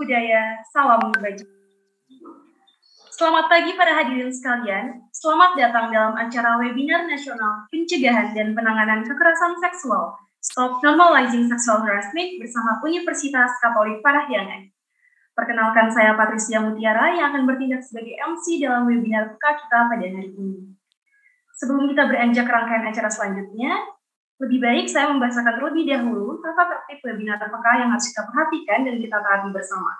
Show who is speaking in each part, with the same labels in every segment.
Speaker 1: budaya, salam baju. Selamat pagi para hadirin sekalian. Selamat datang dalam acara webinar nasional pencegahan dan penanganan kekerasan seksual Stop Normalizing Sexual Harassment bersama Universitas Katolik Parahyangan. Perkenalkan saya Patricia Mutiara yang akan bertindak sebagai MC dalam webinar PK kita pada hari ini. Sebelum kita beranjak rangkaian acara selanjutnya, lebih baik saya membahasakan terlebih dahulu tata tertib webinar PK yang harus kita perhatikan dan kita taati bersama.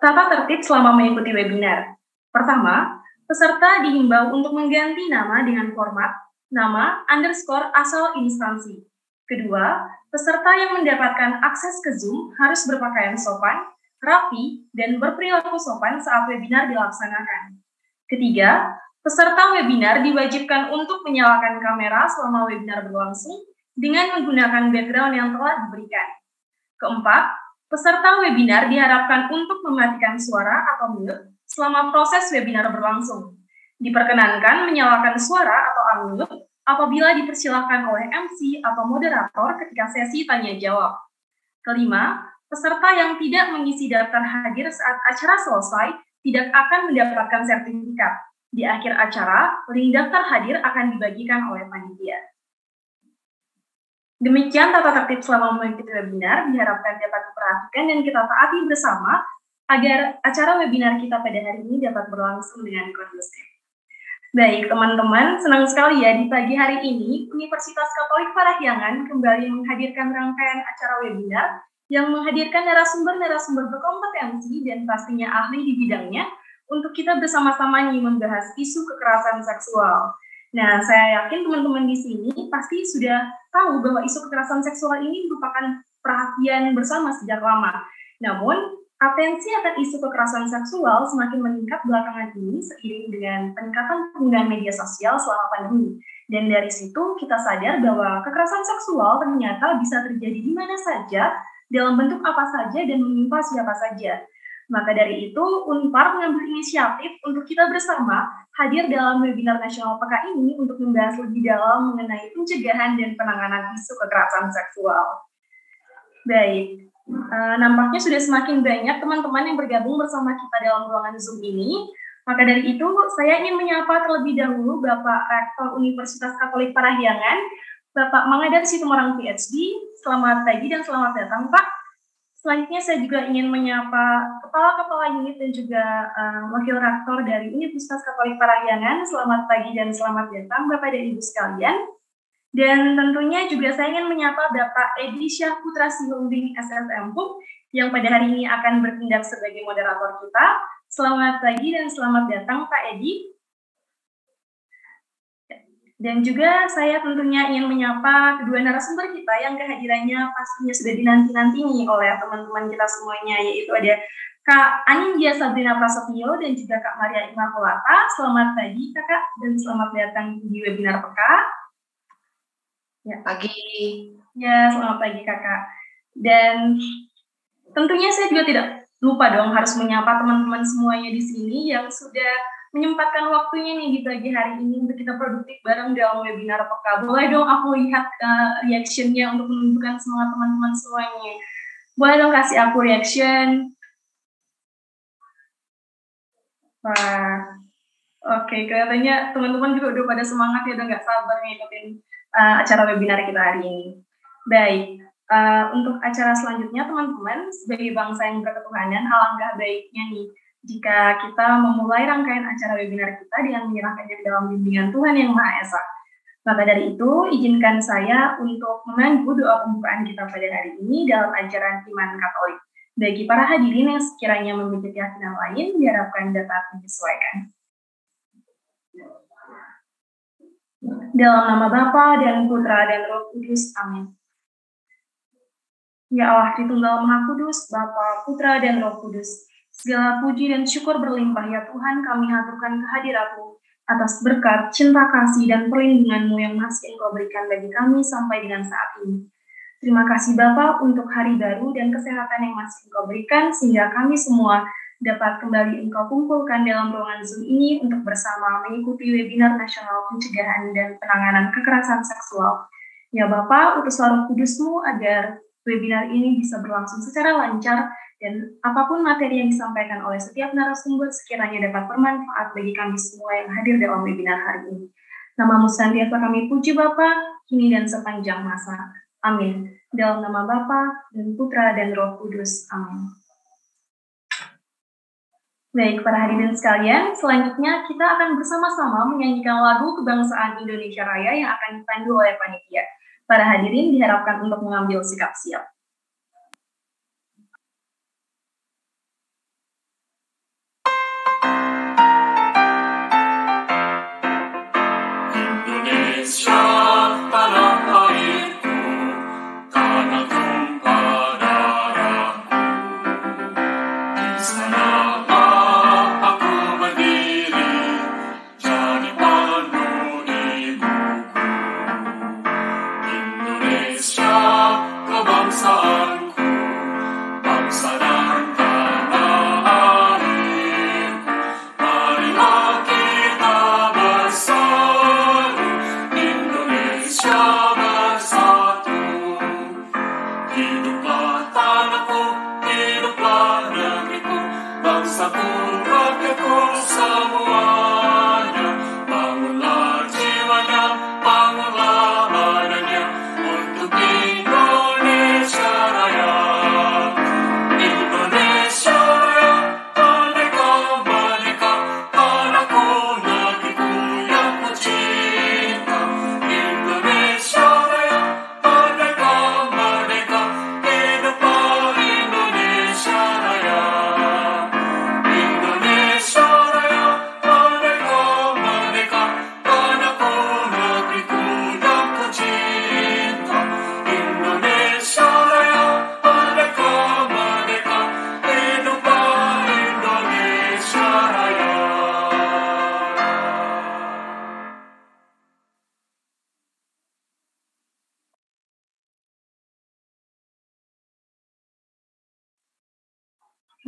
Speaker 1: Tata tertib selama mengikuti webinar. Pertama, peserta dihimbau untuk mengganti nama dengan format nama underscore asal instansi. Kedua, peserta yang mendapatkan akses ke Zoom harus berpakaian sopan, rapi, dan berperilaku sopan saat webinar dilaksanakan. Ketiga, peserta webinar diwajibkan untuk menyalakan kamera selama webinar berlangsung dengan menggunakan background yang telah diberikan. Keempat, peserta webinar diharapkan untuk mematikan suara atau mute selama proses webinar berlangsung. Diperkenankan menyalakan suara atau unmute apabila dipersilakan oleh MC atau moderator ketika sesi tanya jawab. Kelima, peserta yang tidak mengisi daftar hadir saat acara selesai tidak akan mendapatkan sertifikat. Di akhir acara, link daftar hadir akan dibagikan oleh panitia. Demikian tata tertib selama mengikuti webinar diharapkan dapat diperhatikan dan kita taati bersama agar acara webinar kita pada hari ini dapat berlangsung dengan kondusif. Baik, teman-teman, senang sekali ya di pagi hari ini Universitas Katolik Parahyangan kembali menghadirkan rangkaian acara webinar yang menghadirkan narasumber-narasumber berkompetensi dan pastinya ahli di bidangnya untuk kita bersama-sama nih membahas isu kekerasan seksual. Nah, saya yakin teman-teman di sini pasti sudah tahu bahwa isu kekerasan seksual ini merupakan perhatian bersama sejak lama. Namun, Atensi akan isu kekerasan seksual semakin meningkat belakangan ini seiring dengan peningkatan penggunaan media sosial selama pandemi. Dan dari situ kita sadar bahwa kekerasan seksual ternyata bisa terjadi di mana saja, dalam bentuk apa saja, dan menimpa siapa saja. Maka dari itu, Unpar mengambil inisiatif untuk kita bersama hadir dalam webinar nasional PK ini untuk membahas lebih dalam mengenai pencegahan dan penanganan isu kekerasan seksual. Baik, Uh, nampaknya sudah semakin banyak teman-teman yang bergabung bersama kita dalam ruangan Zoom ini. Maka dari itu, saya ingin menyapa terlebih dahulu Bapak Rektor Universitas Katolik Parahyangan, Bapak Mangadar Situmorang PhD. Selamat pagi dan selamat datang, Pak. Selanjutnya saya juga ingin menyapa kepala-kepala unit dan juga uh, wakil rektor dari Universitas Katolik Parahyangan. Selamat pagi dan selamat datang Bapak dan Ibu sekalian. Dan tentunya juga saya ingin menyapa Bapak Edi Syahputra Sihombing SSM yang pada hari ini akan bertindak sebagai moderator kita. Selamat pagi dan selamat datang Pak Edi. Dan juga saya tentunya ingin menyapa kedua narasumber kita yang kehadirannya pastinya sudah dinanti-nanti nih oleh teman-teman kita semuanya, yaitu ada Kak Anindya Sabrina Prasetyo dan juga Kak Maria Immaculata. Selamat pagi Kakak dan selamat datang di webinar PK.
Speaker 2: Ya. Pagi.
Speaker 1: Ya, selamat pagi kakak. Dan tentunya saya juga tidak lupa dong harus menyapa teman-teman semuanya di sini yang sudah menyempatkan waktunya nih di pagi hari ini untuk kita produktif bareng dalam webinar peka. Boleh dong aku lihat uh, reactionnya untuk menunjukkan semangat teman-teman semuanya. Boleh dong kasih aku reaction. Wah, oke, okay, kelihatannya teman-teman juga udah pada semangat ya, udah nggak sabar ngikutin uh, acara webinar kita hari ini. Baik, uh, untuk acara selanjutnya teman-teman, sebagai bangsa yang berketuhanan, alangkah baiknya nih jika kita memulai rangkaian acara webinar kita dengan menyerahkannya ke dalam bimbingan Tuhan Yang Maha Esa. Maka dari itu, izinkan saya untuk memandu doa pembukaan kita pada hari ini dalam ajaran iman Katolik. Bagi para hadirin yang sekiranya memiliki keyakinan lain, diharapkan dapat menyesuaikan. Dalam nama Bapa dan Putra dan Roh Kudus. Amin. Ya Allah, Tritunggal Maha Kudus, Bapa, Putra, dan Roh Kudus. Segala puji dan syukur berlimpah ya Tuhan kami haturkan kehadiratmu atas berkat, cinta kasih, dan perlindunganmu yang masih Engkau berikan bagi kami sampai dengan saat ini. Terima kasih Bapak untuk hari baru dan kesehatan yang masih Engkau berikan sehingga kami semua dapat kembali engkau kumpulkan dalam ruangan Zoom ini untuk bersama mengikuti webinar nasional pencegahan dan penanganan kekerasan seksual
Speaker 3: Ya Bapak, utuslah roh kudusmu agar webinar ini bisa berlangsung secara lancar dan apa pun materi yang disampaikan oleh setiap narasumber sekiranya dapat bermanfaat bagi kami semua yang hadir dalam webinar hari ini. Namamu senantiasa kami puji Bapa, kini dan sepanjang masa. Amin. Dalam nama Bapa dan Putra dan Roh Kudus. Amin. Baik, para hadirin sekalian, selanjutnya kita akan bersama-sama menyanyikan lagu Kebangsaan Indonesia Raya yang akan dipandu oleh panitia. Para hadirin diharapkan untuk mengambil sikap siap.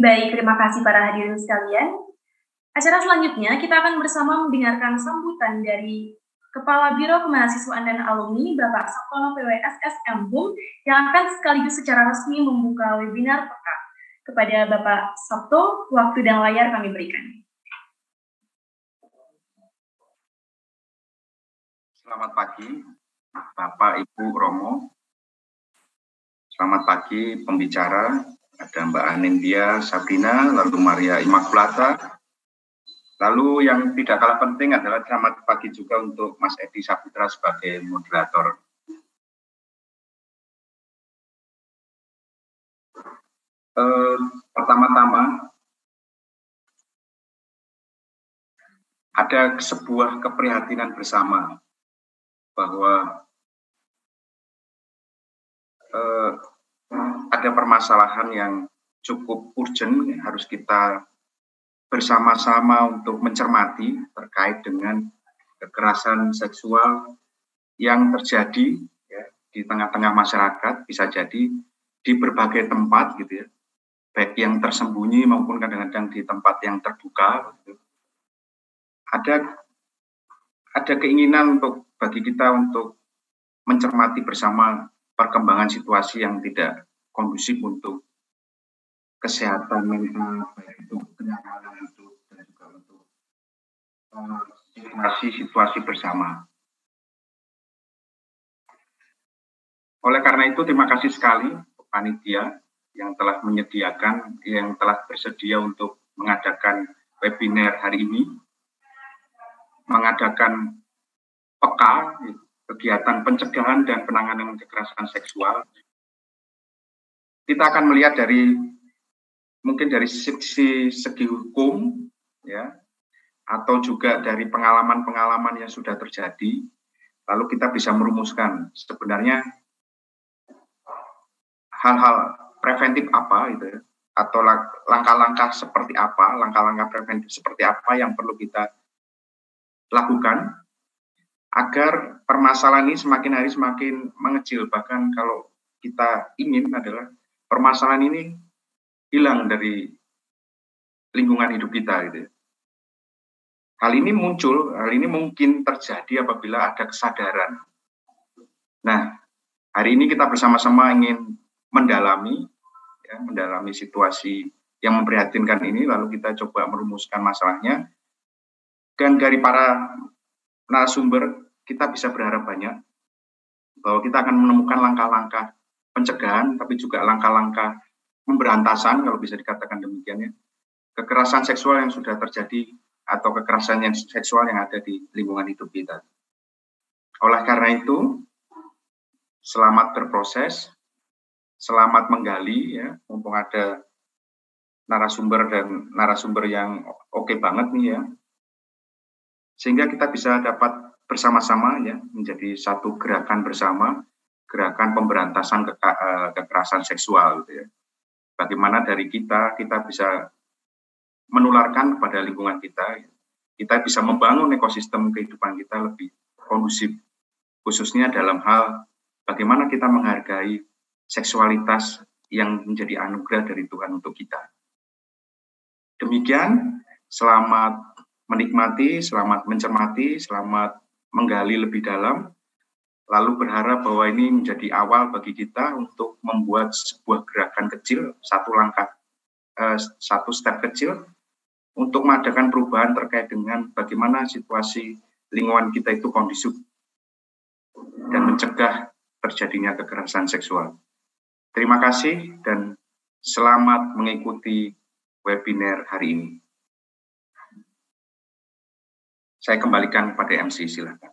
Speaker 3: Baik, terima kasih para hadirin sekalian. Acara selanjutnya kita akan bersama mendengarkan sambutan dari Kepala Biro Kemahasiswaan dan Alumni Bapak Sabtono PWSS MHUM yang akan sekaligus secara resmi membuka webinar peka. Kepada Bapak Sabto, waktu dan layar kami berikan.
Speaker 4: Selamat pagi, Bapak Ibu Romo. Selamat pagi pembicara, ada Mbak Anindya Sabrina, lalu Maria Immaculata, lalu yang tidak kalah penting adalah selamat pagi juga untuk Mas Edi Saputra sebagai moderator. Eh, pertama-tama ada sebuah keprihatinan bersama bahwa eh, ada permasalahan yang cukup urgent harus kita bersama-sama untuk mencermati terkait dengan kekerasan seksual yang terjadi ya, di tengah-tengah masyarakat bisa jadi di berbagai tempat gitu ya baik yang tersembunyi maupun kadang-kadang di tempat yang terbuka gitu. ada ada keinginan untuk bagi kita untuk mencermati bersama perkembangan situasi yang tidak kondusif untuk kesehatan mental, baik itu kenyamanan hidup dan juga untuk uh, situasi-situasi bersama. Oleh karena itu, terima kasih sekali panitia yang telah menyediakan, yang telah bersedia untuk mengadakan webinar hari ini, mengadakan peka kegiatan pencegahan dan penanganan kekerasan seksual. Kita akan melihat dari mungkin dari sisi segi hukum ya atau juga dari pengalaman-pengalaman yang sudah terjadi lalu kita bisa merumuskan sebenarnya hal-hal preventif apa itu ya, atau langkah-langkah seperti apa langkah-langkah preventif seperti apa yang perlu kita lakukan agar permasalahan ini semakin hari semakin mengecil. Bahkan kalau kita ingin adalah permasalahan ini hilang dari lingkungan hidup kita gitu. Hal ini muncul, hal ini mungkin terjadi apabila ada kesadaran Nah, hari ini kita bersama-sama ingin mendalami, ya, mendalami situasi yang memprihatinkan ini, lalu kita coba merumuskan masalahnya. Dan dari para narasumber, kita bisa berharap banyak bahwa kita akan menemukan langkah-langkah pencegahan, tapi juga langkah-langkah pemberantasan, kalau bisa dikatakan demikian ya, kekerasan seksual yang sudah terjadi atau kekerasan yang seksual yang ada di lingkungan hidup kita. Oleh karena itu, selamat berproses, selamat menggali ya, mumpung ada narasumber dan narasumber yang oke okay banget nih ya. Sehingga kita bisa dapat bersama-sama ya menjadi satu gerakan bersama, gerakan pemberantasan ke, eh, kekerasan seksual gitu ya. Bagaimana dari kita kita bisa menularkan kepada lingkungan kita, kita bisa membangun ekosistem kehidupan kita lebih kondusif, khususnya dalam hal bagaimana kita menghargai seksualitas yang menjadi anugerah dari Tuhan untuk kita. Demikian, selamat menikmati, selamat mencermati, selamat menggali lebih dalam, lalu berharap bahwa ini menjadi awal bagi kita untuk membuat sebuah gerakan kecil, satu langkah, eh, satu step kecil untuk mengadakan perubahan terkait dengan bagaimana situasi lingkungan kita itu kondusif dan mencegah terjadinya kekerasan seksual. Terima kasih dan selamat mengikuti webinar hari ini. Saya kembalikan kepada MC, silakan.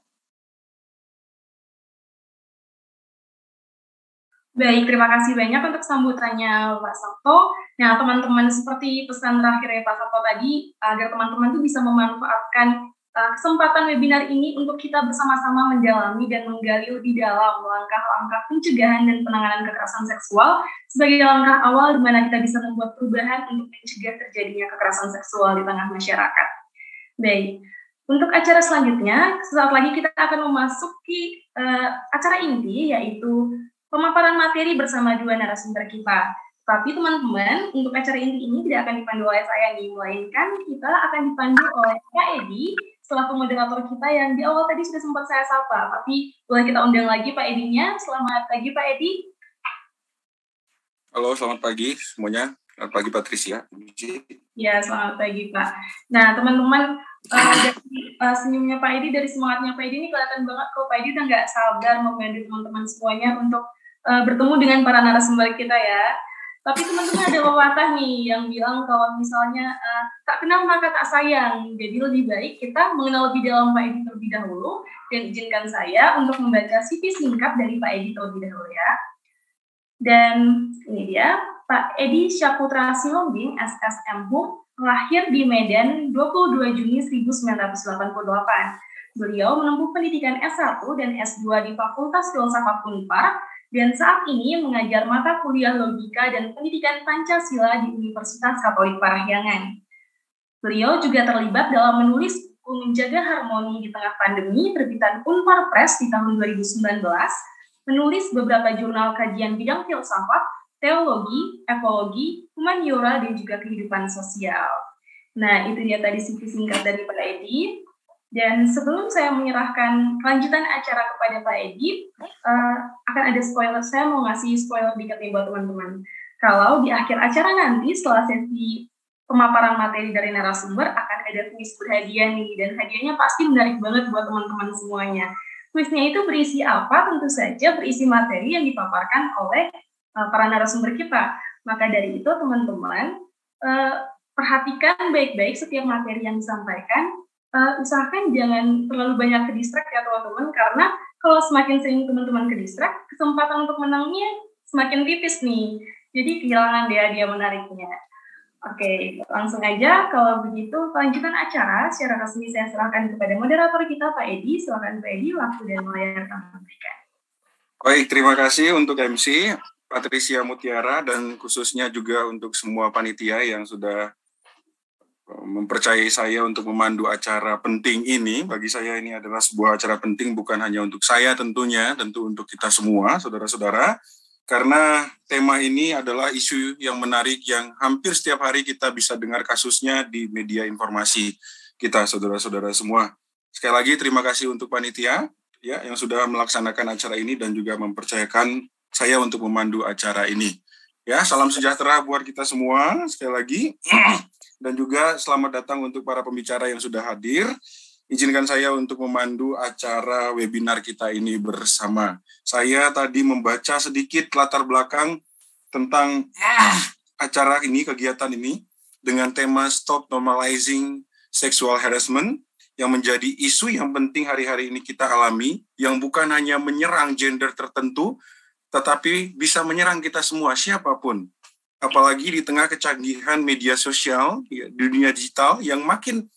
Speaker 1: Baik, terima kasih banyak untuk sambutannya Pak Sabto. Nah, teman-teman, seperti pesan terakhir ya Pak Sabto tadi, agar teman-teman itu bisa memanfaatkan uh, kesempatan webinar ini untuk kita bersama-sama mendalami dan menggali lebih dalam langkah-langkah pencegahan dan penanganan kekerasan seksual sebagai langkah awal di mana kita bisa membuat perubahan untuk mencegah terjadinya kekerasan seksual di tengah masyarakat. Baik, untuk acara selanjutnya, sesaat lagi kita akan memasuki uh, acara inti, yaitu pemaparan materi bersama dua narasumber kita. Tapi teman-teman, untuk acara inti ini tidak akan dipandu oleh saya nih, melainkan kita akan dipandu oleh Kak Edi, selaku moderator kita yang di awal tadi sudah sempat saya sapa. Tapi boleh kita undang lagi Pak Edinya. Selamat pagi Pak Edi.
Speaker 5: Halo, selamat pagi semuanya. Selamat pagi Patricia.
Speaker 1: Ya, selamat pagi Pak. Nah, teman-teman, uh, dari uh, senyumnya Pak Edi, dari semangatnya Pak Edi ini kelihatan banget kok Pak Edi udah nggak sabar membantu teman-teman semuanya untuk uh, bertemu dengan para narasumber kita ya. Tapi teman-teman ada pepatah nih yang bilang kalau misalnya uh, tak kenal maka tak sayang. Jadi lebih baik kita mengenal lebih dalam Pak Edi terlebih dahulu dan izinkan saya untuk membaca CV singkat dari Pak Edi terlebih dahulu ya. Dan ini dia, Pak Edi Syaputra Silombing, SSM HUM, lahir di Medan 22 Juni 1988. Beliau menempuh pendidikan S1 dan S2 di Fakultas Filsafat Unpar dan saat ini mengajar mata kuliah logika dan pendidikan Pancasila di Universitas Katolik Parahyangan. Beliau juga terlibat dalam menulis buku Menjaga Harmoni di Tengah Pandemi terbitan Unpar Press di tahun 2019, menulis beberapa jurnal kajian bidang filsafat, teologi, ekologi, humaniora, dan juga kehidupan sosial. Nah, itu dia tadi CV singkat dari Pak Edi. Dan sebelum saya menyerahkan kelanjutan acara kepada Pak Edi, uh, akan ada spoiler. Saya mau ngasih spoiler dikit nih buat teman-teman. Kalau di akhir acara nanti, setelah sesi pemaparan materi dari narasumber, akan ada kuis berhadiah nih. Dan hadiahnya pasti menarik banget buat teman-teman semuanya. Kuisnya itu berisi apa? Tentu saja berisi materi yang dipaparkan oleh uh, para narasumber kita. Maka dari itu, teman-teman, uh, perhatikan baik-baik setiap materi yang disampaikan uh, usahakan jangan terlalu banyak ke distrak ya teman-teman karena kalau semakin sering teman-teman ke distrak kesempatan untuk menangnya semakin tipis nih jadi kehilangan dia dia menariknya Oke, langsung aja. Kalau begitu, kelanjutan acara secara resmi saya serahkan kepada moderator kita, Pak Edi. Silakan Pak Edi, waktu dan layar kami berikan.
Speaker 5: Baik, terima kasih untuk MC Patricia Mutiara dan khususnya juga untuk semua panitia yang sudah mempercayai saya untuk memandu acara penting ini. Bagi saya ini adalah sebuah acara penting bukan hanya untuk saya tentunya, tentu untuk kita semua, saudara-saudara. Karena tema ini adalah isu yang menarik yang hampir setiap hari kita bisa dengar kasusnya di media informasi kita, saudara-saudara semua. Sekali lagi terima kasih untuk panitia ya yang sudah melaksanakan acara ini dan juga mempercayakan saya untuk memandu acara ini. Ya, salam sejahtera buat kita semua sekali lagi dan juga selamat datang untuk para pembicara yang sudah hadir. Izinkan saya untuk memandu acara webinar kita ini bersama. Saya tadi membaca sedikit latar belakang tentang acara ini, kegiatan ini dengan tema Stop Normalizing Sexual Harassment yang menjadi isu yang penting hari-hari ini kita alami, yang bukan hanya menyerang gender tertentu, tetapi bisa menyerang kita semua, siapa pun. Apalagi di tengah kecanggihan media sosial, ya, dunia digital, yang makin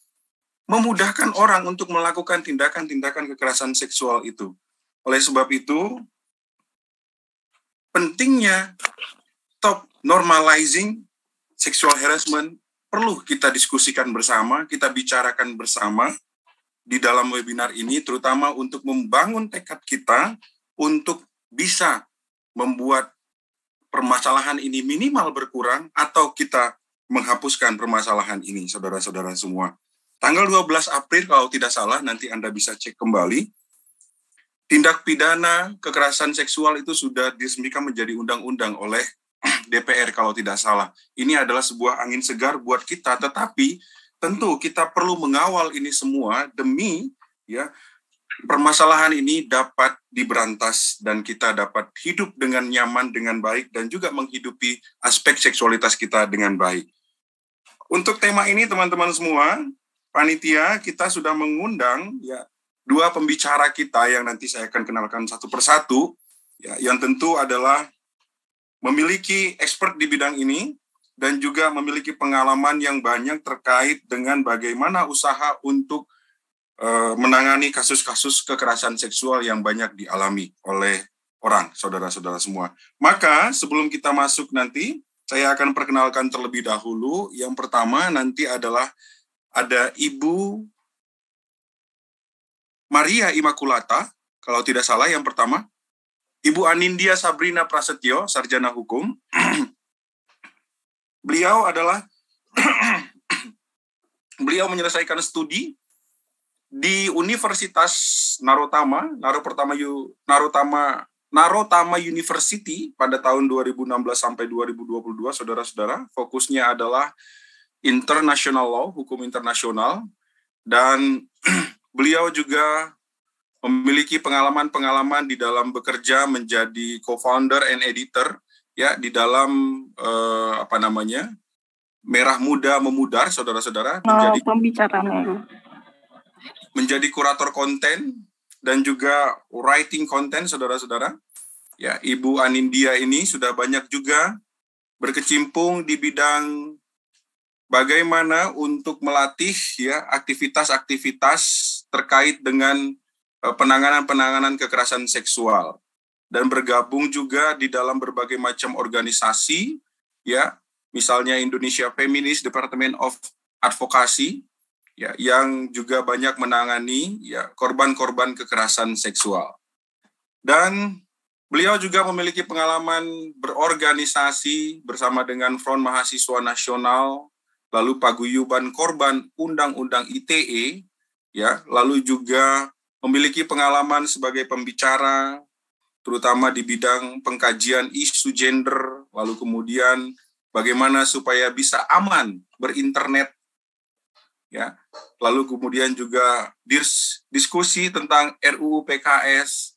Speaker 5: memudahkan orang untuk melakukan tindakan-tindakan kekerasan seksual itu. Oleh sebab itu, pentingnya top normalizing sexual harassment perlu kita diskusikan bersama, kita bicarakan bersama, di dalam webinar ini terutama untuk membangun tekad kita untuk bisa membuat permasalahan ini minimal berkurang atau kita menghapuskan permasalahan ini saudara-saudara semua. Tanggal 12 April kalau tidak salah nanti Anda bisa cek kembali tindak pidana kekerasan seksual itu sudah diresmikan menjadi undang-undang oleh DPR kalau tidak salah. Ini adalah sebuah angin segar buat kita tetapi tentu kita perlu mengawal ini semua demi ya permasalahan ini dapat diberantas dan kita dapat hidup dengan nyaman dengan baik dan juga menghidupi aspek seksualitas kita dengan baik. Untuk tema ini teman-teman semua, panitia kita sudah mengundang ya dua pembicara kita yang nanti saya akan kenalkan satu persatu ya yang tentu adalah memiliki expert di bidang ini dan juga memiliki pengalaman yang banyak terkait dengan bagaimana usaha untuk menangani kasus-kasus kekerasan seksual yang banyak dialami oleh orang, saudara-saudara semua. Maka sebelum kita masuk nanti, saya akan perkenalkan terlebih dahulu. Yang pertama nanti adalah ada Ibu Maria Imakulata, kalau tidak salah yang pertama. Ibu Anindya Sabrina Prasetyo, Sarjana Hukum. Beliau adalah beliau menyelesaikan studi di Universitas Narotama, Naro pertama Narotama Narotama University pada tahun 2016 sampai 2022, saudara-saudara. Fokusnya adalah international law, hukum internasional, dan beliau juga memiliki pengalaman-pengalaman di dalam bekerja menjadi co-founder and editor ya di dalam uh, apa namanya merah muda memudar saudara-saudara
Speaker 6: oh, menjadi pembicaraan
Speaker 5: menjadi kurator konten dan juga writing konten saudara-saudara. Ya Ibu Anindia ini sudah banyak juga berkecimpung di bidang bagaimana untuk melatih ya aktivitas-aktivitas terkait dengan eh, penanganan-penanganan kekerasan seksual. Dan bergabung juga di dalam berbagai macam organisasi ya. Misalnya Indonesia Feminis Department of Advokasi ya yang juga banyak menangani ya korban-korban kekerasan seksual. Dan beliau juga memiliki pengalaman berorganisasi bersama dengan Front Mahasiswa Nasional lalu paguyuban korban Undang-Undang ITE ya lalu juga memiliki pengalaman sebagai pembicara terutama di bidang pengkajian isu gender, lalu kemudian bagaimana supaya bisa aman berinternet, ya, lalu kemudian juga dis, diskusi tentang RUU PKS,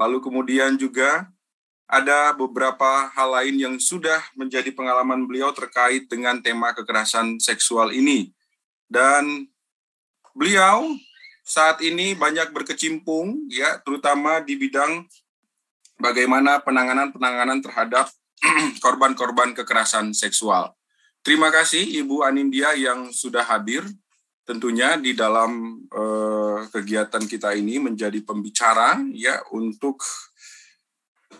Speaker 5: lalu kemudian juga ada beberapa hal lain yang sudah menjadi pengalaman beliau terkait dengan tema kekerasan seksual ini. Dan beliau saat ini banyak berkecimpung ya terutama di bidang bagaimana penanganan-penanganan terhadap korban-korban kekerasan seksual. Terima kasih Ibu Anindya yang sudah hadir tentunya di dalam uh, kegiatan kita ini menjadi pembicara ya untuk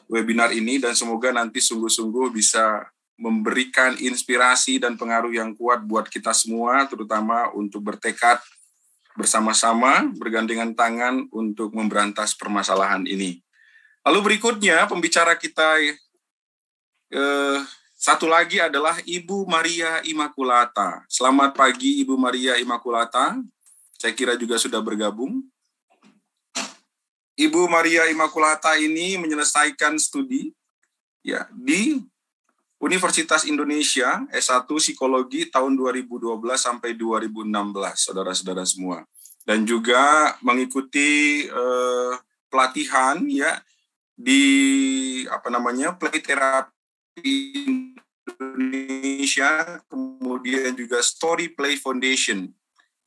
Speaker 5: webinar ini dan semoga nanti sungguh-sungguh bisa memberikan inspirasi dan pengaruh yang kuat buat kita semua terutama untuk bertekad bersama-sama bergandengan tangan untuk memberantas permasalahan ini. Lalu berikutnya pembicara kita eh, satu lagi adalah Ibu Maria Imakulata. Selamat pagi Ibu Maria Imakulata. Saya kira juga sudah bergabung. Ibu Maria Immaculata ini menyelesaikan studi ya di Universitas Indonesia S1 Psikologi tahun 2012 sampai 2016, saudara-saudara semua. Dan juga mengikuti eh, pelatihan ya di apa namanya play therapy Indonesia, kemudian juga Story Play Foundation.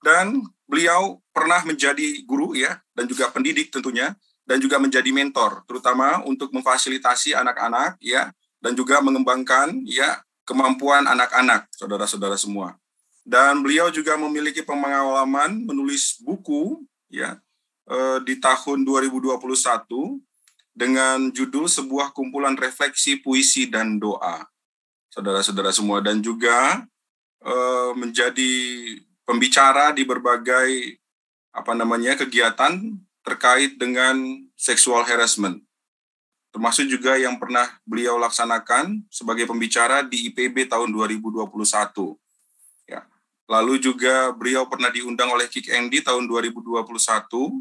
Speaker 5: Dan beliau pernah menjadi guru ya dan juga pendidik tentunya dan juga menjadi mentor terutama untuk memfasilitasi anak-anak ya dan juga mengembangkan ya kemampuan anak-anak saudara-saudara semua. Dan beliau juga memiliki pengalaman menulis buku ya eh, di tahun 2021 dengan judul sebuah kumpulan refleksi puisi dan doa. Saudara-saudara semua dan juga uh, menjadi pembicara di berbagai apa namanya kegiatan terkait dengan sexual harassment. Termasuk juga yang pernah beliau laksanakan sebagai pembicara di IPB tahun 2021 ya. Lalu juga beliau pernah diundang oleh Kick Andy tahun 2021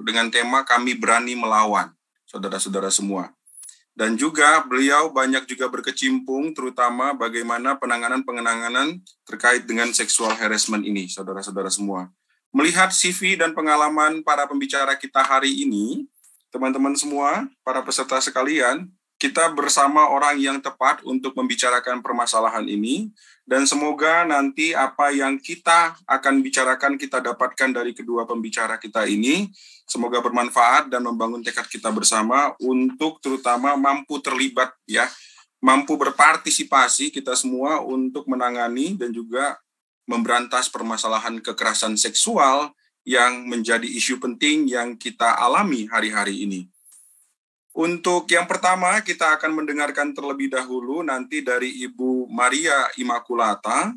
Speaker 5: dengan tema kami berani melawan saudara-saudara semua dan juga beliau banyak juga berkecimpung terutama bagaimana penanganan-penanganan terkait dengan seksual harassment ini, saudara-saudara semua. Melihat CV dan pengalaman para pembicara kita hari ini, teman-teman semua, para peserta sekalian, kita bersama orang yang tepat untuk membicarakan permasalahan ini dan semoga nanti apa yang kita akan bicarakan kita dapatkan dari kedua pembicara kita ini semoga bermanfaat dan membangun tekad kita bersama untuk terutama mampu terlibat ya mampu berpartisipasi kita semua untuk menangani dan juga memberantas permasalahan kekerasan seksual yang menjadi isu penting yang kita alami hari-hari ini. Untuk yang pertama, kita akan mendengarkan terlebih dahulu nanti dari Ibu Maria Immaculata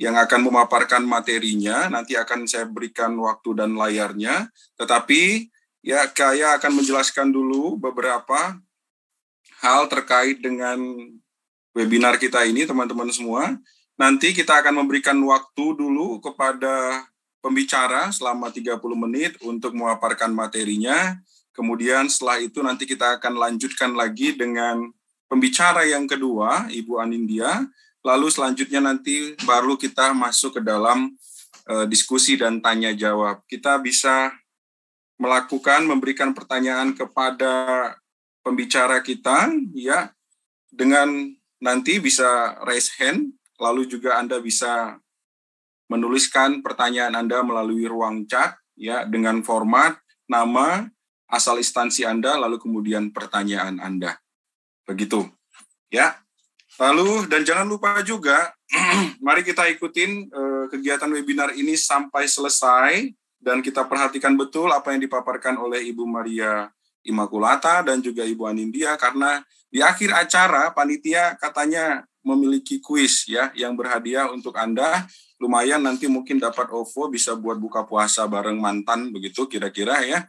Speaker 5: yang akan memaparkan materinya. Nanti akan saya berikan waktu dan layarnya. Tetapi ya saya akan menjelaskan dulu beberapa hal terkait dengan webinar kita ini, teman-teman semua. Nanti kita akan memberikan waktu dulu kepada pembicara selama 30 menit untuk memaparkan materinya Kemudian setelah itu nanti kita akan lanjutkan lagi dengan pembicara yang kedua, Ibu Anindya. Lalu selanjutnya nanti baru kita masuk ke dalam uh, diskusi dan tanya jawab. Kita bisa melakukan memberikan pertanyaan kepada pembicara kita ya dengan nanti bisa raise hand lalu juga Anda bisa menuliskan pertanyaan Anda melalui ruang chat ya dengan format nama asal instansi Anda, lalu kemudian pertanyaan Anda. Begitu. Ya. Lalu dan jangan lupa juga mari kita ikutin uh, kegiatan webinar ini sampai selesai dan kita perhatikan betul apa yang dipaparkan oleh Ibu Maria Immaculata dan juga Ibu Anindya karena di akhir acara panitia katanya memiliki kuis ya yang berhadiah untuk Anda. Lumayan nanti mungkin dapat OVO bisa buat buka puasa bareng mantan begitu kira-kira ya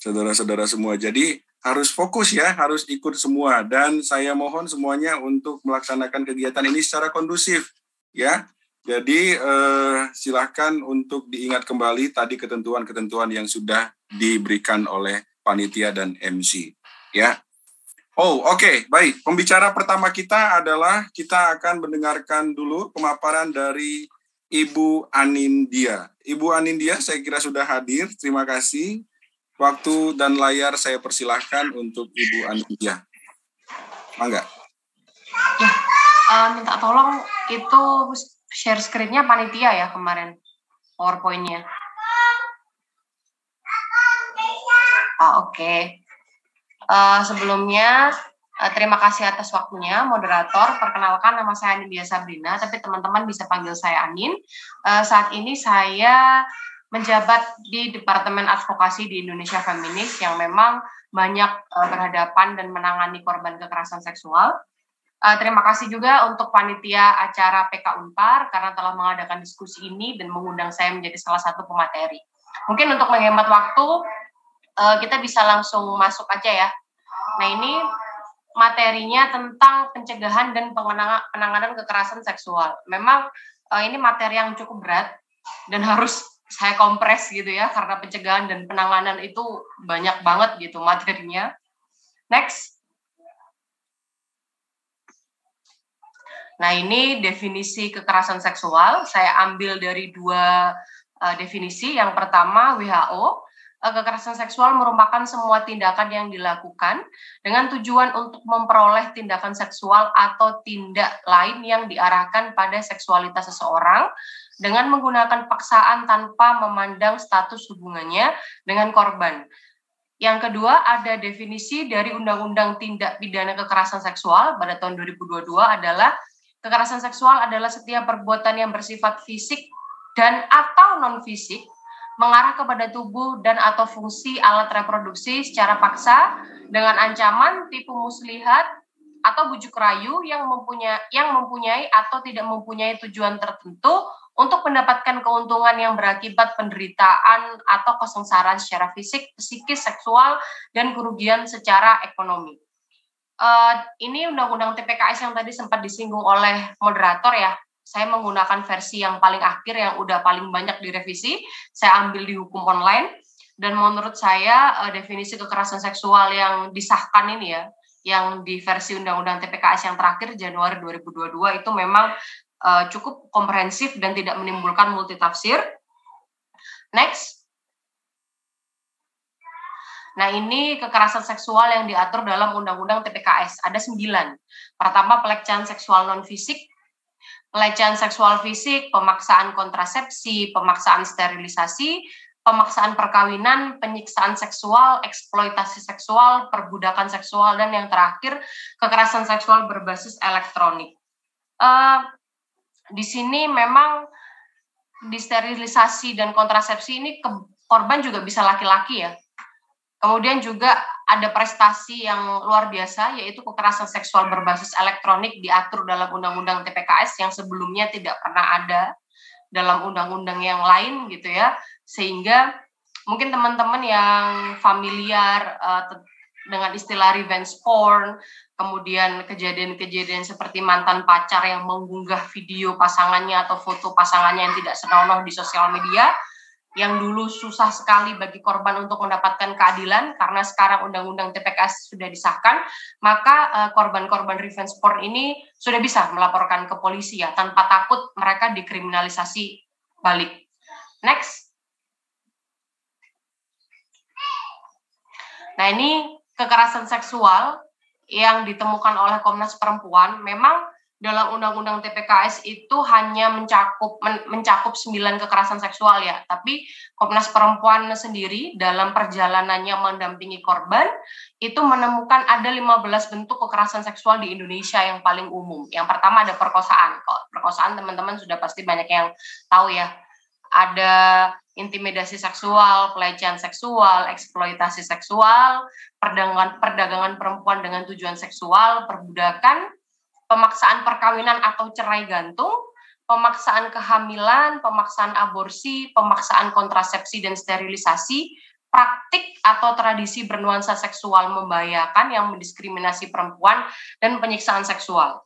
Speaker 5: saudara-saudara semua. Jadi harus fokus ya, harus ikut semua. Dan saya mohon semuanya untuk melaksanakan kegiatan ini secara kondusif ya. Jadi eh, silahkan untuk diingat kembali tadi ketentuan-ketentuan yang sudah diberikan oleh panitia dan MC ya. Oh oke okay. baik. Pembicara pertama kita adalah kita akan mendengarkan dulu pemaparan dari Ibu Anindya. Ibu Anindya saya kira sudah hadir. Terima kasih. Waktu dan layar saya persilahkan untuk Ibu Anindya. Mangga.
Speaker 2: Ya, uh, minta tolong itu share screen-nya panitia ya kemarin, PowerPoint-nya. Ah, Oke. Okay. Uh, sebelumnya, uh, terima kasih atas waktunya, moderator. Perkenalkan, nama saya Anindya Sabrina, tapi teman-teman bisa panggil saya Anin. Uh, saat ini saya menjabat di Departemen Advokasi di Indonesia Feminis yang memang banyak uh, berhadapan dan menangani korban kekerasan seksual. Uh, terima kasih juga untuk panitia acara PK Unpar karena telah mengadakan diskusi ini dan mengundang saya menjadi salah satu pemateri. Mungkin untuk menghemat waktu, uh, kita bisa langsung masuk aja ya. Nah ini materinya tentang pencegahan dan penanganan kekerasan seksual. Memang uh, ini materi yang cukup berat dan harus saya kompres gitu ya karena pencegahan dan penanganan itu banyak banget gitu materinya. Next. Nah, ini definisi kekerasan seksual. Saya ambil dari dua uh, definisi. Yang pertama WHO, uh, kekerasan seksual merupakan semua tindakan yang dilakukan dengan tujuan untuk memperoleh tindakan seksual atau tindak lain yang diarahkan pada seksualitas seseorang dengan menggunakan paksaan tanpa memandang status hubungannya dengan korban. Yang kedua, ada definisi dari Undang-Undang Tindak Pidana Kekerasan Seksual pada tahun 2022 adalah kekerasan seksual adalah setiap perbuatan yang bersifat fisik dan atau non fisik mengarah kepada tubuh dan atau fungsi alat reproduksi secara paksa dengan ancaman tipu muslihat atau bujuk rayu yang mempunyai yang mempunyai atau tidak mempunyai tujuan tertentu untuk mendapatkan keuntungan yang berakibat penderitaan atau kesengsaraan secara fisik, psikis, seksual, dan kerugian secara ekonomi. Uh, ini undang-undang TPKS yang tadi sempat disinggung oleh moderator ya. Saya menggunakan versi yang paling akhir yang udah paling banyak direvisi. Saya ambil di hukum online dan menurut saya uh, definisi kekerasan seksual yang disahkan ini ya, yang di versi undang-undang TPKS yang terakhir Januari 2022 itu memang uh, cukup komprehensif dan tidak menimbulkan multitafsir. Next. Nah, ini kekerasan seksual yang diatur dalam Undang-Undang TPKS. Ada sembilan. Pertama, pelecehan seksual non-fisik, pelecehan seksual fisik, pemaksaan kontrasepsi, pemaksaan sterilisasi, pemaksaan perkawinan, penyiksaan seksual, eksploitasi seksual, perbudakan seksual, dan yang terakhir, kekerasan seksual berbasis elektronik. Uh, di sini memang disterilisasi dan kontrasepsi ini ke, korban juga bisa laki-laki ya. Kemudian juga ada prestasi yang luar biasa yaitu kekerasan seksual berbasis elektronik diatur dalam undang-undang TPKS yang sebelumnya tidak pernah ada dalam undang-undang yang lain gitu ya. Sehingga mungkin teman-teman yang familiar uh, dengan istilah revenge porn, kemudian kejadian-kejadian seperti mantan pacar yang mengunggah video pasangannya atau foto pasangannya yang tidak senonoh di sosial media, yang dulu susah sekali bagi korban untuk mendapatkan keadilan karena sekarang undang-undang TPKS sudah disahkan, maka uh, korban-korban revenge porn ini sudah bisa melaporkan ke polisi ya tanpa takut mereka dikriminalisasi balik. Next. Nah, ini kekerasan seksual yang ditemukan oleh Komnas Perempuan memang dalam undang-undang TPKS itu hanya mencakup men, mencakup 9 kekerasan seksual ya, tapi Komnas Perempuan sendiri dalam perjalanannya mendampingi korban itu menemukan ada 15 bentuk kekerasan seksual di Indonesia yang paling umum. Yang pertama ada perkosaan. Perkosaan teman-teman sudah pasti banyak yang tahu ya. Ada intimidasi seksual, pelecehan seksual, eksploitasi seksual, perdagangan perdagangan perempuan dengan tujuan seksual, perbudakan, pemaksaan perkawinan atau cerai gantung, pemaksaan kehamilan, pemaksaan aborsi, pemaksaan kontrasepsi dan sterilisasi, praktik atau tradisi bernuansa seksual membahayakan yang mendiskriminasi perempuan dan penyiksaan seksual.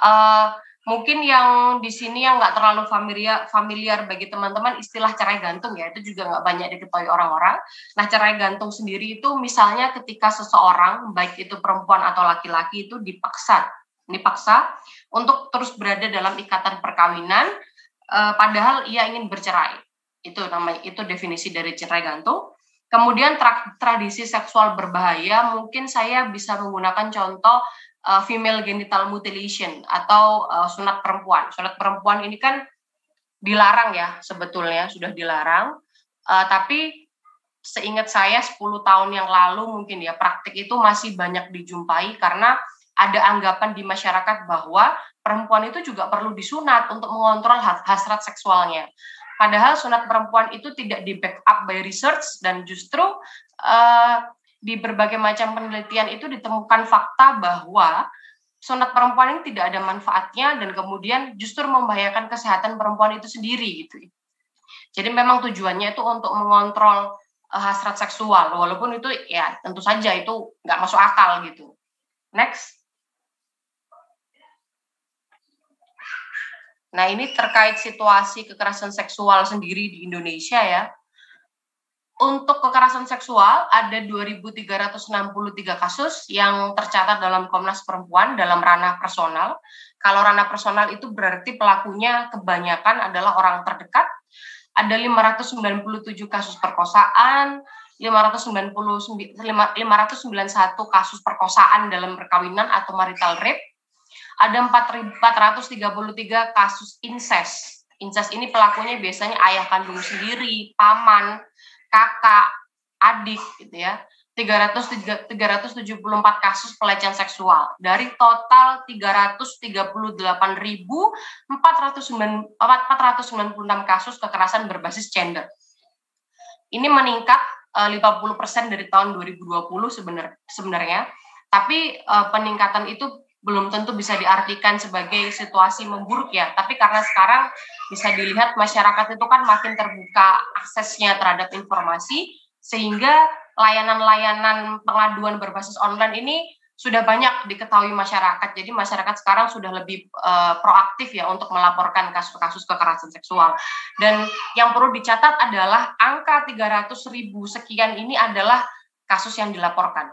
Speaker 2: Uh, mungkin yang di sini yang nggak terlalu familiar familiar bagi teman-teman istilah cerai gantung ya itu juga nggak banyak diketahui orang-orang. Nah cerai gantung sendiri itu misalnya ketika seseorang baik itu perempuan atau laki-laki itu dipaksa dipaksa untuk terus berada dalam ikatan perkawinan eh, padahal ia ingin bercerai itu namanya itu definisi dari cerai gantung. Kemudian tra tradisi seksual berbahaya mungkin saya bisa menggunakan contoh uh, female genital mutilation atau uh, sunat perempuan. Sunat perempuan ini kan dilarang ya sebetulnya sudah dilarang, uh, tapi seingat saya 10 tahun yang lalu mungkin ya praktik itu masih banyak dijumpai karena ada anggapan di masyarakat bahwa perempuan itu juga perlu disunat untuk mengontrol hasrat seksualnya. Padahal sunat perempuan itu tidak di backup by research dan justru uh, di berbagai macam penelitian itu ditemukan fakta bahwa sunat perempuan ini tidak ada manfaatnya dan kemudian justru membahayakan kesehatan perempuan itu sendiri gitu. Jadi memang tujuannya itu untuk mengontrol uh, hasrat seksual, walaupun itu ya tentu saja itu nggak masuk akal gitu. Next. Nah, ini terkait situasi kekerasan seksual sendiri di Indonesia ya. Untuk kekerasan seksual ada 2.363 kasus yang tercatat dalam Komnas Perempuan dalam ranah personal. Kalau ranah personal itu berarti pelakunya kebanyakan adalah orang terdekat. Ada 597 kasus perkosaan, 591 kasus perkosaan dalam perkawinan atau marital rape, ada 433 kasus incest. Incest ini pelakunya biasanya ayah kandung sendiri, paman, kakak, adik gitu ya. 300, 374 kasus pelecehan seksual dari total 338.496 kasus kekerasan berbasis gender. Ini meningkat 50% eh, dari tahun 2020 sebenarnya sebenarnya. Tapi uh, peningkatan itu belum tentu bisa diartikan sebagai situasi memburuk ya, tapi karena sekarang bisa dilihat masyarakat itu kan makin terbuka aksesnya terhadap informasi, sehingga layanan-layanan pengaduan berbasis online ini sudah banyak diketahui masyarakat. Jadi masyarakat sekarang sudah lebih uh, proaktif ya untuk melaporkan kasus-kasus kekerasan seksual. Dan yang perlu dicatat adalah angka 300 ribu sekian ini adalah kasus yang dilaporkan.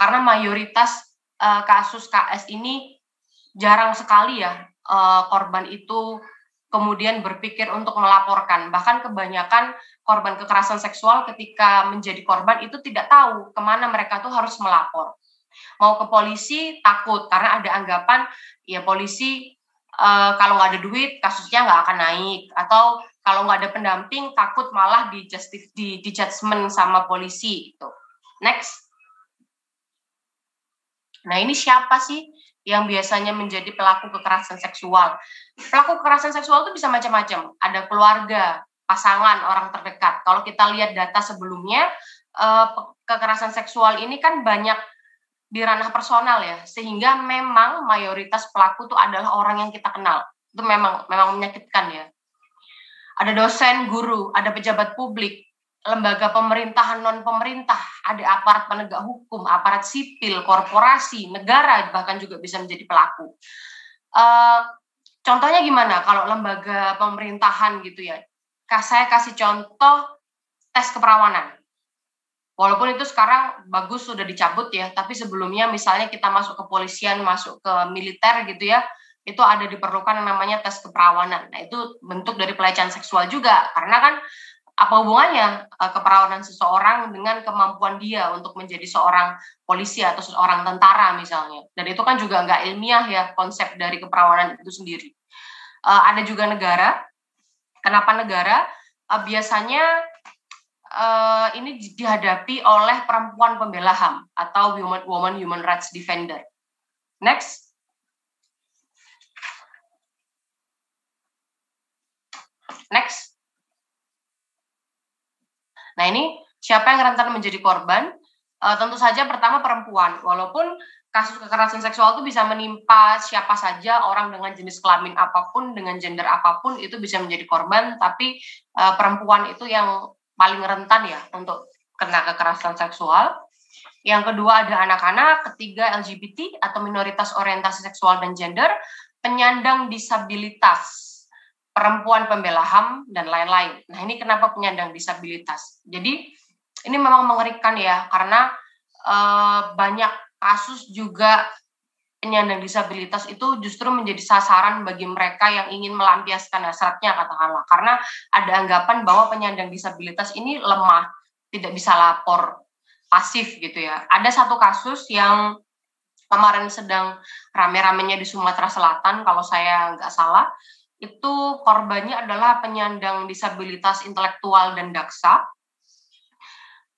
Speaker 2: Karena mayoritas uh, kasus KS ini jarang sekali ya uh, korban itu kemudian berpikir untuk melaporkan. Bahkan kebanyakan korban kekerasan seksual ketika menjadi korban itu tidak tahu ke mana mereka tuh harus melapor. Mau ke polisi takut karena ada anggapan ya polisi uh, kalau nggak ada duit kasusnya nggak akan naik atau kalau nggak ada pendamping takut malah di justif di, di judgment sama polisi itu. Next. Nah, ini siapa sih yang biasanya menjadi pelaku kekerasan seksual? Pelaku kekerasan seksual itu bisa macam-macam. Ada keluarga, pasangan, orang terdekat. Kalau kita lihat data sebelumnya, eh, kekerasan seksual ini kan banyak di ranah personal ya, sehingga memang mayoritas pelaku itu adalah orang yang kita kenal. Itu memang memang menyakitkan ya. Ada dosen, guru, ada pejabat publik, lembaga pemerintahan non pemerintah, ada aparat penegak hukum, aparat sipil, korporasi, negara bahkan juga bisa menjadi pelaku. Uh, contohnya gimana kalau lembaga pemerintahan gitu ya? Saya kasih contoh tes keperawanan. Walaupun itu sekarang bagus sudah dicabut ya, tapi sebelumnya misalnya kita masuk ke polisian, masuk ke militer gitu ya, itu ada diperlukan namanya tes keperawanan. Nah, itu bentuk dari pelecehan seksual juga, karena kan apa hubungannya uh, keperawanan seseorang dengan kemampuan dia untuk menjadi seorang polisi atau seorang tentara misalnya. Dan itu kan juga nggak ilmiah ya konsep dari keperawanan itu sendiri. Uh, ada juga negara. Kenapa negara? Uh, biasanya ini dihadapi oleh perempuan pembela ham atau woman, woman human rights defender. Next. Next Nah ini siapa yang rentan menjadi korban? Uh, tentu saja pertama perempuan, walaupun kasus kekerasan seksual itu bisa menimpa siapa saja orang dengan jenis kelamin apa pun, dengan gender apa pun itu bisa menjadi korban, tapi uh, perempuan itu yang paling rentan ya untuk kena kekerasan seksual. Yang kedua ada anak-anak, ketiga LGBT atau minoritas orientasi seksual dan gender, penyandang disabilitas perempuan pembela HAM, dan lain-lain. Nah ini kenapa penyandang disabilitas. Jadi ini memang mengerikan ya, karena e, banyak kasus juga penyandang disabilitas itu justru menjadi sasaran bagi mereka yang ingin melampiaskan hasratnya katakanlah. Karena ada anggapan bahwa penyandang disabilitas ini lemah, tidak bisa lapor, pasif gitu ya. Ada satu kasus yang kemarin sedang rame-ramenya di Sumatera Selatan kalau saya nggak salah itu korbannya adalah penyandang disabilitas intelektual dan daksa.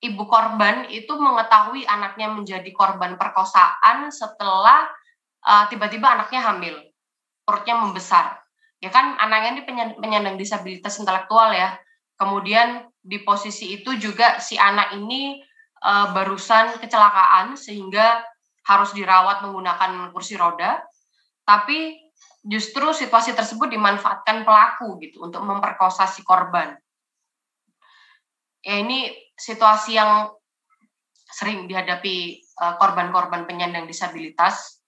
Speaker 2: Ibu korban itu mengetahui anaknya menjadi korban perkosaan setelah uh, tiba-tiba anaknya hamil, perutnya membesar. Ya kan anaknya ini penyandang disabilitas intelektual ya. Kemudian di posisi itu juga si anak ini uh, barusan kecelakaan sehingga harus dirawat menggunakan kursi roda. Tapi justru situasi tersebut dimanfaatkan pelaku gitu untuk memperkosa si korban. Ya ini situasi yang sering dihadapi korban-korban penyandang disabilitas.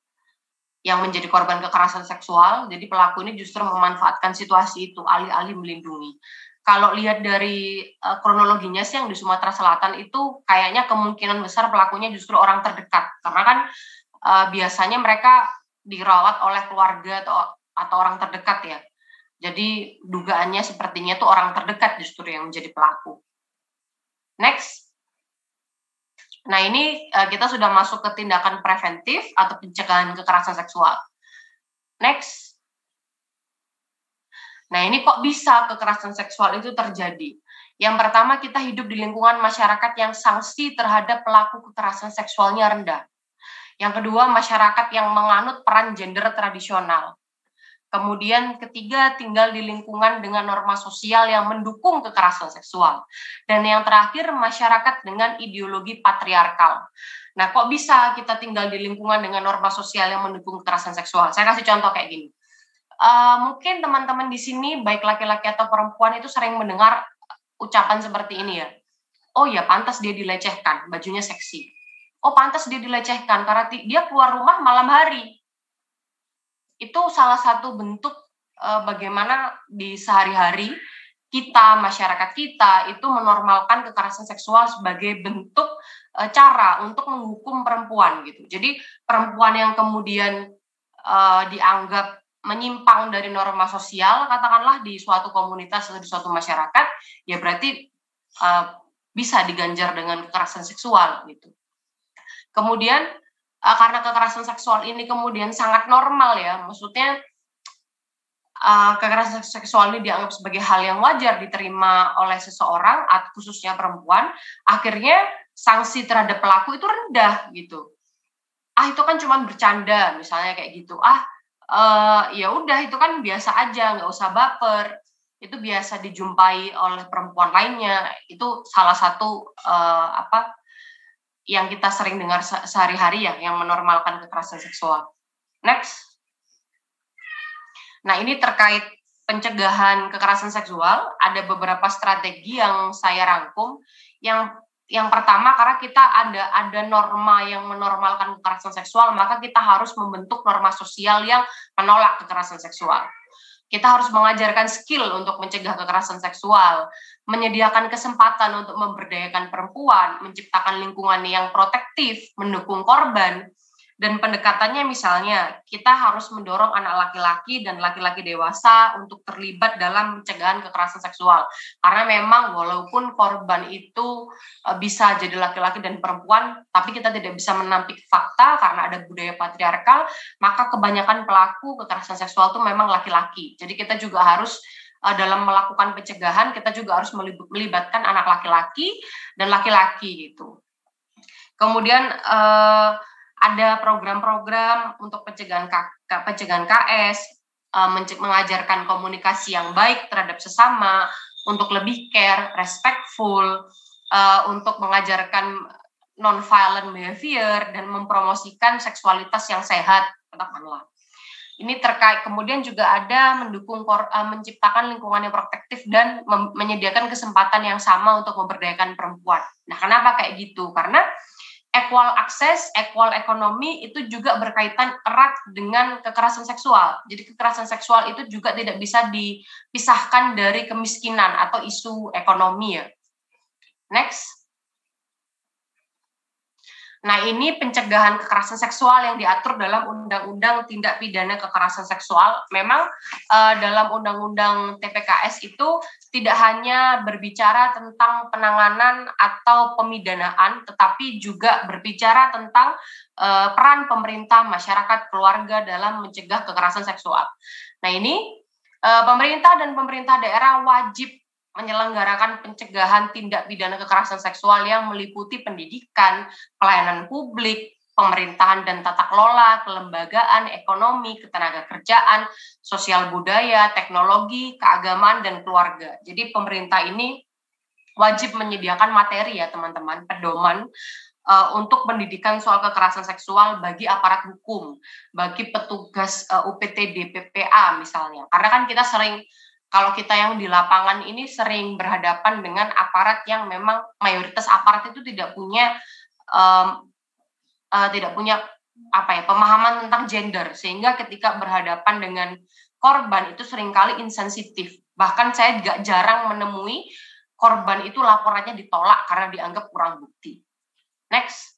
Speaker 2: yang menjadi korban kekerasan seksual. Jadi pelaku ini justru memanfaatkan situasi itu alih-alih melindungi. Kalau lihat dari uh, kronologinya sih yang di Sumatera Selatan itu kayaknya kemungkinan besar pelakunya justru orang terdekat karena kan uh, biasanya mereka dirawat oleh keluarga atau atau orang terdekat ya. Jadi dugaannya sepertinya itu orang terdekat justru yang menjadi pelaku. Next. Nah, ini uh, kita sudah masuk ke tindakan preventif atau pencegahan kekerasan seksual. Next. Nah, ini kok bisa kekerasan seksual itu terjadi? Yang pertama, kita hidup di lingkungan masyarakat yang sanksi terhadap pelaku kekerasan seksualnya rendah. Yang kedua, masyarakat yang menganut peran gender tradisional. Kemudian ketiga, tinggal di lingkungan dengan norma sosial yang mendukung kekerasan seksual. Dan yang terakhir, masyarakat dengan ideologi patriarkal. Nah, kok bisa kita tinggal di lingkungan dengan norma sosial yang mendukung kekerasan seksual? Saya kasih contoh kayak gini. Uh, mungkin teman-teman di sini, baik laki-laki atau perempuan itu sering mendengar ucapan seperti ini ya. Oh ya, pantas dia dilecehkan, bajunya seksi. Oh, pantas dia dilecehkan karena dia keluar rumah malam hari itu salah satu bentuk uh, bagaimana di sehari-hari kita masyarakat kita itu menormalkan kekerasan seksual sebagai bentuk uh, cara untuk menghukum perempuan gitu. Jadi perempuan yang kemudian uh, dianggap menyimpang dari norma sosial katakanlah di suatu komunitas atau di suatu masyarakat ya berarti uh, bisa diganjar dengan kekerasan seksual gitu. Kemudian uh, karena kekerasan seksual ini kemudian sangat normal ya, maksudnya uh, kekerasan seksual ini dianggap sebagai hal yang wajar diterima oleh seseorang, khususnya perempuan, akhirnya sanksi terhadap pelaku itu rendah gitu. Ah itu kan cuma bercanda, misalnya kayak gitu. Ah uh, ya udah itu kan biasa aja, nggak usah baper. Itu biasa dijumpai oleh perempuan lainnya. Itu salah satu uh, apa yang kita sering dengar sehari-hari ya, yang menormalkan kekerasan seksual. Next. Nah, ini terkait pencegahan kekerasan seksual, ada beberapa strategi yang saya rangkum. Yang yang pertama karena kita ada ada norma yang menormalkan kekerasan seksual, maka kita harus membentuk norma sosial yang menolak kekerasan seksual. Kita harus mengajarkan skill untuk mencegah kekerasan seksual, menyediakan kesempatan untuk memberdayakan perempuan, menciptakan lingkungan yang protektif, mendukung korban, dan pendekatannya misalnya kita harus mendorong anak laki-laki dan laki-laki dewasa untuk terlibat dalam pencegahan kekerasan seksual. Karena memang walaupun korban itu e, bisa jadi laki-laki dan perempuan tapi kita tidak bisa menampik fakta karena ada budaya patriarkal maka kebanyakan pelaku kekerasan seksual itu memang laki-laki. Jadi kita juga harus e, dalam melakukan pencegahan kita juga harus melibatkan anak laki-laki dan laki-laki gitu. Kemudian uh, ada program-program untuk pencegahan pencegahan KS, eh, mengajarkan komunikasi yang baik terhadap sesama, untuk lebih care, respectful, eh, untuk mengajarkan non-violent behavior dan mempromosikan seksualitas yang sehat, katakanlah. Ini terkait kemudian juga ada mendukung eh, menciptakan lingkungan yang protektif dan menyediakan kesempatan yang sama untuk memberdayakan perempuan. Nah, kenapa kayak gitu? Karena equal akses, equal ekonomi itu juga berkaitan erat dengan kekerasan seksual. Jadi kekerasan seksual itu juga tidak bisa dipisahkan dari kemiskinan atau isu ekonomi ya. Next. Nah, ini pencegahan kekerasan seksual yang diatur dalam Undang-Undang Tindak Pidana Kekerasan Seksual. Memang uh, dalam Undang-Undang TPKS itu tidak hanya berbicara tentang penanganan atau pemidanaan, tetapi juga berbicara tentang uh, peran pemerintah, masyarakat, keluarga dalam mencegah kekerasan seksual. Nah, ini uh, pemerintah dan pemerintah daerah wajib menyelenggarakan pencegahan tindak pidana kekerasan seksual yang meliputi pendidikan, pelayanan publik, pemerintahan dan tata kelola, kelembagaan, ekonomi, ketenaga kerjaan, sosial budaya, teknologi, keagamaan, dan keluarga. Jadi pemerintah ini wajib menyediakan materi ya teman-teman, pedoman uh, untuk pendidikan soal kekerasan seksual bagi aparat hukum, bagi petugas uh, UPTD, PPA misalnya. Karena kan kita sering kalau kita yang di lapangan ini sering berhadapan dengan aparat yang memang mayoritas aparat itu tidak punya um, uh, tidak punya apa ya pemahaman tentang gender. Sehingga ketika berhadapan dengan korban itu sering kali insensitif. Bahkan saya juga jarang menemui korban itu laporannya ditolak karena dianggap kurang bukti. Next.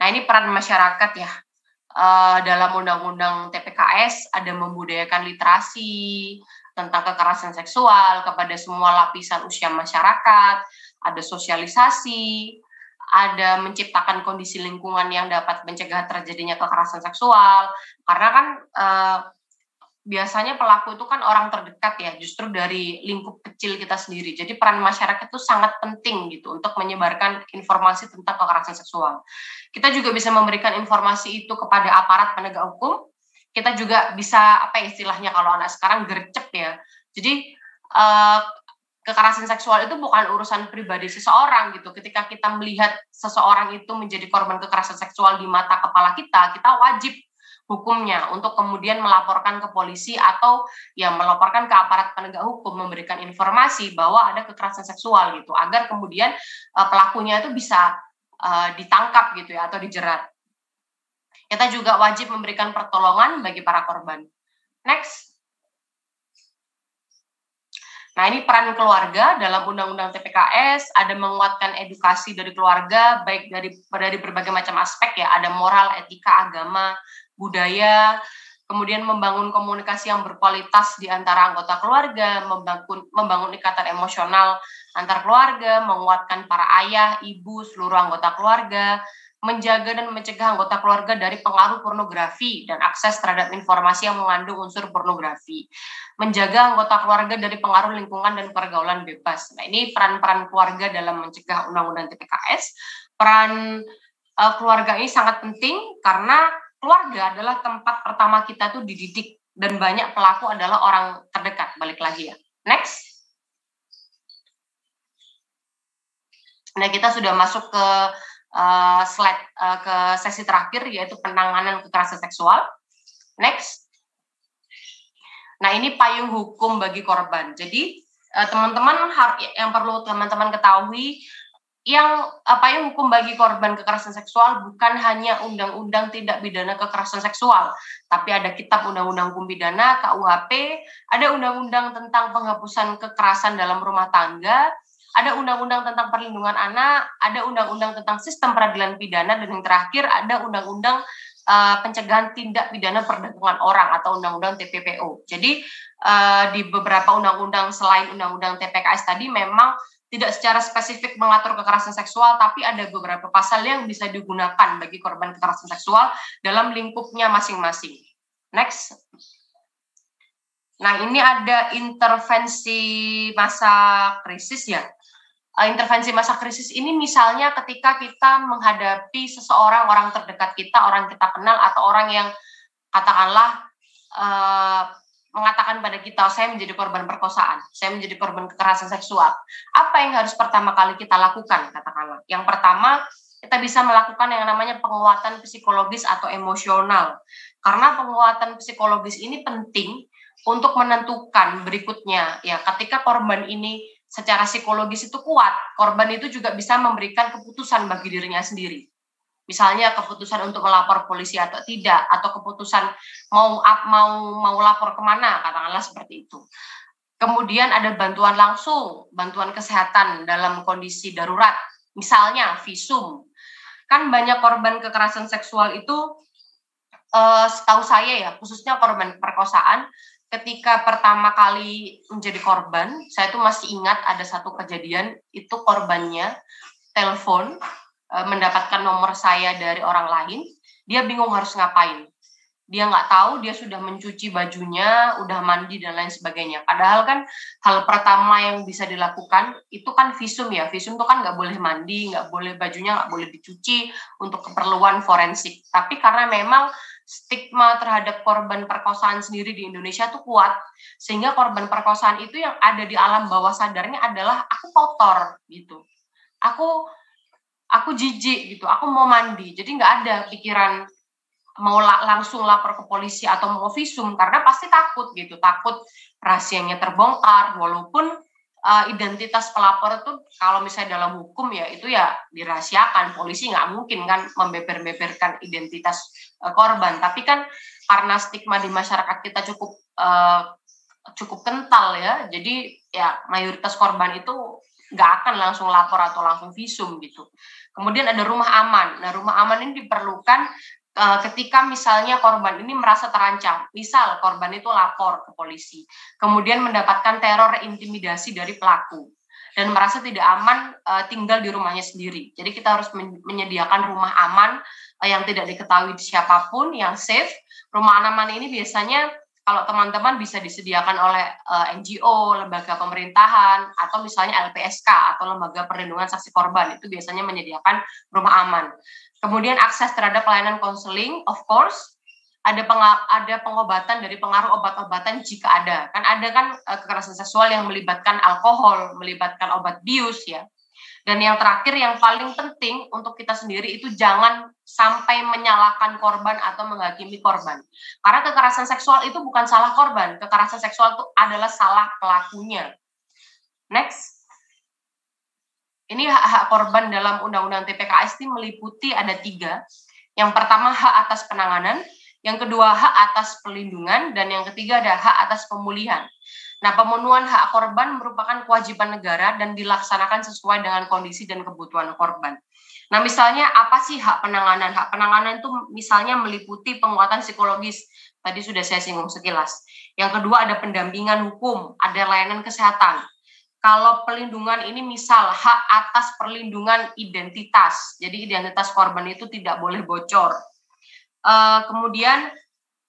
Speaker 2: Nah ini peran masyarakat ya uh, dalam undang-undang TPKS ada membudayakan literasi tentang kekerasan seksual kepada semua lapisan usia masyarakat, ada sosialisasi, ada menciptakan kondisi lingkungan yang dapat mencegah terjadinya kekerasan seksual. Karena kan uh, biasanya pelaku itu kan orang terdekat ya, justru dari lingkup kecil kita sendiri. Jadi peran masyarakat itu sangat penting gitu untuk menyebarkan informasi tentang kekerasan seksual. Kita juga bisa memberikan informasi itu kepada aparat penegak hukum kita juga bisa apa ya istilahnya kalau anak sekarang gercep ya. Jadi uh, kekerasan seksual itu bukan urusan pribadi seseorang gitu. Ketika kita melihat seseorang itu menjadi korban kekerasan seksual di mata kepala kita, kita wajib hukumnya untuk kemudian melaporkan ke polisi atau ya melaporkan ke aparat penegak hukum memberikan informasi bahwa ada kekerasan seksual gitu agar kemudian uh, pelakunya itu bisa uh, ditangkap gitu ya atau dijerat. Kita juga wajib memberikan pertolongan bagi para korban. Next. Nah, ini peran keluarga dalam Undang-Undang TPKS ada menguatkan edukasi dari keluarga baik dari dari berbagai macam aspek ya, ada moral, etika, agama, budaya, kemudian membangun komunikasi yang berkualitas di antara anggota keluarga, membangun membangun ikatan emosional antar keluarga, menguatkan para ayah, ibu, seluruh anggota keluarga, menjaga dan mencegah anggota keluarga dari pengaruh pornografi dan akses terhadap informasi yang mengandung unsur pornografi. Menjaga anggota keluarga dari pengaruh lingkungan dan pergaulan bebas. Nah, ini peran-peran keluarga dalam mencegah undang-undang TPKS. Peran uh, keluarga ini sangat penting karena keluarga adalah tempat pertama kita tuh dididik dan banyak pelaku adalah orang terdekat. Balik lagi ya. Next. Nah, kita sudah masuk ke uh, slide uh, ke sesi terakhir yaitu penanganan kekerasan seksual. Next. Nah, ini payung hukum bagi korban. Jadi, uh, teman-teman yang perlu teman-teman ketahui yang apa yang hukum bagi korban kekerasan seksual bukan hanya undang-undang tindak pidana kekerasan seksual, tapi ada kitab undang-undang hukum pidana KUHP, ada undang-undang tentang penghapusan kekerasan dalam rumah tangga, ada undang-undang tentang perlindungan anak, ada undang-undang tentang sistem peradilan pidana, dan yang terakhir ada undang-undang uh, pencegahan tindak pidana perdagangan orang atau undang-undang TPPO. Jadi uh, di beberapa undang-undang selain undang-undang TPKS tadi memang tidak secara spesifik mengatur kekerasan seksual, tapi ada beberapa pasal yang bisa digunakan bagi korban kekerasan seksual dalam lingkupnya masing-masing. Next. Nah, ini ada intervensi masa krisis ya. Eh, intervensi masa krisis ini misalnya ketika kita menghadapi seseorang orang terdekat kita, orang kita kenal atau orang yang katakanlah uh, mengatakan pada kita saya menjadi korban perkosaan, saya menjadi korban kekerasan seksual. Apa yang harus pertama kali kita lakukan katakanlah? Yang pertama kita bisa melakukan yang namanya penguatan psikologis atau emosional. Karena penguatan psikologis ini penting untuk menentukan berikutnya ya ketika korban ini secara psikologis itu kuat, korban itu juga bisa memberikan keputusan bagi dirinya sendiri. Misalnya keputusan untuk melapor polisi atau tidak, atau keputusan mau mau mau lapor ke mana, katakanlah seperti itu. Kemudian ada bantuan langsung, bantuan kesehatan dalam kondisi darurat, misalnya visum. Kan banyak korban kekerasan seksual itu, uh, setahu saya ya, khususnya korban perkosaan, ketika pertama kali menjadi korban, saya tuh masih ingat ada satu kejadian itu korbannya telepon mendapatkan nomor saya dari orang lain, dia bingung harus ngapain. Dia nggak tahu, dia sudah mencuci bajunya, udah mandi dan lain sebagainya. Padahal kan hal pertama yang bisa dilakukan itu kan visum ya. Visum itu kan nggak boleh mandi, nggak boleh bajunya nggak boleh dicuci untuk keperluan forensik. Tapi karena memang stigma terhadap korban perkosaan sendiri di Indonesia tuh kuat sehingga korban perkosaan itu yang ada di alam bawah sadarnya adalah aku kotor gitu aku aku jijik gitu aku mau mandi. Jadi nggak ada pikiran mau la langsung lapor ke polisi atau mau visum karena pasti takut gitu. Takut rahasianya terbongkar walaupun uh, identitas pelapor itu kalau misalnya dalam hukum ya itu ya dirahasiakan. Polisi nggak mungkin kan membeber-beberkan identitas uh, korban. Tapi kan karena stigma di masyarakat kita cukup uh, cukup kental ya jadi ya mayoritas korban itu nggak akan langsung lapor atau langsung visum gitu kemudian ada rumah aman nah rumah aman ini diperlukan Eh, ketika misalnya korban ini merasa terancam, misal korban itu lapor ke polisi, kemudian mendapatkan teror intimidasi dari pelaku dan merasa tidak aman uh, tinggal di rumahnya sendiri. Jadi kita harus menyediakan rumah aman uh, yang tidak diketahui siapa pun, yang safe. Rumah aman ini biasanya kalau teman-teman bisa disediakan oleh uh, NGO, lembaga pemerintahan, atau misalnya LPSK atau lembaga perlindungan saksi korban itu biasanya menyediakan rumah aman. Kemudian akses terhadap pelayanan konseling, of course, ada ada pengobatan dari pengaruh obat-obatan jika ada. Kan ada kan uh, kekerasan seksual yang melibatkan alkohol, melibatkan obat bius ya. Dan yang terakhir yang paling penting untuk kita sendiri itu jangan sampai menyalahkan korban atau menghakimi korban. Karena kekerasan seksual itu bukan salah korban, kekerasan seksual itu adalah salah pelakunya. Next. Ini hak-hak korban dalam Undang-Undang TPKS ini meliputi ada tiga. Yang pertama hak atas penanganan, yang kedua hak atas pelindungan, dan yang ketiga ada hak atas pemulihan. Nah, pemenuhan hak korban merupakan kewajiban negara dan dilaksanakan sesuai dengan kondisi dan kebutuhan korban. Nah, misalnya apa sih hak penanganan? Hak penanganan itu misalnya meliputi penguatan psikologis. Tadi sudah saya singgung sekilas. Yang kedua ada pendampingan hukum, ada layanan kesehatan, kalau pelindungan ini misal hak atas perlindungan identitas, jadi identitas korban itu tidak boleh bocor. Uh, kemudian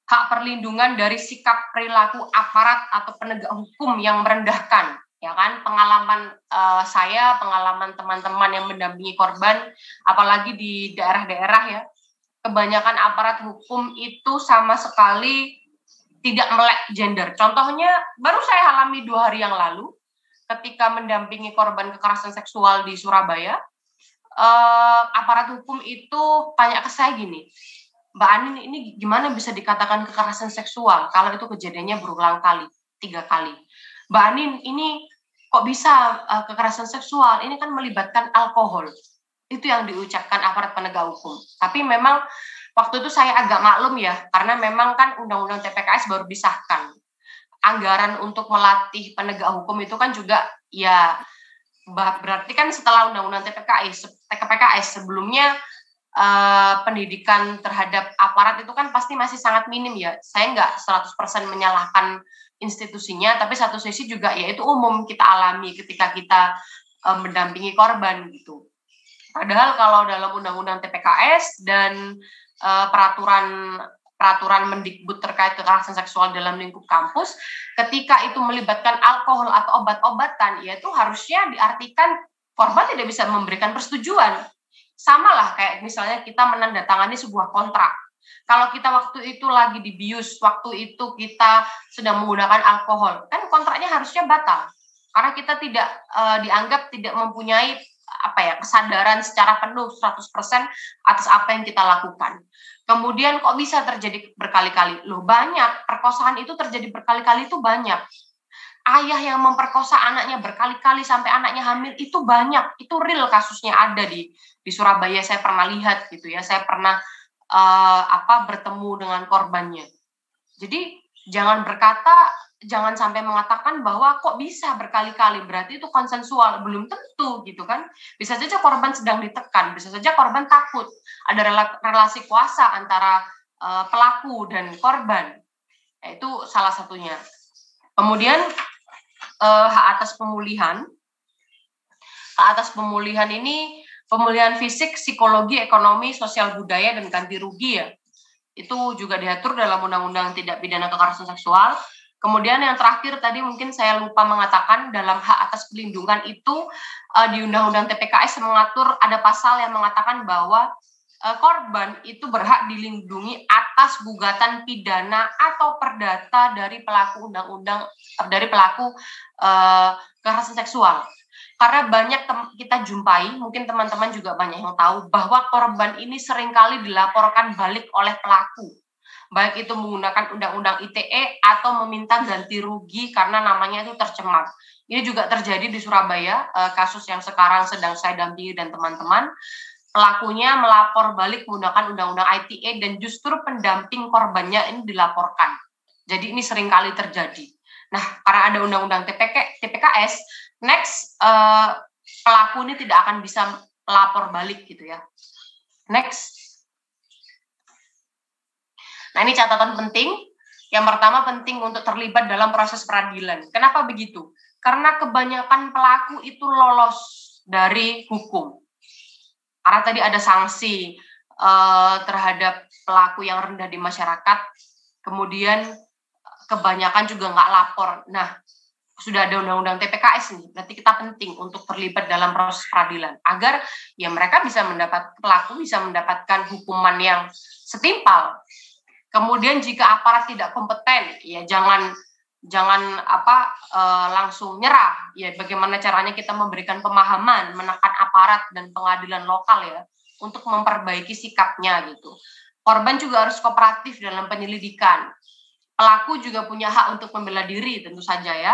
Speaker 2: hak perlindungan dari sikap perilaku aparat atau penegak hukum yang merendahkan, ya kan? Pengalaman uh, saya, pengalaman teman-teman yang mendampingi korban, apalagi di daerah-daerah ya, kebanyakan aparat hukum itu sama sekali tidak melek gender. Contohnya baru saya alami dua hari yang lalu ketika mendampingi korban kekerasan seksual di Surabaya, uh, aparat hukum itu tanya ke saya gini, Mbak Anin ini gimana bisa dikatakan kekerasan seksual kalau itu kejadiannya berulang kali, tiga kali. Mbak Anin ini kok bisa uh, kekerasan seksual? Ini kan melibatkan alkohol. Itu yang diucapkan aparat penegak hukum. Tapi memang waktu itu saya agak maklum ya, karena memang kan undang-undang TPKS baru disahkan anggaran untuk melatih penegak hukum itu kan juga ya berarti kan setelah undang-undang TPKS TPKS sebelumnya uh, pendidikan terhadap aparat itu kan pasti masih sangat minim ya. Saya nggak 100% menyalahkan institusinya, tapi satu sisi juga ya itu umum kita alami ketika kita uh, mendampingi korban gitu. Padahal kalau dalam undang-undang TPKS dan uh, peraturan peraturan Mendikbud terkait kekerasan seksual dalam lingkup kampus, ketika itu melibatkan alkohol atau obat-obatan, yaitu harusnya diartikan korban tidak bisa memberikan persetujuan. Sama lah kayak misalnya kita menandatangani sebuah kontrak. Kalau kita waktu itu lagi dibius, waktu itu kita sedang menggunakan alkohol, kan kontraknya harusnya batal. Karena kita tidak uh, dianggap tidak mempunyai apa ya kesadaran secara penuh 100% atas apa yang kita lakukan. Kemudian kok bisa terjadi berkali-kali? Loh banyak, perkosaan itu terjadi berkali-kali itu banyak. Ayah yang memperkosa anaknya berkali-kali sampai anaknya hamil itu banyak. Itu real kasusnya ada di di Surabaya saya pernah lihat gitu ya. Saya pernah uh, apa bertemu dengan korbannya. Jadi jangan berkata jangan sampai mengatakan bahwa kok bisa berkali-kali. Berarti itu konsensual. Belum tentu gitu kan. Bisa saja korban sedang ditekan. Bisa saja korban takut. Ada relasi kuasa antara uh, pelaku dan korban. Ya, itu salah satunya. Kemudian uh, hak atas pemulihan. Hak atas pemulihan ini pemulihan fisik psikologi ekonomi sosial budaya dan ganti rugi ya itu juga diatur dalam undang-undang tidak pidana kekerasan seksual Kemudian yang terakhir tadi mungkin saya lupa mengatakan dalam hak atas pelindungan itu uh, di Undang-Undang TPKS mengatur ada pasal yang mengatakan bahwa uh, korban itu berhak dilindungi atas gugatan pidana atau perdata dari pelaku undang-undang dari pelaku uh, kekerasan seksual. Karena banyak kita jumpai, mungkin teman-teman juga banyak yang tahu bahwa korban ini sering kali dilaporkan balik oleh pelaku baik itu menggunakan undang-undang ITE atau meminta ganti rugi karena namanya itu tercemar. Ini juga terjadi di Surabaya, uh, kasus yang sekarang sedang saya dampingi dan teman-teman. Pelakunya melapor balik menggunakan undang-undang ITE dan justru pendamping korbannya ini dilaporkan. Jadi ini sering kali terjadi. Nah, karena ada undang-undang TPK, TPKS, next uh, pelaku ini tidak akan bisa lapor balik gitu ya. Next. Nah, ini catatan penting. Yang pertama penting untuk terlibat dalam proses peradilan. Kenapa begitu? Karena kebanyakan pelaku itu lolos dari hukum. Karena tadi ada sanksi uh, terhadap pelaku yang rendah di masyarakat, kemudian kebanyakan juga nggak lapor. Nah, sudah ada undang-undang TPKS nih, berarti kita penting untuk terlibat dalam proses peradilan agar ya mereka bisa mendapat pelaku bisa mendapatkan hukuman yang setimpal. Kemudian jika aparat tidak kompeten, ya jangan jangan apa e, langsung nyerah. Ya bagaimana caranya kita memberikan pemahaman, menekan aparat dan pengadilan lokal ya untuk memperbaiki sikapnya gitu. Korban juga harus kooperatif dalam penyelidikan. Pelaku juga punya hak untuk membela diri tentu saja ya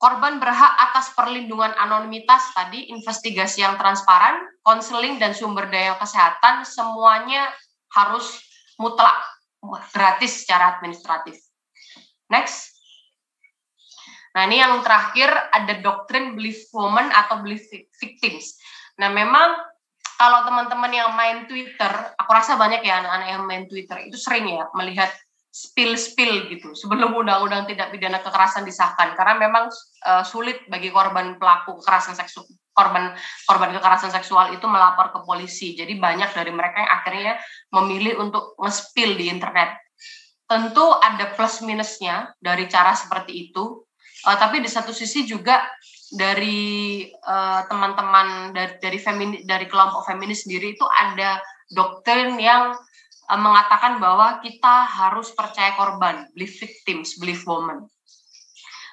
Speaker 2: Korban berhak atas perlindungan anonimitas tadi, investigasi yang transparan, konseling dan sumber daya kesehatan semuanya harus mutlak gratis secara administratif. Next. Nah, ini yang terakhir ada doktrin belief woman atau belief victims. Nah, memang kalau teman-teman yang main Twitter, aku rasa banyak ya anak-anak yang main Twitter itu sering ya melihat spill-spill gitu. Sebelum undang-undang tidak pidana kekerasan disahkan. Karena memang uh, sulit bagi korban pelaku kekerasan seksual korban korban kekerasan seksual itu melapor ke polisi. Jadi banyak dari mereka yang akhirnya memilih untuk nge-spill di internet. Tentu ada plus minusnya dari cara seperti itu. Uh, tapi di satu sisi juga dari uh, teman-teman dari dari feminis dari kelompok feminis sendiri itu ada doktrin yang mengatakan bahwa kita harus percaya korban, believe victims, believe woman.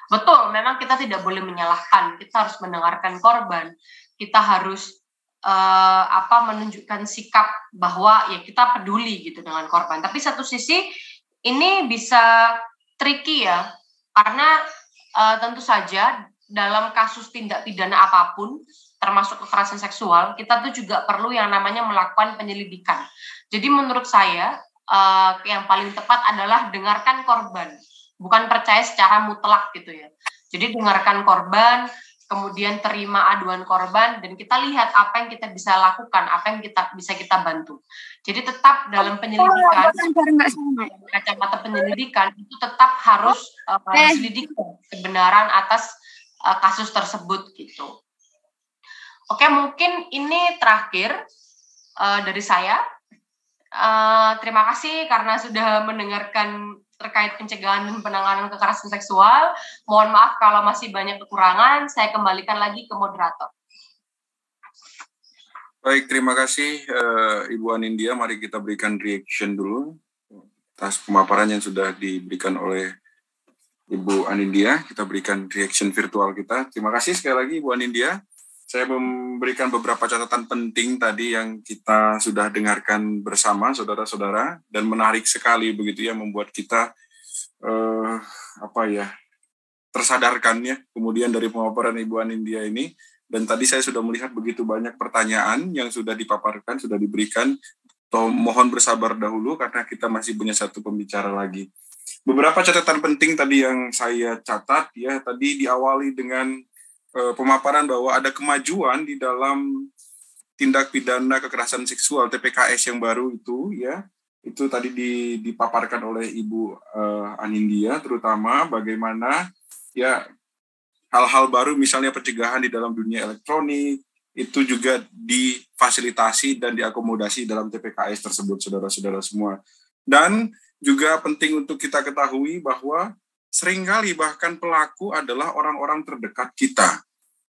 Speaker 2: Betul, memang kita tidak boleh menyalahkan, kita harus mendengarkan korban, kita harus uh, apa menunjukkan sikap bahwa ya kita peduli gitu dengan korban. Tapi satu sisi ini bisa tricky ya, karena uh, tentu saja dalam kasus tindak pidana apa pun termasuk kekerasan seksual, kita tuh juga perlu yang namanya melakukan penyelidikan. Jadi menurut saya uh, yang paling tepat adalah dengarkan korban, bukan percaya secara mutlak gitu ya. Jadi dengarkan korban, kemudian terima aduan korban dan kita lihat apa yang kita bisa lakukan, apa yang kita bisa kita bantu. Jadi tetap dalam penyelidikan, kacamata penyelidikan itu tetap harus uh, diselidiki kebenaran atas uh, kasus tersebut gitu. Oke, mungkin ini terakhir uh, dari saya. Uh, terima kasih karena sudah mendengarkan terkait pencegahan dan penanganan kekerasan seksual. Mohon maaf kalau masih banyak kekurangan. Saya kembalikan lagi ke moderator.
Speaker 5: Baik, terima kasih uh, Ibu Anindya. Mari kita berikan reaction dulu atas pemaparan yang sudah diberikan oleh Ibu Anindya. Kita berikan reaction virtual kita. Terima kasih sekali lagi Ibu Anindya saya memberikan beberapa catatan penting tadi yang kita sudah dengarkan bersama saudara-saudara dan menarik sekali begitu ya membuat kita eh, apa ya tersadarkan ya kemudian dari pemaparan Ibu Anindya ini. Dan tadi saya sudah melihat begitu banyak pertanyaan yang sudah dipaparkan sudah diberikan. Toh, mohon bersabar dahulu karena kita masih punya satu pembicara lagi. Beberapa catatan penting tadi yang saya catat ya tadi diawali dengan pemaparan bahwa ada kemajuan di dalam tindak pidana kekerasan seksual TPKS yang baru itu ya. Itu tadi dipaparkan oleh Ibu uh, Anindya terutama bagaimana ya hal-hal baru misalnya pencegahan di dalam dunia elektronik itu juga difasilitasi dan diakomodasi dalam TPKS tersebut saudara-saudara semua. Dan juga penting untuk kita ketahui bahwa sering kali bahkan pelaku adalah orang-orang terdekat kita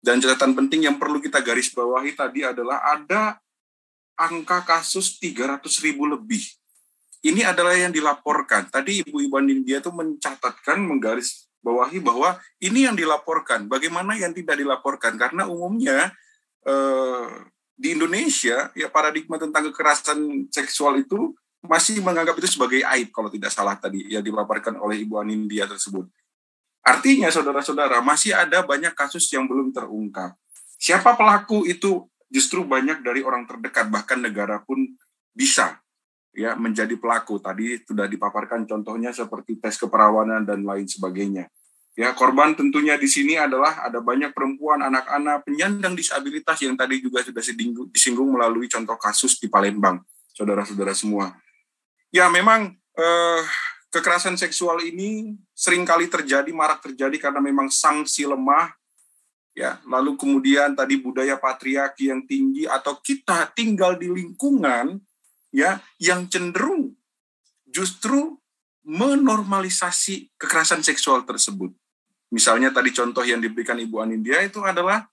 Speaker 5: dan catatan penting yang perlu kita garis bawahi tadi adalah ada angka kasus 300 ribu lebih. Ini adalah yang dilaporkan. Tadi Ibu Ibu India itu mencatatkan, menggaris bawahi bahwa ini yang dilaporkan. Bagaimana yang tidak dilaporkan? Karena umumnya eh, di Indonesia ya paradigma tentang kekerasan seksual itu masih menganggap itu sebagai aib kalau tidak salah tadi yang dilaporkan oleh Ibu Anindya tersebut. Artinya saudara-saudara masih ada banyak kasus yang belum terungkap. Siapa pelaku itu justru banyak dari orang terdekat bahkan negara pun bisa ya menjadi pelaku. Tadi sudah dipaparkan contohnya seperti tes keperawanan dan lain sebagainya. Ya, korban tentunya di sini adalah ada banyak perempuan, anak-anak, penyandang disabilitas yang tadi juga sudah disinggung melalui contoh kasus di Palembang, saudara-saudara semua. Ya, memang eh, kekerasan seksual ini sering kali terjadi, marak terjadi karena memang sanksi lemah, ya. Lalu kemudian tadi budaya patriarki yang tinggi atau kita tinggal di lingkungan ya yang cenderung justru menormalisasi kekerasan seksual tersebut. Misalnya tadi contoh yang diberikan Ibu Anindya itu adalah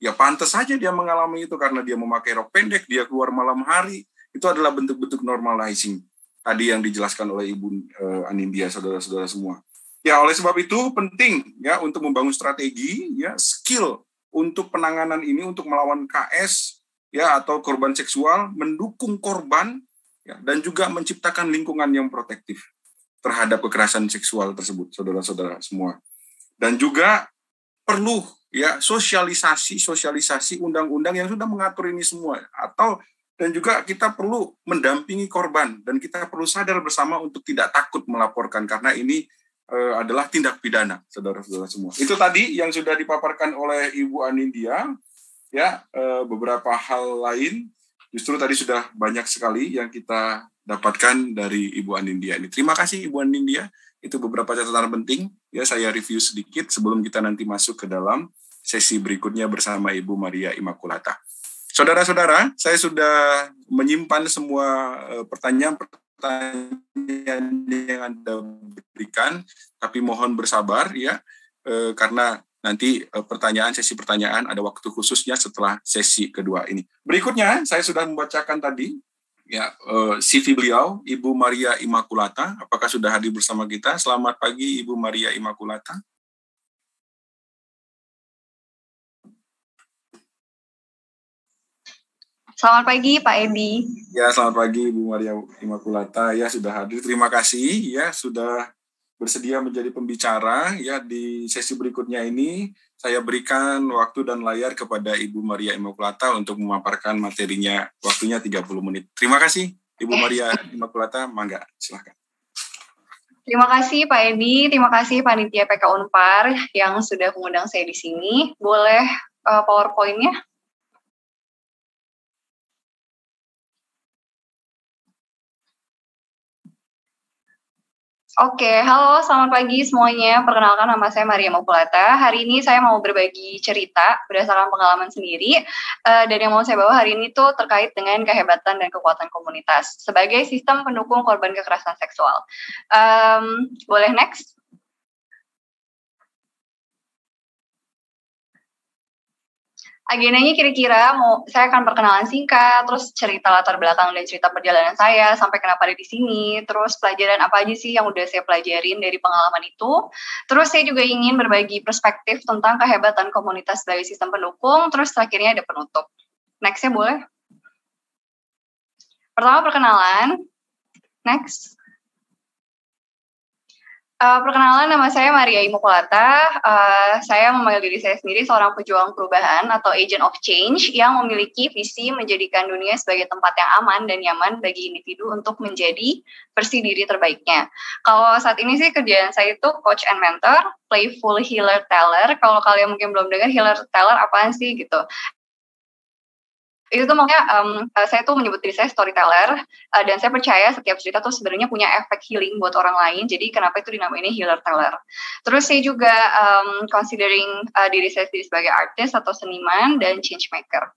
Speaker 5: ya pantas saja dia mengalami itu karena dia memakai rok pendek, dia keluar malam hari, itu adalah bentuk-bentuk normalizing tadi yang dijelaskan oleh Ibu uh, Anindya saudara-saudara semua. Ya, oleh sebab itu penting ya untuk membangun strategi ya skill untuk penanganan ini untuk melawan KS ya atau korban seksual, mendukung korban ya, dan juga menciptakan lingkungan yang protektif terhadap kekerasan seksual tersebut, saudara-saudara semua dan juga perlu ya sosialisasi sosialisasi undang-undang yang sudah mengatur ini semua atau dan juga kita perlu mendampingi korban dan kita perlu sadar bersama untuk tidak takut melaporkan karena ini e, adalah tindak pidana saudara-saudara semua. Itu tadi yang sudah dipaparkan oleh Ibu Anindya ya e, beberapa hal lain. Justru tadi sudah banyak sekali yang kita dapatkan dari Ibu Anindya ini. Terima kasih Ibu Anindya. Itu beberapa catatan penting. Ya saya review sedikit sebelum kita nanti masuk ke dalam sesi berikutnya bersama Ibu Maria Imakulata. Saudara-saudara, saya sudah menyimpan semua eh, pertanyaan-pertanyaan yang Anda berikan, tapi mohon bersabar ya, eh, karena nanti eh, pertanyaan sesi pertanyaan ada waktu khususnya setelah sesi kedua ini. Berikutnya saya sudah membacakan tadi ya CV beliau Ibu Maria Imakulata apakah sudah hadir bersama kita? Selamat pagi Ibu Maria Imakulata
Speaker 7: Selamat pagi Pak Edi.
Speaker 5: Ya, selamat pagi Ibu Maria Imakulata. Ya, sudah hadir. Terima kasih ya sudah bersedia menjadi pembicara ya di sesi berikutnya ini saya berikan waktu dan layar kepada Ibu Maria Immaculata untuk memaparkan materinya waktunya 30 menit. Terima kasih Ibu Maria Immaculata, mangga silahkan.
Speaker 7: Terima kasih Pak Edi, terima kasih Panitia PK Unpar yang sudah mengundang saya di sini. Boleh uh, PowerPoint-nya? Oke, halo selamat pagi semuanya. Perkenalkan nama saya Maria Mopulata. Hari ini saya mau berbagi cerita berdasarkan pengalaman sendiri. Uh, dan yang mau saya bawa hari ini tuh terkait dengan kehebatan dan kekuatan komunitas sebagai sistem pendukung korban kekerasan seksual. Um, boleh next? Agendanya kira-kira mau saya akan perkenalan singkat, terus cerita latar belakang dan cerita perjalanan saya sampai kenapa ada di sini, terus pelajaran apa aja sih yang udah saya pelajarin dari pengalaman itu. Terus saya juga ingin berbagi perspektif tentang kehebatan komunitas sebagai sistem pendukung, terus terakhirnya ada penutup. Next-nya boleh? Pertama perkenalan. Next. Uh, perkenalan, nama saya Maria Imukulata. Uh, saya memanggil diri saya sendiri seorang pejuang perubahan atau agent of change yang memiliki visi menjadikan dunia sebagai tempat yang aman dan nyaman bagi individu untuk menjadi versi diri terbaiknya. Kalau saat ini sih kerjaan saya itu coach and mentor, playful healer teller. Kalau kalian mungkin belum dengar healer teller apaan sih gitu itu tuh makanya um, saya tuh menyebut diri saya storyteller uh, dan saya percaya setiap cerita tuh sebenarnya punya efek healing buat orang lain jadi kenapa itu dinamain healer teller terus saya juga um, considering uh, diri saya sendiri sebagai artis atau seniman dan change maker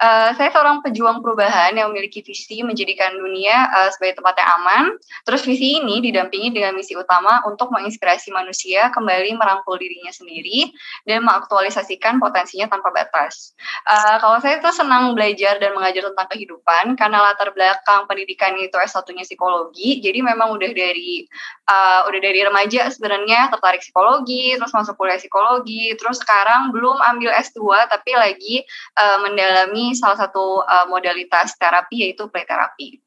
Speaker 7: Uh, saya seorang pejuang perubahan yang memiliki visi menjadikan dunia uh, sebagai tempat yang aman. Terus visi ini didampingi dengan misi utama untuk menginspirasi manusia kembali merangkul dirinya sendiri dan mengaktualisasikan potensinya tanpa batas. Uh, kalau saya tuh senang belajar dan mengajar tentang kehidupan karena latar belakang pendidikan itu S1-nya psikologi. Jadi memang udah dari uh, udah dari remaja sebenarnya tertarik psikologi, terus masuk kuliah psikologi, terus sekarang belum ambil S2 tapi lagi uh, mendalami salah satu uh, modalitas terapi yaitu play terapi.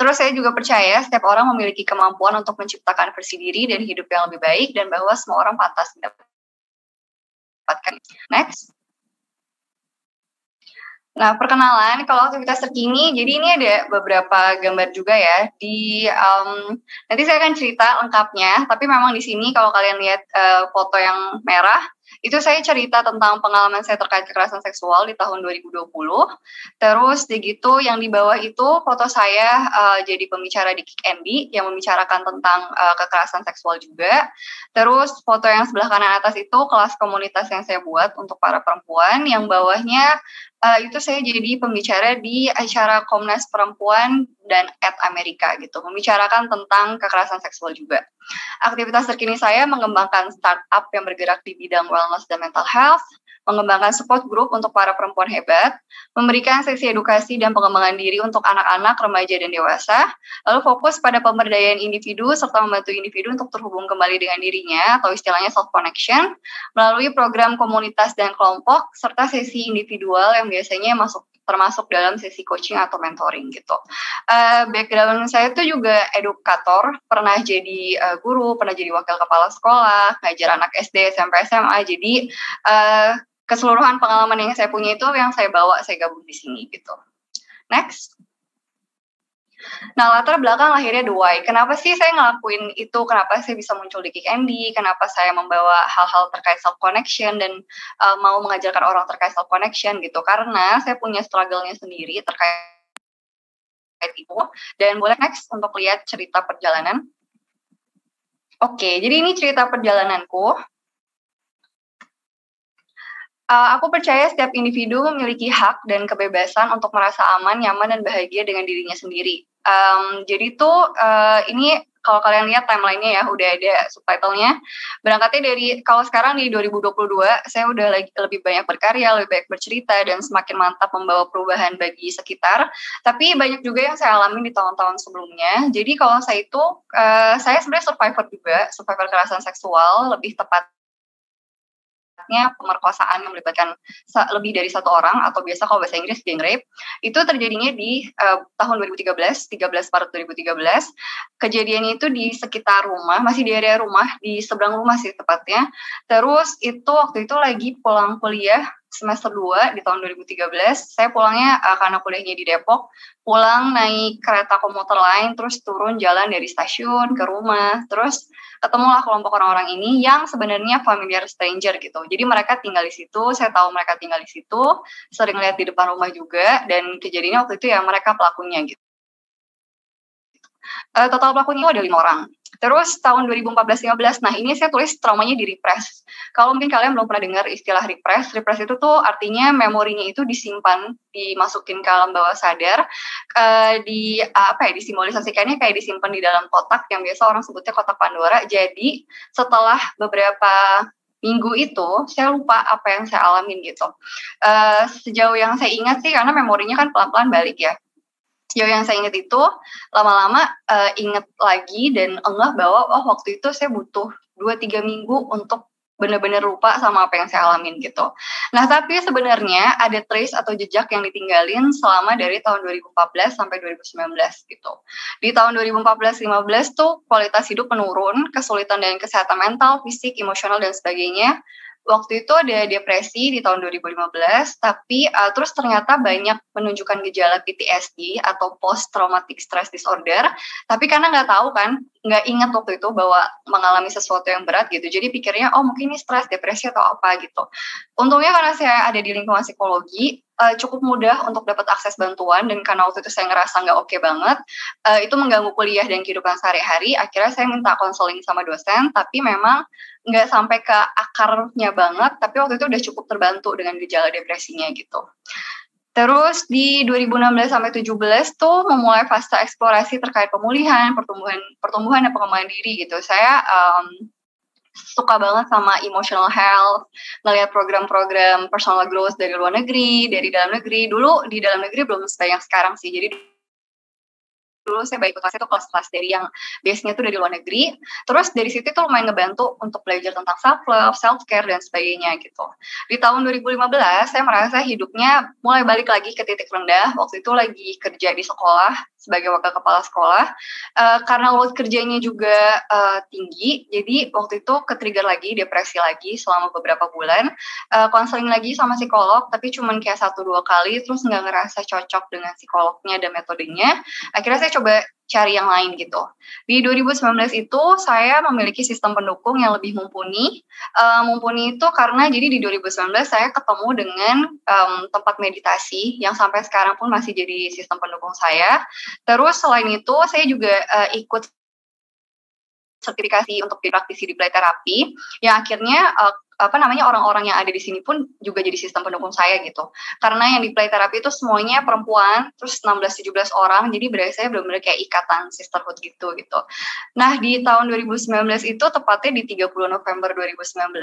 Speaker 7: Terus saya juga percaya setiap orang memiliki kemampuan untuk menciptakan versi diri dan hidup yang lebih baik dan bahwa semua orang pantas mendapatkan. Next. Nah, perkenalan kalau aktivitas terkini, jadi ini ada beberapa gambar juga ya. Di um, nanti saya akan cerita lengkapnya, tapi memang di sini kalau kalian lihat uh, foto yang merah, itu saya cerita tentang pengalaman saya terkait kekerasan seksual di tahun 2020. Terus di gitu yang di bawah itu foto saya uh, jadi pembicara di Kick Andy yang membicarakan tentang uh, kekerasan seksual juga. Terus foto yang sebelah kanan atas itu kelas komunitas yang saya buat untuk para perempuan. Yang bawahnya uh, itu saya jadi pembicara di acara Komnas Perempuan dan At Amerika gitu, membicarakan tentang kekerasan seksual juga. Aktivitas terkini saya mengembangkan startup yang bergerak di bidang wellness dan mental health, mengembangkan support group untuk para perempuan hebat, memberikan sesi edukasi dan pengembangan diri untuk anak-anak, remaja, dan dewasa, lalu fokus pada pemberdayaan individu serta membantu individu untuk terhubung kembali dengan dirinya atau istilahnya self connection melalui program komunitas dan kelompok serta sesi individual yang biasanya masuk termasuk dalam sesi coaching atau mentoring gitu. Uh, background saya itu juga edukator, pernah jadi uh, guru, pernah jadi wakil kepala sekolah, ngajar anak SD, SMP, SMA. Jadi uh, keseluruhan pengalaman yang saya punya itu yang saya bawa, saya gabung di sini gitu. Next. Nah, latar belakang lahirnya The Why. Kenapa sih saya ngelakuin itu? Kenapa saya bisa muncul di Kick? Kenapa saya membawa hal-hal terkait self-connection dan uh, mau mengajarkan orang terkait self-connection gitu? Karena saya punya struggle-nya sendiri terkait itu. Dan boleh next untuk lihat cerita perjalanan. Oke, jadi ini cerita perjalananku. Uh, aku percaya setiap individu memiliki hak dan kebebasan untuk merasa aman, nyaman, dan bahagia dengan dirinya sendiri. Um, jadi tuh uh, ini kalau kalian lihat timelinenya ya udah ada subtitlenya. Berangkatnya dari kalau sekarang di 2022 saya udah lagi lebih banyak berkarya, lebih banyak bercerita dan semakin mantap membawa perubahan bagi sekitar. Tapi banyak juga yang saya alami di tahun-tahun sebelumnya. Jadi kalau saya itu uh, saya sebenarnya survivor juga, survivor kekerasan seksual lebih tepat sifatnya pemerkosaan yang melibatkan lebih dari satu orang atau biasa kalau bahasa Inggris gang rape itu terjadinya di uh, tahun 2013 13 Maret 2013 kejadiannya itu di sekitar rumah masih di area rumah di seberang rumah sih tepatnya. Terus itu waktu itu lagi pulang kuliah semester 2 di tahun 2013 saya pulangnya uh, karena kuliahnya di Depok pulang naik kereta komuter lain terus turun jalan dari stasiun ke rumah terus ketemulah kelompok orang-orang ini yang sebenarnya familiar stranger gitu. Jadi mereka tinggal di situ saya tahu mereka tinggal di situ sering lihat di depan rumah juga dan kejadiannya waktu itu ya mereka pelakunya gitu. Uh, total pelakunya ada lima orang Terus tahun 2014-15, nah ini saya tulis traumanya di repress. Kalau mungkin kalian belum pernah dengar istilah repress, repress itu tuh artinya memorinya itu disimpan, dimasukin ke alam bawah sadar, uh, di apa ya, disimbolisasikannya kayak disimpan di dalam kotak yang biasa orang sebutnya kotak Pandora. Jadi setelah beberapa minggu itu saya lupa apa yang saya alamin gitu. Uh, sejauh yang saya ingat sih karena memorinya kan pelan-pelan balik ya sejauh yang saya ingat itu lama-lama uh, inget lagi dan enggak bahwa oh waktu itu saya butuh 2-3 minggu untuk benar-benar lupa sama apa yang saya alamin gitu. Nah, tapi sebenarnya ada trace atau jejak yang ditinggalin selama dari tahun 2014 sampai 2019 gitu. Di tahun 2014-15 tuh kualitas hidup menurun, kesulitan dengan kesehatan mental, fisik, emosional dan sebagainya waktu itu ada depresi di tahun 2015, tapi uh, terus ternyata banyak menunjukkan gejala PTSD atau post traumatic stress disorder. Tapi karena nggak tahu kan, nggak ingat waktu itu bahwa mengalami sesuatu yang berat gitu. Jadi pikirnya oh mungkin ini stres, depresi atau apa gitu. Untungnya karena saya ada di lingkungan psikologi, uh, cukup mudah untuk dapat akses bantuan dan karena waktu itu saya ngerasa nggak oke okay banget, uh, itu mengganggu kuliah dan kehidupan sehari-hari. Akhirnya saya minta konseling sama dosen, tapi memang nggak sampai ke akarnya banget, tapi waktu itu udah cukup terbantu dengan gejala depresinya gitu. Terus di 2016 sampai 17 tuh memulai fase eksplorasi terkait pemulihan, pertumbuhan, pertumbuhan dan pengembangan diri gitu. Saya um, suka banget sama emotional health, ngelihat program-program personal growth dari luar negeri, dari dalam negeri. Dulu di dalam negeri belum sebanyak sekarang sih. Jadi dulu saya baik kelas itu kelas-kelas dari yang biasanya tuh dari luar negeri. Terus dari situ tuh lumayan ngebantu untuk belajar tentang self love, self care dan sebagainya gitu. Di tahun 2015 saya merasa hidupnya mulai balik lagi ke titik rendah. Waktu itu lagi kerja di sekolah sebagai wakil kepala sekolah. Uh, karena load kerjanya juga uh, tinggi, jadi waktu itu ke-trigger lagi, depresi lagi selama beberapa bulan. Konseling uh, lagi sama psikolog, tapi cuman kayak satu dua kali, terus nggak ngerasa cocok dengan psikolognya dan metodenya. Akhirnya saya coba cari yang lain gitu. Di 2019 itu saya memiliki sistem pendukung yang lebih mumpuni. Uh, mumpuni itu karena jadi di 2019 saya ketemu dengan um, tempat meditasi yang sampai sekarang pun masih jadi sistem pendukung saya. Terus selain itu saya juga uh, ikut sertifikasi untuk dipraktisi di play terapi yang akhirnya uh, apa namanya orang-orang yang ada di sini pun juga jadi sistem pendukung saya gitu. Karena yang di play terapi itu semuanya perempuan, terus 16-17 orang, jadi berarti saya benar-benar kayak ikatan sisterhood gitu gitu. Nah di tahun 2019 itu tepatnya di 30 November 2019,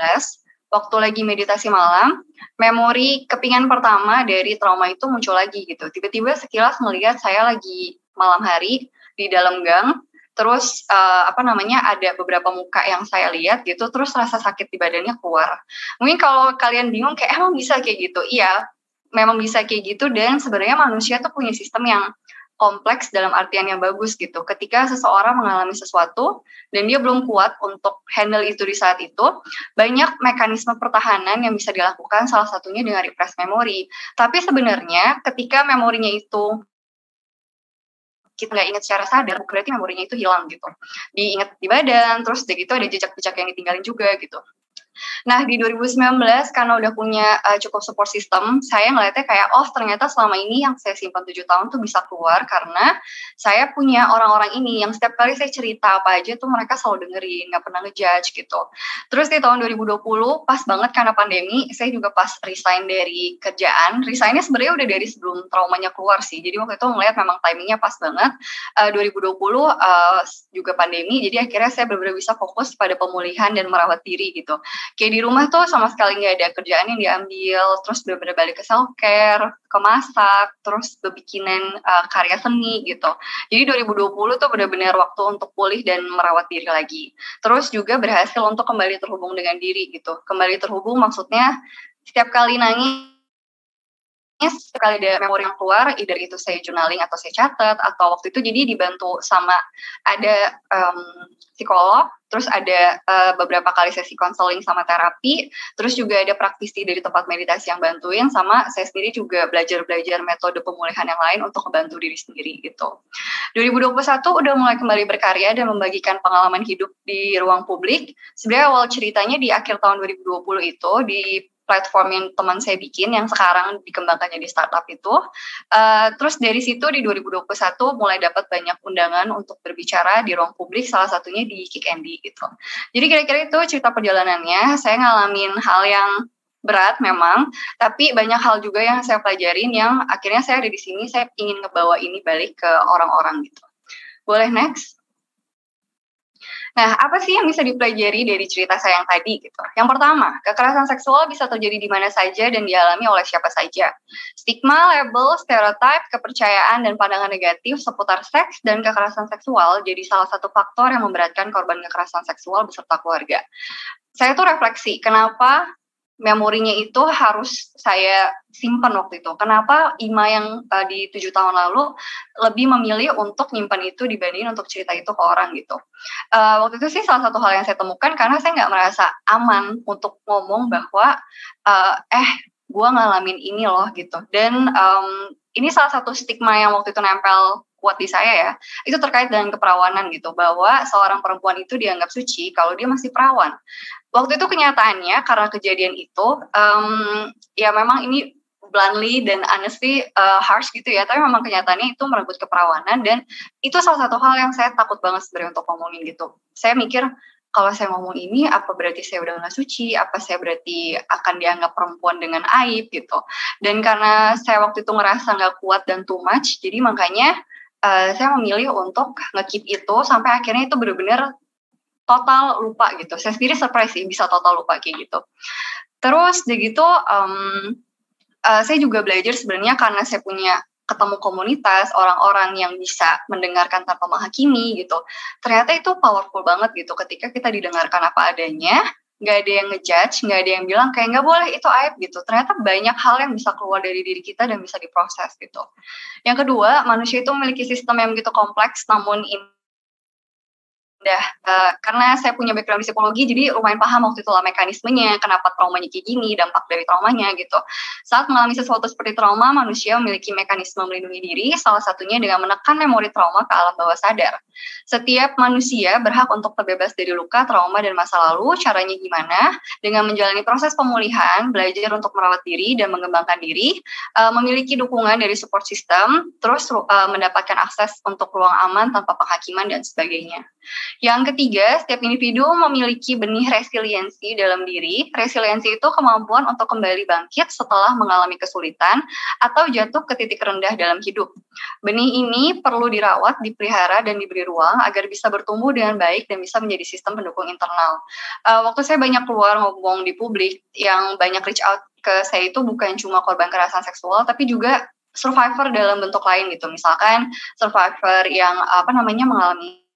Speaker 7: waktu lagi meditasi malam, memori kepingan pertama dari trauma itu muncul lagi gitu. Tiba-tiba sekilas melihat saya lagi malam hari di dalam gang, terus uh, apa namanya ada beberapa muka yang saya lihat gitu terus rasa sakit di badannya keluar mungkin kalau kalian bingung kayak emang bisa kayak gitu iya memang bisa kayak gitu dan sebenarnya manusia tuh punya sistem yang kompleks dalam artian yang bagus gitu. Ketika seseorang mengalami sesuatu dan dia belum kuat untuk handle itu di saat itu, banyak mekanisme pertahanan yang bisa dilakukan salah satunya dengan repress memory. Tapi sebenarnya ketika memorinya itu kita nggak ingat secara sadar, berarti memorinya itu hilang gitu. Diingat di badan, terus udah gitu ada jejak-jejak yang ditinggalin juga gitu. Nah, di 2019 karena udah punya uh, cukup support system, saya ngeliatnya kayak, oh ternyata selama ini yang saya simpan tujuh tahun tuh bisa keluar karena saya punya orang-orang ini yang setiap kali saya cerita apa aja tuh mereka selalu dengerin, nggak pernah ngejudge gitu. Terus di tahun 2020, pas banget karena pandemi, saya juga pas resign dari kerjaan. Resignnya sebenarnya udah dari sebelum traumanya keluar sih. Jadi waktu itu ngeliat memang timingnya pas banget. Uh, 2020 uh, juga pandemi, jadi akhirnya saya benar-benar bisa fokus pada pemulihan dan merawat diri gitu kayak di rumah tuh sama sekali nggak ada kerjaan yang diambil. Terus bener-bener balik ke self care ke masak terus bebikinan uh, karya seni gitu. Jadi 2020 tuh bener-bener waktu untuk pulih dan merawat diri lagi. Terus juga berhasil untuk kembali terhubung dengan diri gitu. Kembali terhubung maksudnya setiap kali nangis sekali ada memori yang keluar, either itu saya journaling atau saya catat, atau waktu itu jadi dibantu sama ada um, psikolog, terus ada uh, beberapa kali sesi konseling sama terapi, terus juga ada praktisi dari tempat meditasi yang bantuin, sama saya sendiri juga belajar-belajar metode pemulihan yang lain untuk membantu diri sendiri gitu. 2021 udah mulai kembali berkarya dan membagikan pengalaman hidup di ruang publik. Sebenarnya awal ceritanya di akhir tahun 2020 itu di platform yang teman saya bikin yang sekarang dikembangkan jadi startup itu. Uh, terus dari situ di 2021 mulai dapat banyak undangan untuk berbicara di ruang publik, salah satunya di Kick Andy gitu. Jadi kira-kira itu cerita perjalanannya. Saya ngalamin hal yang berat memang, tapi banyak hal juga yang saya pelajarin yang akhirnya saya ada di sini, saya ingin ngebawa ini balik ke orang-orang gitu. Boleh next? Nah, apa sih yang bisa dipelajari dari cerita saya yang tadi gitu? Yang pertama, kekerasan seksual bisa terjadi di mana saja dan dialami oleh siapa saja. Stigma, label, stereotip, kepercayaan, dan pandangan negatif seputar seks dan kekerasan seksual jadi salah satu faktor yang memberatkan korban kekerasan seksual beserta keluarga. Saya tuh refleksi, kenapa memorinya itu harus saya simpan waktu itu. Kenapa Ima yang uh, di tujuh tahun lalu lebih memilih untuk nyimpan itu dibanding untuk cerita itu ke orang gitu. Uh, waktu itu sih salah satu hal yang saya temukan karena saya nggak merasa aman untuk ngomong bahwa uh, eh gue ngalamin ini loh gitu. Dan um, ini salah satu stigma yang waktu itu nempel kuat di saya ya, itu terkait dengan keperawanan gitu, bahwa seorang perempuan itu dianggap suci kalau dia masih perawan. Waktu itu kenyataannya karena kejadian itu, um, ya memang ini bluntly dan honestly uh, harsh gitu ya, tapi memang kenyataannya itu merebut keperawanan dan itu salah satu hal yang saya takut banget sebenarnya untuk ngomongin gitu. Saya mikir kalau saya ngomong ini apa berarti saya udah nggak suci apa saya berarti akan dianggap perempuan dengan aib gitu dan karena saya waktu itu ngerasa nggak kuat dan too much jadi makanya uh, saya memilih untuk ngekip itu sampai akhirnya itu benar-benar total lupa gitu. Saya sendiri surprise sih bisa total lupa kayak gitu. Terus dari gitu um, uh, saya juga belajar sebenarnya karena saya punya ketemu komunitas orang-orang yang bisa mendengarkan tanpa menghakimi gitu. Ternyata itu powerful banget gitu ketika kita didengarkan apa adanya nggak ada yang ngejudge, nggak ada yang bilang kayak nggak boleh itu aib gitu. Ternyata banyak hal yang bisa keluar dari diri kita dan bisa diproses gitu. Yang kedua, manusia itu memiliki sistem yang begitu kompleks namun udah uh, karena saya punya background psikologi jadi lumayan paham waktu itu lah mekanismenya kenapa traumanya kayak gini dampak dari traumanya gitu. Saat mengalami sesuatu seperti trauma manusia memiliki mekanisme melindungi diri salah satunya dengan menekan memori trauma ke alam bawah sadar. Setiap manusia berhak untuk terbebas dari luka trauma dan masa lalu caranya gimana? Dengan menjalani proses pemulihan belajar untuk merawat diri dan mengembangkan diri uh, memiliki dukungan dari support system terus uh, mendapatkan akses untuk ruang aman tanpa penghakiman dan sebagainya yang ketiga, setiap individu memiliki benih resiliensi dalam diri. Resiliensi itu kemampuan untuk kembali bangkit setelah mengalami kesulitan atau jatuh ke titik rendah dalam hidup. Benih ini perlu dirawat, dipelihara, dan diberi ruang agar bisa bertumbuh dengan baik dan bisa menjadi sistem pendukung internal. Uh, waktu saya banyak keluar ngomong di publik, yang banyak reach out ke saya itu bukan cuma korban kekerasan seksual, tapi juga survivor dalam bentuk lain gitu. Misalkan survivor yang apa namanya mengalami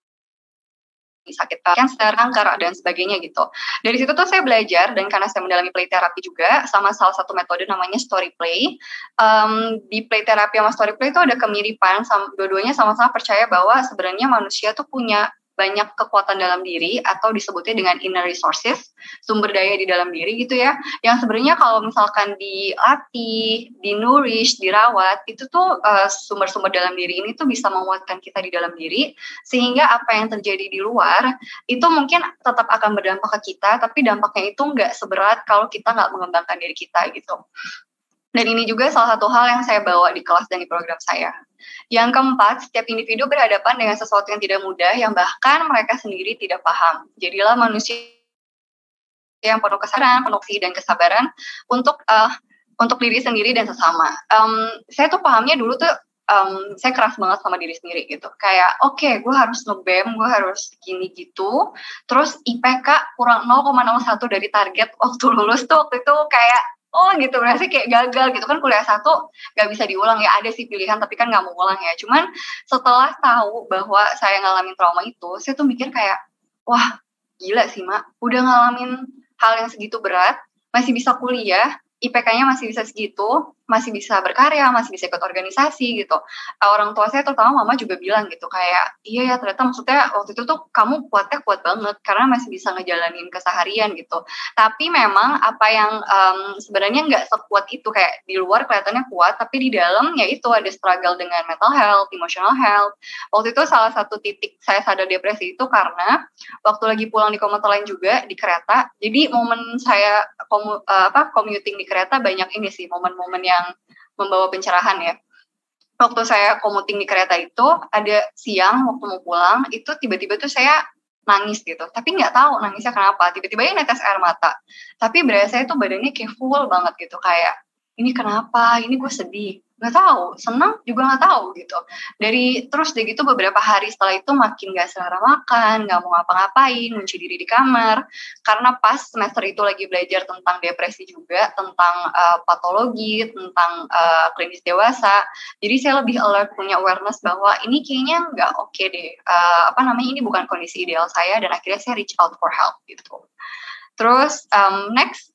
Speaker 7: sakit kanker, kanker dan sebagainya gitu. Dari situ tuh saya belajar dan karena saya mendalami play therapy juga sama salah satu metode namanya story play. Um, di play therapy sama story play itu ada kemiripan, sama, dua-duanya sama-sama percaya bahwa sebenarnya manusia tuh punya banyak kekuatan dalam diri atau disebutnya dengan inner resources, sumber daya di dalam diri gitu ya. Yang sebenarnya kalau misalkan dilatih, di nourish, dirawat, itu tuh eh, sumber-sumber dalam diri ini tuh bisa menguatkan kita di dalam diri sehingga apa yang terjadi di luar itu mungkin tetap akan berdampak ke kita, tapi dampaknya itu nggak seberat kalau kita nggak mengembangkan diri kita gitu. Dan ini juga salah satu hal yang saya bawa di kelas dan di program saya. Yang keempat, setiap individu berhadapan dengan sesuatu yang tidak mudah yang bahkan mereka sendiri tidak paham. Jadilah manusia yang penuh kesabaran, penuh kasih dan kesabaran untuk uh, untuk diri sendiri dan sesama. Um, saya tuh pahamnya dulu tuh um, saya keras banget sama diri sendiri gitu. Kayak oke, okay, gue harus ngebem, gue harus gini gitu. Terus IPK kurang 0,01 dari target waktu lulus tuh waktu itu kayak oh gitu. Berarti kayak gagal gitu. Kan kuliah satu nggak bisa diulang. Ya ada sih pilihan tapi kan nggak mau ulang ya. Cuman setelah tahu bahwa saya ngalamin trauma itu saya tuh mikir kayak wah gila sih mak. Udah ngalamin hal yang segitu berat masih bisa kuliah IPK-nya masih bisa segitu, masih bisa berkarya, masih bisa ikut organisasi gitu. Uh, orang tua saya terutama mama juga bilang gitu kayak iya ya ternyata maksudnya waktu itu tuh kamu kuatnya kuat banget karena masih bisa ngejalanin keseharian gitu. Tapi memang apa yang um, sebenarnya nggak sekuat itu kayak di luar kelihatannya kuat, tapi di dalam ya itu ada struggle dengan mental health, emotional health. Waktu itu salah satu titik saya sadar depresi itu karena waktu lagi pulang di komuter lain juga di kereta. Jadi momen saya komu, uh, apa commuting di kereta banyak ini sih momen-momen yang membawa pencerahan ya. Waktu saya komuting di kereta itu ada siang waktu mau pulang itu tiba-tiba tuh saya nangis gitu. Tapi nggak tahu nangisnya kenapa. Tiba-tiba ya netes air mata. Tapi berasa itu badannya kayak full banget gitu. Kayak ini kenapa? Ini gue sedih nggak tahu senang juga nggak tahu gitu. Dari terus deh gitu beberapa hari setelah itu makin gak selera makan nggak mau ngapa-ngapain kunci diri di kamar. Karena pas semester itu lagi belajar tentang depresi juga tentang uh, patologi tentang uh, klinis dewasa jadi saya lebih alert punya awareness bahwa ini kayaknya nggak oke okay deh. Uh, apa namanya ini bukan kondisi ideal saya dan akhirnya saya reach out for help gitu. Terus um, next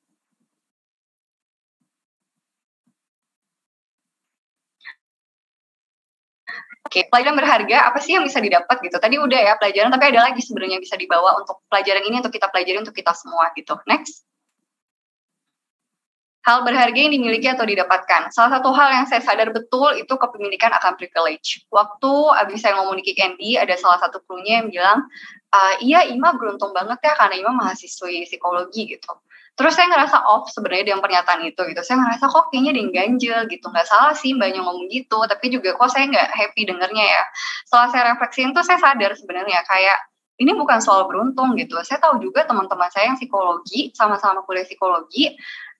Speaker 7: Oke, pelajaran berharga apa sih yang bisa didapat gitu? Tadi udah ya pelajaran, tapi ada lagi sebenarnya bisa dibawa untuk pelajaran ini untuk kita pelajari untuk kita semua gitu. Next. Hal berharga yang dimiliki atau didapatkan. Salah satu hal yang saya sadar betul itu kepemilikan akan privilege. Waktu abis saya ngomong di Candy, ada salah satu krunya yang bilang, uh, iya Ima beruntung banget ya karena Ima mahasiswi psikologi gitu. Terus saya ngerasa off sebenarnya dengan pernyataan itu gitu. Saya ngerasa kok kayaknya ada yang ganjel gitu. Nggak salah sih banyak ngomong gitu, tapi juga kok saya nggak happy dengernya ya. Setelah saya refleksiin tuh saya sadar sebenarnya kayak ini bukan soal beruntung gitu. Saya tahu juga teman-teman saya yang psikologi, sama-sama kuliah psikologi,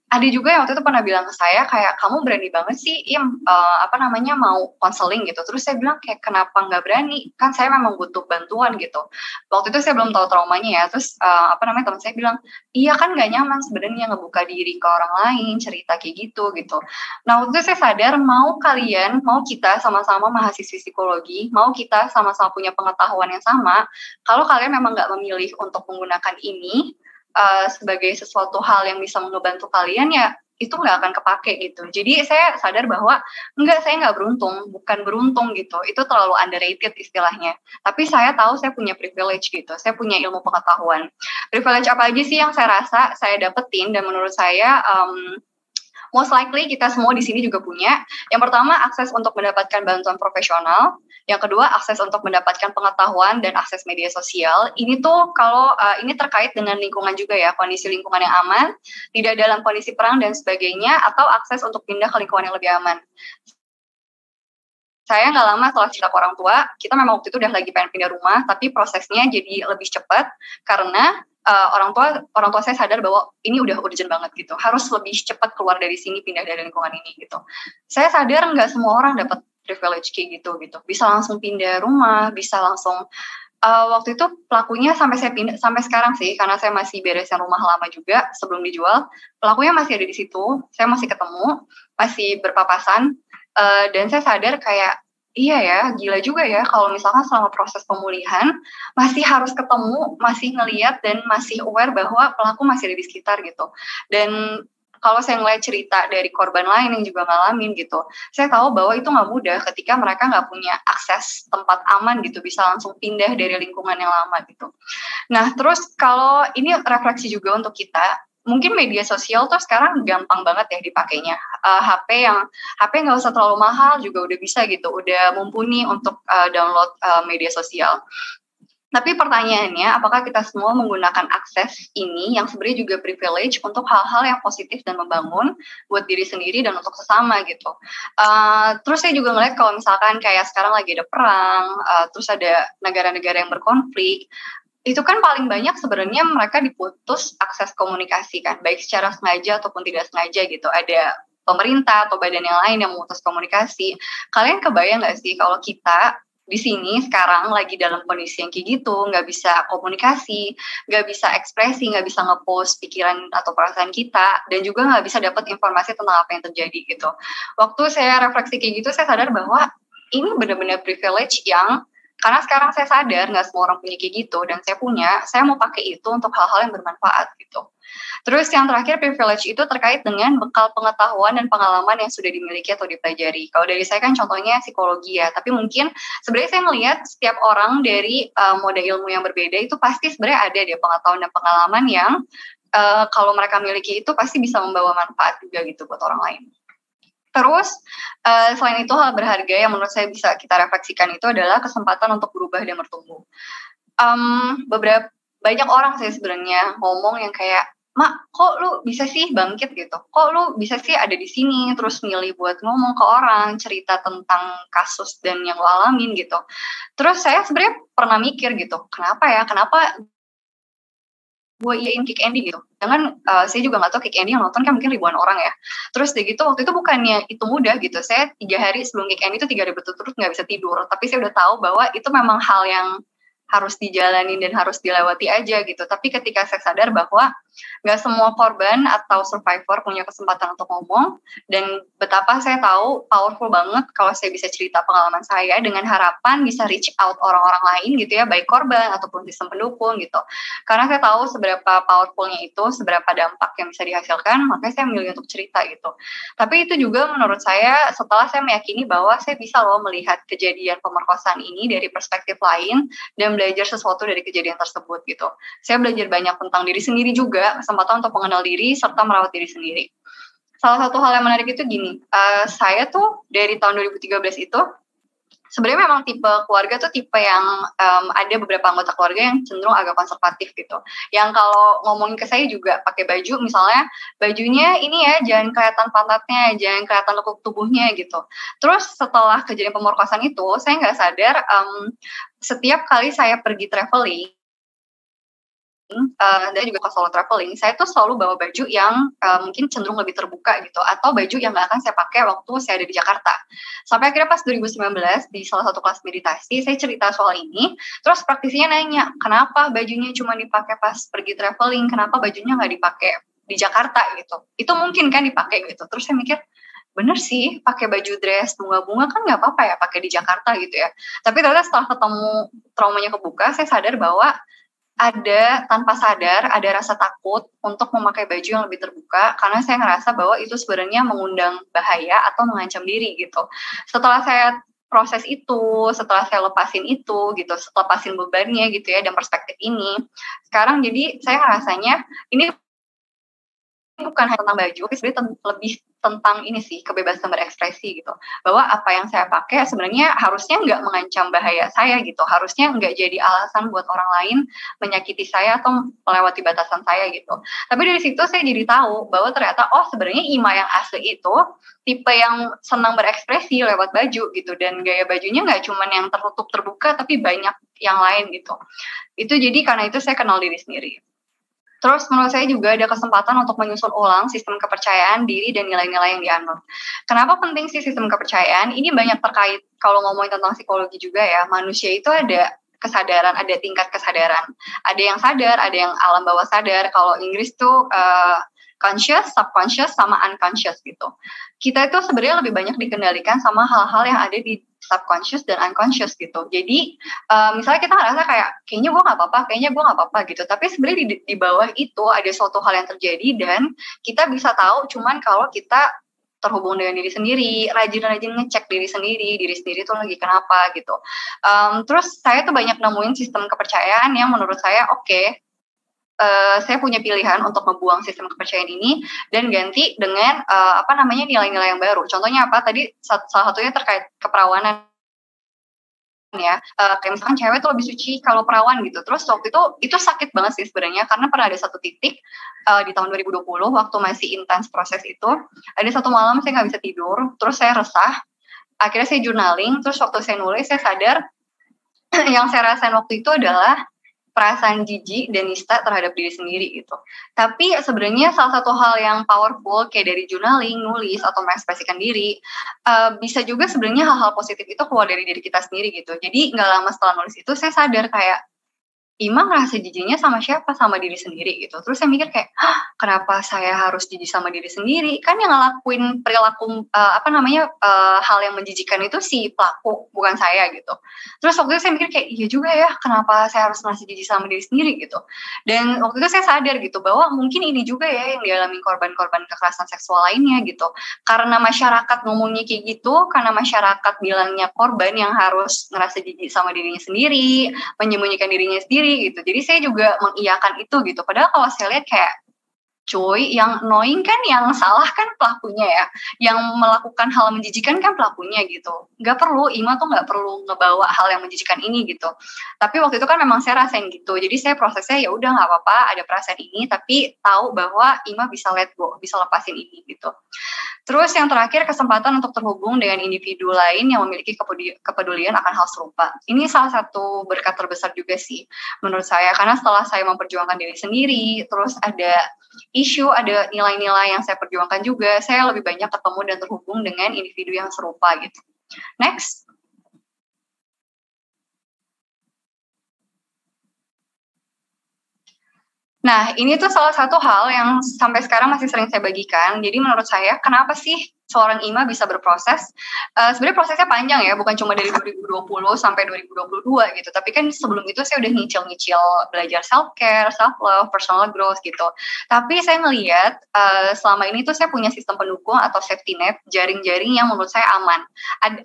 Speaker 7: ada juga yang waktu itu pernah bilang ke saya kayak kamu berani banget sih im uh, apa namanya mau konseling gitu. Terus saya bilang kayak kenapa nggak berani? Kan saya memang butuh bantuan gitu. Waktu itu saya belum tahu traumanya ya. Terus uh, apa namanya teman saya bilang iya kan nggak nyaman sebenarnya ngebuka diri ke orang lain cerita kayak gitu gitu. Nah waktu itu saya sadar mau kalian mau kita sama-sama mahasiswi psikologi mau kita sama-sama punya pengetahuan yang sama kalau kalian memang nggak memilih untuk menggunakan ini uh, sebagai sesuatu hal yang bisa membantu kalian ya itu nggak akan kepake gitu. Jadi saya sadar bahwa enggak saya nggak beruntung, bukan beruntung gitu. Itu terlalu underrated istilahnya. Tapi saya tahu saya punya privilege gitu. Saya punya ilmu pengetahuan. Privilege apa aja sih yang saya rasa saya dapetin dan menurut saya um, most likely kita semua di sini juga punya. Yang pertama akses untuk mendapatkan bantuan profesional. Yang kedua, akses untuk mendapatkan pengetahuan dan akses media sosial. Ini tuh kalau uh, ini terkait dengan lingkungan juga ya, kondisi lingkungan yang aman, tidak dalam kondisi perang dan sebagainya, atau akses untuk pindah ke lingkungan yang lebih aman. Saya nggak lama setelah cerita ke orang tua, kita memang waktu itu udah lagi pengen pindah rumah, tapi prosesnya jadi lebih cepat karena uh, orang tua orang tua saya sadar bahwa ini udah urgent banget gitu. Harus lebih cepat keluar dari sini pindah dari lingkungan ini gitu. Saya sadar nggak semua orang dapat privilege kayak gitu gitu. Bisa langsung pindah rumah bisa langsung uh, waktu itu pelakunya sampai saya pindah sampai sekarang sih karena saya masih beresin rumah lama juga sebelum dijual pelakunya masih ada di situ saya masih ketemu masih berpapasan uh, dan saya sadar kayak iya ya gila juga ya kalau misalkan selama proses pemulihan masih harus ketemu masih ngeliat dan masih aware bahwa pelaku masih ada di sekitar gitu dan kalau saya ngeliat cerita dari korban lain yang juga ngalamin gitu, saya tahu bahwa itu nggak mudah ketika mereka nggak punya akses tempat aman gitu, bisa langsung pindah dari lingkungan yang lama gitu. Nah, terus kalau ini refleksi juga untuk kita, mungkin media sosial tuh sekarang gampang banget ya dipakainya. Uh, eh, HP yang HP nggak usah terlalu mahal juga udah bisa gitu, udah mumpuni untuk uh, download uh, media sosial. Tapi pertanyaannya, apakah kita semua menggunakan akses ini yang sebenarnya juga privilege untuk hal-hal yang positif dan membangun buat diri sendiri dan untuk sesama gitu. Uh, terus saya juga ngeliat kalau misalkan kayak sekarang lagi ada perang, uh, terus ada negara-negara yang berkonflik, itu kan paling banyak sebenarnya mereka diputus akses komunikasi kan, baik secara sengaja ataupun tidak sengaja gitu. Ada pemerintah atau badan yang lain yang memutus komunikasi. Kalian kebayang nggak sih kalau kita di sini sekarang lagi dalam kondisi yang kayak gitu, nggak bisa komunikasi, nggak bisa ekspresi, nggak bisa ngepost pikiran atau perasaan kita, dan juga nggak bisa dapat informasi tentang apa yang terjadi gitu. Waktu saya refleksi kayak gitu, saya sadar bahwa ini benar-benar privilege yang karena sekarang saya sadar nggak semua orang punya kayak gitu, dan saya punya, saya mau pakai itu untuk hal-hal yang bermanfaat gitu. Terus yang terakhir privilege itu terkait dengan bekal pengetahuan dan pengalaman yang sudah dimiliki atau dipelajari. Kalau dari saya kan contohnya psikologi ya, tapi mungkin sebenarnya saya melihat setiap orang dari uh, mode ilmu yang berbeda itu pasti sebenarnya ada dia pengetahuan dan pengalaman yang uh, kalau mereka miliki itu pasti bisa membawa manfaat juga gitu buat orang lain. Terus uh, selain itu hal berharga yang menurut saya bisa kita refleksikan itu adalah kesempatan untuk berubah dan bertumbuh. Um, beberapa banyak orang saya sebenarnya ngomong yang kayak mak kok lu bisa sih bangkit gitu? Kok lu bisa sih ada di sini? Terus milih buat ngomong ke orang cerita tentang kasus dan yang lo alamin gitu. Terus saya sebenarnya pernah mikir gitu kenapa ya? Kenapa gue iain kick Andy gitu. Jangan uh, saya juga nggak tahu kick Andy yang nonton kan mungkin ribuan orang ya. Terus deh gitu waktu itu bukannya itu mudah gitu. Saya tiga hari sebelum kick Andy itu tiga hari berturut-turut nggak bisa tidur. Tapi saya udah tahu bahwa itu memang hal yang harus dijalani dan harus dilewati aja gitu. Tapi ketika saya sadar bahwa nggak semua korban atau survivor punya kesempatan untuk ngomong dan betapa saya tahu powerful banget kalau saya bisa cerita pengalaman saya dengan harapan bisa reach out orang-orang lain gitu ya, baik korban ataupun sistem pendukung gitu. Karena saya tahu seberapa powerfulnya itu, seberapa dampak yang bisa dihasilkan, makanya saya memilih untuk cerita gitu. Tapi itu juga menurut saya setelah saya meyakini bahwa saya bisa loh melihat kejadian pemerkosaan ini dari perspektif lain dan belajar sesuatu dari kejadian tersebut gitu. Saya belajar banyak tentang diri sendiri juga, kesempatan untuk mengenal diri serta merawat diri sendiri. Salah satu hal yang menarik itu gini, uh, saya tuh dari tahun 2013 itu sebenarnya memang tipe keluarga tuh tipe yang um, ada beberapa anggota keluarga yang cenderung agak konservatif gitu. Yang kalau ngomongin ke saya juga pakai baju, misalnya bajunya ini ya jangan kelihatan pantatnya, jangan kelihatan lekuk tubuhnya gitu. Terus setelah kejadian pemerkosaan itu, saya nggak sadar um, setiap kali saya pergi traveling uh, dan juga kalau solo traveling, saya tuh selalu bawa baju yang uh, mungkin cenderung lebih terbuka gitu, atau baju yang nggak akan saya pakai waktu saya ada di Jakarta. Sampai akhirnya pas 2019 di salah satu kelas meditasi, saya cerita soal ini, terus praktisinya nanya, kenapa bajunya cuma dipakai pas pergi traveling, kenapa bajunya nggak dipakai di Jakarta gitu. Itu mungkin kan dipakai gitu. Terus saya mikir, bener sih pakai baju dress bunga-bunga kan nggak apa-apa ya pakai di Jakarta gitu ya. Tapi ternyata setelah ketemu traumanya kebuka, saya sadar bahwa ada tanpa sadar ada rasa takut untuk memakai baju yang lebih terbuka karena saya ngerasa bahwa itu sebenarnya mengundang bahaya atau mengancam diri gitu. Setelah saya proses itu, setelah saya lepasin itu gitu, lepasin bebannya gitu ya dan perspektif ini, sekarang jadi saya rasanya ini bukan hanya tentang baju, tapi sebenarnya lebih tentang ini sih kebebasan berekspresi gitu. Bahwa apa yang saya pakai sebenarnya harusnya nggak mengancam bahaya saya gitu. Harusnya nggak jadi alasan buat orang lain menyakiti saya atau melewati batasan saya gitu. Tapi dari situ saya jadi tahu bahwa ternyata oh sebenarnya Ima yang asli itu tipe yang senang berekspresi lewat baju gitu. Dan gaya bajunya nggak cuma yang tertutup terbuka tapi banyak yang lain gitu. Itu jadi karena itu saya kenal diri sendiri Terus menurut saya juga ada kesempatan untuk menyusun ulang sistem kepercayaan diri dan nilai-nilai yang dianut. Kenapa penting sih sistem kepercayaan? Ini banyak terkait kalau ngomongin tentang psikologi juga ya. Manusia itu ada kesadaran, ada tingkat kesadaran. Ada yang sadar, ada yang alam bawah sadar. Kalau Inggris tuh uh, conscious, subconscious, sama unconscious gitu. Kita itu sebenarnya lebih banyak dikendalikan sama hal-hal yang ada di subconscious dan unconscious gitu. Jadi uh, misalnya kita ngerasa kayak kayaknya gue nggak apa-apa, kayaknya gue nggak apa-apa gitu. Tapi sebenarnya di, di bawah itu ada suatu hal yang terjadi dan kita bisa tahu cuman kalau kita terhubung dengan diri sendiri, rajin-rajin ngecek diri sendiri, diri sendiri tuh lagi kenapa gitu. Um, terus saya tuh banyak nemuin sistem kepercayaan yang menurut saya oke, okay, uh, saya punya pilihan untuk membuang sistem kepercayaan ini dan ganti dengan uh, apa namanya nilai-nilai yang baru. Contohnya apa? Tadi salah satunya terkait keperawanan ya uh, kayak misalkan cewek tuh lebih suci kalau perawan gitu terus waktu itu itu sakit banget sih sebenarnya karena pernah ada satu titik uh, di tahun 2020 waktu masih intens proses itu ada satu malam saya nggak bisa tidur terus saya resah akhirnya saya journaling terus waktu saya nulis saya sadar yang saya rasain waktu itu adalah perasaan jijik dan nista terhadap diri sendiri gitu. Tapi sebenarnya salah satu hal yang powerful kayak dari journaling, nulis atau mengekspresikan diri uh, bisa juga sebenarnya hal-hal positif itu keluar dari diri kita sendiri gitu. Jadi nggak lama setelah nulis itu saya sadar kayak Ima ngerasa jijiknya sama siapa? Sama diri sendiri gitu. Terus saya mikir kayak, kenapa saya harus jijik sama diri sendiri? Kan yang ngelakuin perilaku, uh, apa namanya, uh, hal yang menjijikan itu si pelaku, bukan saya gitu. Terus waktu itu saya mikir kayak, iya juga ya, kenapa saya harus ngerasa jijik sama diri sendiri gitu. Dan waktu itu saya sadar gitu, bahwa mungkin ini juga ya yang dialami korban-korban kekerasan seksual lainnya gitu. Karena masyarakat ngomongnya kayak gitu, karena masyarakat bilangnya korban yang harus ngerasa jijik sama dirinya sendiri, menyembunyikan dirinya sendiri, gitu. Jadi saya juga mengiyakan itu gitu. Padahal kalau saya lihat kayak cuy yang annoying kan yang salah kan pelakunya ya. Yang melakukan hal menjijikan kan pelakunya gitu. Nggak perlu Ima tuh nggak perlu ngebawa hal yang menjijikan ini gitu. Tapi waktu itu kan memang saya rasain gitu. Jadi saya prosesnya ya udah nggak apa-apa ada perasaan ini tapi tahu bahwa Ima bisa let go bisa lepasin ini gitu. Terus yang terakhir kesempatan untuk terhubung dengan individu lain yang memiliki kepedulian akan hal serupa. Ini salah satu berkat terbesar juga sih menurut saya. Karena setelah saya memperjuangkan diri sendiri, terus ada isu, ada nilai-nilai yang saya perjuangkan juga, saya lebih banyak ketemu dan terhubung dengan individu yang serupa gitu. Next. Nah, ini tuh salah satu hal yang sampai sekarang masih sering saya bagikan. Jadi menurut saya, kenapa sih seorang IMA bisa berproses? Uh, Sebenarnya prosesnya panjang ya, bukan cuma dari 2020 sampai 2022 gitu. Tapi kan sebelum itu saya udah nyicil-nyicil belajar self-care, self-love, personal growth gitu. Tapi saya ngeliat uh, selama ini tuh saya punya sistem pendukung atau safety net, jaring-jaring yang menurut saya aman. Ad,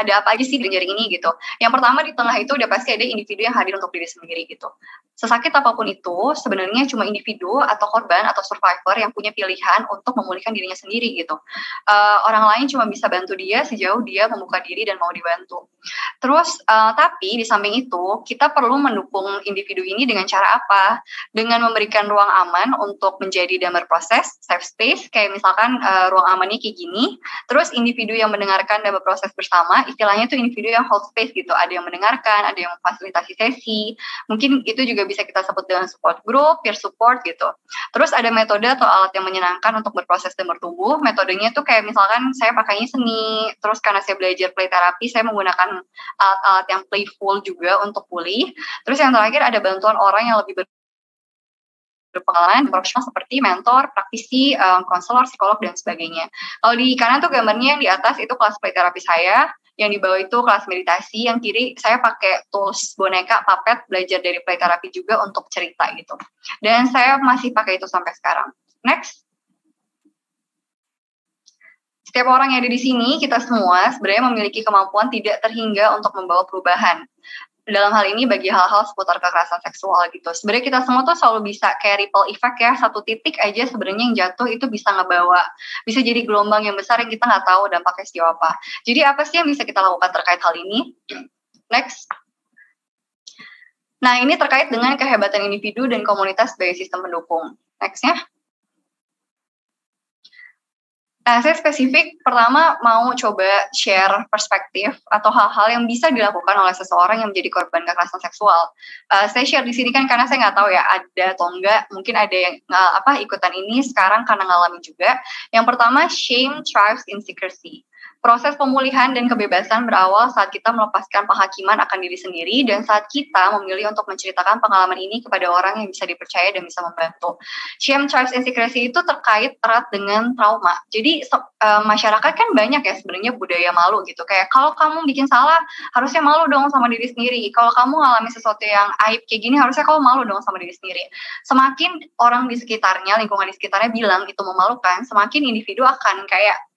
Speaker 7: ada apa aja sih di jaring ini gitu. Yang pertama di tengah itu udah pasti ada individu yang hadir untuk diri sendiri gitu. Sesakit apa pun itu, sebenarnya cuma individu atau korban atau survivor yang punya pilihan untuk memulihkan dirinya sendiri gitu. Uh, orang lain cuma bisa bantu dia sejauh dia membuka diri dan mau dibantu. Terus, uh, tapi di samping itu, kita perlu mendukung individu ini dengan cara apa? Dengan memberikan ruang aman untuk menjadi dan berproses, safe space, kayak misalkan uh, ruang amannya kayak gini. Terus individu yang mendengarkan dan berproses bersama, istilahnya itu individu yang hold space gitu. Ada yang mendengarkan, ada yang memfasilitasi sesi. Mungkin itu juga bisa kita sebut dengan support group, peer support gitu. Terus ada metode atau alat yang menyenangkan untuk berproses dan bertumbuh. Metodenya tuh kayak misalkan saya pakainya seni, terus karena saya belajar play terapi, saya menggunakan alat-alat yang playful juga untuk pulih. Terus yang terakhir ada bantuan orang yang lebih ber berpengalaman profesional seperti mentor, praktisi, konselor, psikolog dan sebagainya. Kalau di kanan tuh gambarnya yang di atas itu kelas play terapi saya, Yang di bawah itu kelas meditasi, yang kiri saya pakai tools boneka, puppet, belajar dari play therapy juga untuk cerita gitu. Dan saya masih pakai itu sampai sekarang. Next. Setiap orang yang ada di sini, kita semua sebenarnya memiliki kemampuan tidak terhingga untuk membawa perubahan dalam hal ini bagi hal-hal seputar kekerasan seksual gitu. Sebenarnya kita semua tuh selalu bisa kayak ripple effect ya, satu titik aja sebenarnya yang jatuh itu bisa ngebawa, bisa jadi gelombang yang besar yang kita nggak tahu dampaknya sejauh apa. Jadi apa sih yang bisa kita lakukan terkait hal ini? Next. Nah ini terkait dengan kehebatan individu dan komunitas sebagai sistem pendukung. Nextnya. Nah, saya spesifik pertama mau coba share perspektif atau hal-hal yang bisa dilakukan oleh seseorang yang menjadi korban kekerasan seksual. Uh, saya share di sini kan karena saya nggak tahu ya ada atau enggak, mungkin ada yang uh, apa ikutan ini sekarang karena ngalamin juga. Yang pertama, shame thrives in secrecy. Proses pemulihan dan kebebasan berawal saat kita melepaskan penghakiman akan diri sendiri dan saat kita memilih untuk menceritakan pengalaman ini kepada orang yang bisa dipercaya dan bisa membantu. Shame, Charles, and Secrecy itu terkait erat dengan trauma. Jadi uh, masyarakat kan banyak ya sebenarnya budaya malu gitu. Kayak kalau kamu bikin salah harusnya malu dong sama diri sendiri. Kalau kamu ngalami sesuatu yang aib kayak gini harusnya kamu malu dong sama diri sendiri. Semakin orang di sekitarnya, lingkungan di sekitarnya bilang itu memalukan, semakin individu akan kayak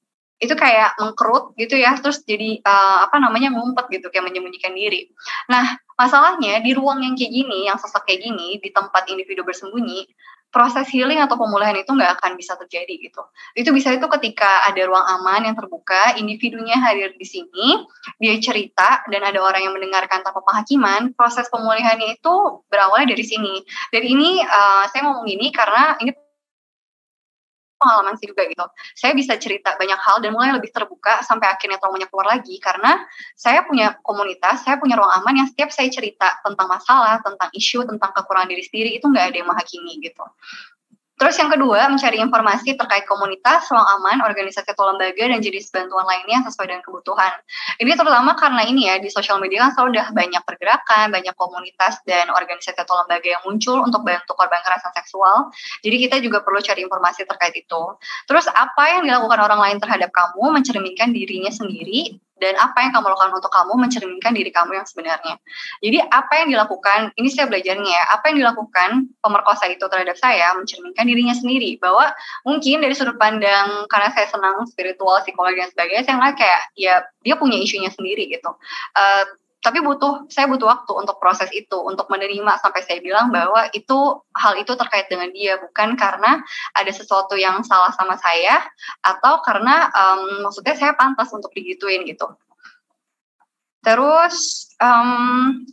Speaker 7: itu kayak mengkerut gitu ya terus jadi uh, apa namanya ngumpet gitu kayak menyembunyikan diri nah masalahnya di ruang yang kayak gini yang sesak kayak gini di tempat individu bersembunyi proses healing atau pemulihan itu nggak akan bisa terjadi gitu. Itu bisa itu ketika ada ruang aman yang terbuka, individunya hadir di sini, dia cerita dan ada orang yang mendengarkan tanpa penghakiman, proses pemulihannya itu berawalnya dari sini. Dan ini uh, saya ngomong ini karena ini pengalaman sih juga gitu. Saya bisa cerita banyak hal dan mulai lebih terbuka sampai akhirnya traumanya keluar lagi karena saya punya komunitas, saya punya ruang aman yang setiap saya cerita tentang masalah, tentang isu, tentang kekurangan diri sendiri itu nggak ada yang menghakimi gitu. Terus yang kedua, mencari informasi terkait komunitas, ruang aman, organisasi atau lembaga, dan jenis bantuan lainnya sesuai dengan kebutuhan. Ini terutama karena ini ya, di sosial media kan selalu udah banyak pergerakan, banyak komunitas dan organisasi atau lembaga yang muncul untuk bantu korban kekerasan seksual. Jadi kita juga perlu cari informasi terkait itu. Terus apa yang dilakukan orang lain terhadap kamu mencerminkan dirinya sendiri dan apa yang kamu lakukan untuk kamu mencerminkan diri kamu yang sebenarnya. Jadi apa yang dilakukan, ini saya belajarnya ya, apa yang dilakukan pemerkosa itu terhadap saya mencerminkan dirinya sendiri. Bahwa mungkin dari sudut pandang, karena saya senang spiritual, psikologi dan sebagainya, saya ngeliat kayak ya dia punya isunya sendiri gitu. Uh, tapi butuh saya butuh waktu untuk proses itu untuk menerima sampai saya bilang bahwa itu hal itu terkait dengan dia bukan karena ada sesuatu yang salah sama saya atau karena um, maksudnya saya pantas untuk digituin gitu. Terus um,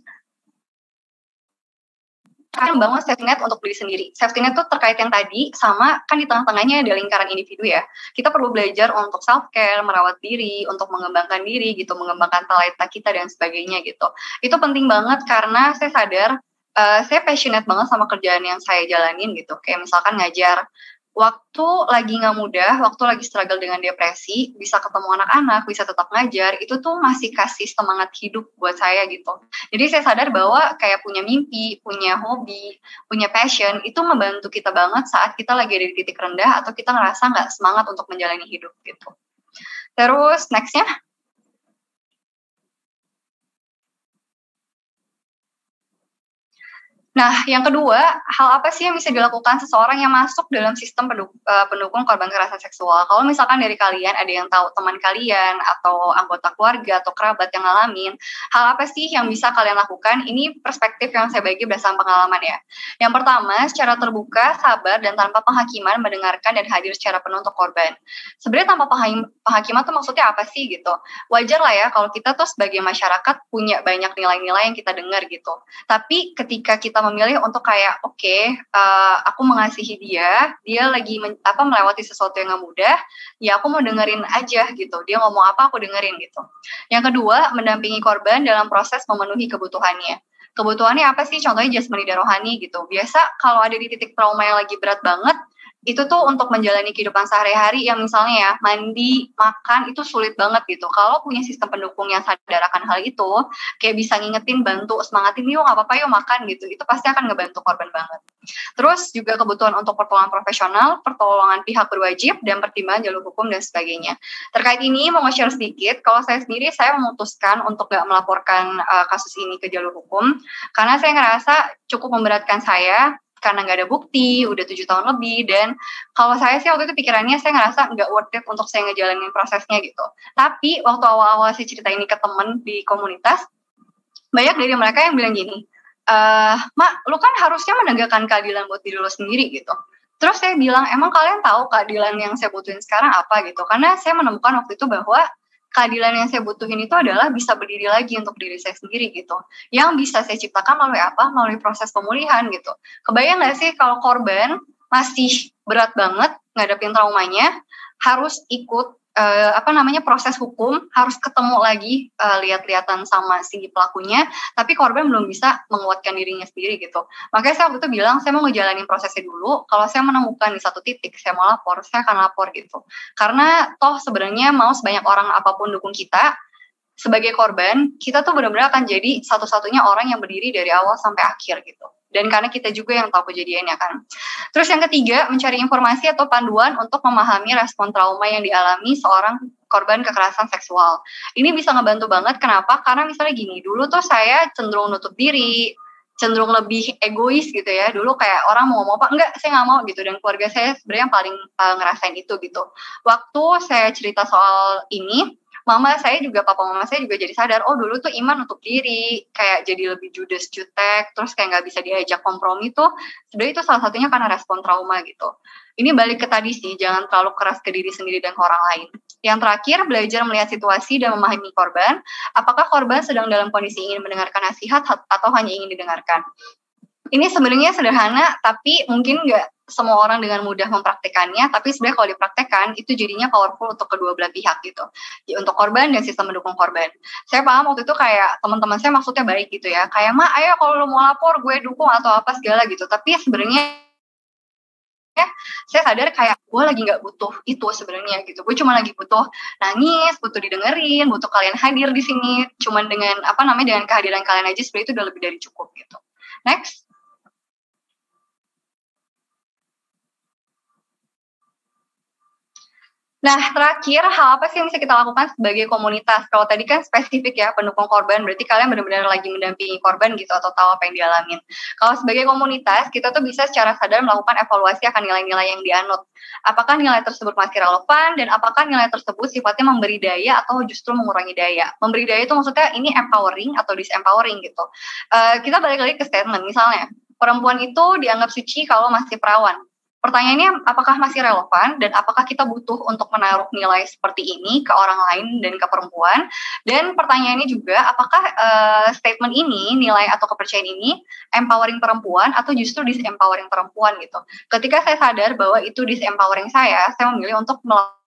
Speaker 7: kan membangun safety net untuk diri sendiri. Safety net itu terkait yang tadi sama kan di tengah-tengahnya ada lingkaran individu ya. Kita perlu belajar untuk self care, merawat diri, untuk mengembangkan diri gitu, mengembangkan talenta kita dan sebagainya gitu. Itu penting banget karena saya sadar uh, saya passionate banget sama kerjaan yang saya jalanin gitu. Kayak misalkan ngajar waktu lagi nggak mudah, waktu lagi struggle dengan depresi, bisa ketemu anak-anak, bisa tetap ngajar, itu tuh masih kasih semangat hidup buat saya gitu. Jadi saya sadar bahwa kayak punya mimpi, punya hobi, punya passion, itu membantu kita banget saat kita lagi ada di titik rendah atau kita ngerasa nggak semangat untuk menjalani hidup gitu. Terus nextnya, Nah, yang kedua, hal apa sih yang bisa dilakukan seseorang yang masuk dalam sistem eh, pendukung korban kekerasan seksual? Kalau misalkan dari kalian ada yang tahu teman kalian atau anggota keluarga atau kerabat yang ngalamin, hal apa sih yang bisa kalian lakukan? Ini perspektif yang saya bagi berdasarkan pengalaman ya. Yang pertama, secara terbuka, sabar, dan tanpa penghakiman mendengarkan dan hadir secara penuh untuk korban. Sebenarnya tanpa penghakiman tuh maksudnya apa sih gitu? Wajar lah ya kalau kita tuh sebagai masyarakat punya banyak nilai-nilai yang kita dengar gitu. Tapi ketika kita memilih untuk kayak oke okay, uh, eh, aku mengasihi dia dia lagi men, apa melewati sesuatu yang gak mudah ya aku mau dengerin aja gitu dia ngomong apa aku dengerin gitu. Yang kedua mendampingi korban dalam proses memenuhi kebutuhannya. Kebutuhannya apa sih? Contohnya jasmani dan rohani gitu. Biasa kalau ada di titik trauma yang lagi berat banget itu tuh untuk menjalani kehidupan sehari-hari yang misalnya ya mandi makan itu sulit banget gitu. Kalau punya sistem pendukung yang sadar akan hal itu kayak bisa ngingetin bantu semangatin yuk nggak apa-apa yuk makan gitu. Itu pasti akan ngebantu korban banget. Terus juga kebutuhan untuk pertolongan profesional pertolongan pihak berwajib dan pertimbangan jalur hukum dan sebagainya. Terkait ini mau nge-share sedikit kalau saya sendiri saya memutuskan untuk gak melaporkan uh, kasus ini ke jalur hukum karena saya ngerasa cukup memberatkan saya karena nggak ada bukti, udah tujuh tahun lebih, dan kalau saya sih waktu itu pikirannya saya ngerasa nggak worth it untuk saya ngejalanin prosesnya gitu. Tapi waktu awal-awal saya cerita ini ke temen di komunitas, banyak dari mereka yang bilang gini, e, Mak, lu kan harusnya menegakkan keadilan buat diri lo sendiri gitu. Terus saya bilang, emang kalian tahu keadilan yang saya butuhin sekarang apa gitu? Karena saya menemukan waktu itu bahwa keadilan yang saya butuhin itu adalah bisa berdiri lagi untuk diri saya sendiri gitu. Yang bisa saya ciptakan melalui apa? Melalui proses pemulihan gitu. Kebayang nggak sih kalau korban masih berat banget ngadepin traumanya, harus ikut uh, apa namanya proses hukum harus ketemu lagi uh, lihat-lihatan sama si pelakunya tapi korban belum bisa menguatkan dirinya sendiri gitu. Makanya saya waktu itu bilang saya mau ngejalanin prosesnya dulu kalau saya menemukan di satu titik saya mau lapor saya akan lapor gitu. Karena toh sebenarnya mau sebanyak orang apa pun dukung kita sebagai korban kita tuh benar-benar akan jadi satu-satunya orang yang berdiri dari awal sampai akhir gitu dan karena kita juga yang tahu kejadiannya kan. Terus yang ketiga, mencari informasi atau panduan untuk memahami respon trauma yang dialami seorang korban kekerasan seksual. Ini bisa ngebantu banget, kenapa? Karena misalnya gini, dulu tuh saya cenderung nutup diri, cenderung lebih egois gitu ya. Dulu kayak orang mau ngomong apa, enggak, saya nggak mau gitu. Dan keluarga saya sebenarnya yang paling uh, ngerasain itu gitu. Waktu saya cerita soal ini, mama saya juga papa mama saya juga jadi sadar oh dulu tuh iman untuk diri. Kayak jadi lebih judes jutek terus kayak nggak bisa diajak kompromi tuh sebenarnya itu salah satunya karena respon trauma gitu. Ini balik ke tadi sih jangan terlalu keras ke diri sendiri dan ke orang lain. Yang terakhir belajar melihat situasi dan memahami korban. Apakah korban sedang dalam kondisi ingin mendengarkan nasihat atau hanya ingin didengarkan ini sebenarnya sederhana tapi mungkin nggak semua orang dengan mudah mempraktekannya, tapi sebenarnya kalau dipraktekkan itu jadinya powerful untuk kedua belah pihak gitu. Ya, untuk korban dan sistem mendukung korban. Saya paham waktu itu kayak teman-teman saya maksudnya baik gitu ya, kayak mah ayo kalau lo mau lapor gue dukung atau apa segala gitu. Tapi sebenarnya saya sadar kayak gue lagi nggak butuh itu sebenarnya gitu gue cuma lagi butuh nangis butuh didengerin butuh kalian hadir di sini cuman dengan apa namanya dengan kehadiran kalian aja sebenarnya itu udah lebih dari cukup gitu next Nah, terakhir hal apa sih yang bisa kita lakukan sebagai komunitas? Kalau tadi kan spesifik ya pendukung korban, berarti kalian benar-benar lagi mendampingi korban gitu atau tahu apa yang dialamin. Kalau sebagai komunitas, kita tuh bisa secara sadar melakukan evaluasi akan nilai-nilai yang dianut. Apakah nilai tersebut masih relevan dan apakah nilai tersebut sifatnya memberi daya atau justru mengurangi daya? Memberi daya itu maksudnya ini empowering atau disempowering gitu. Uh, kita balik lagi ke statement, misalnya perempuan itu dianggap suci kalau masih perawan Pertanyaannya, apakah masih relevan dan apakah kita butuh untuk menaruh nilai seperti ini ke orang lain dan ke perempuan? Dan pertanyaannya juga, apakah uh, statement ini, nilai atau kepercayaan ini empowering perempuan atau justru disempowering perempuan gitu? Ketika saya sadar bahwa itu disempowering saya, saya memilih untuk melakukan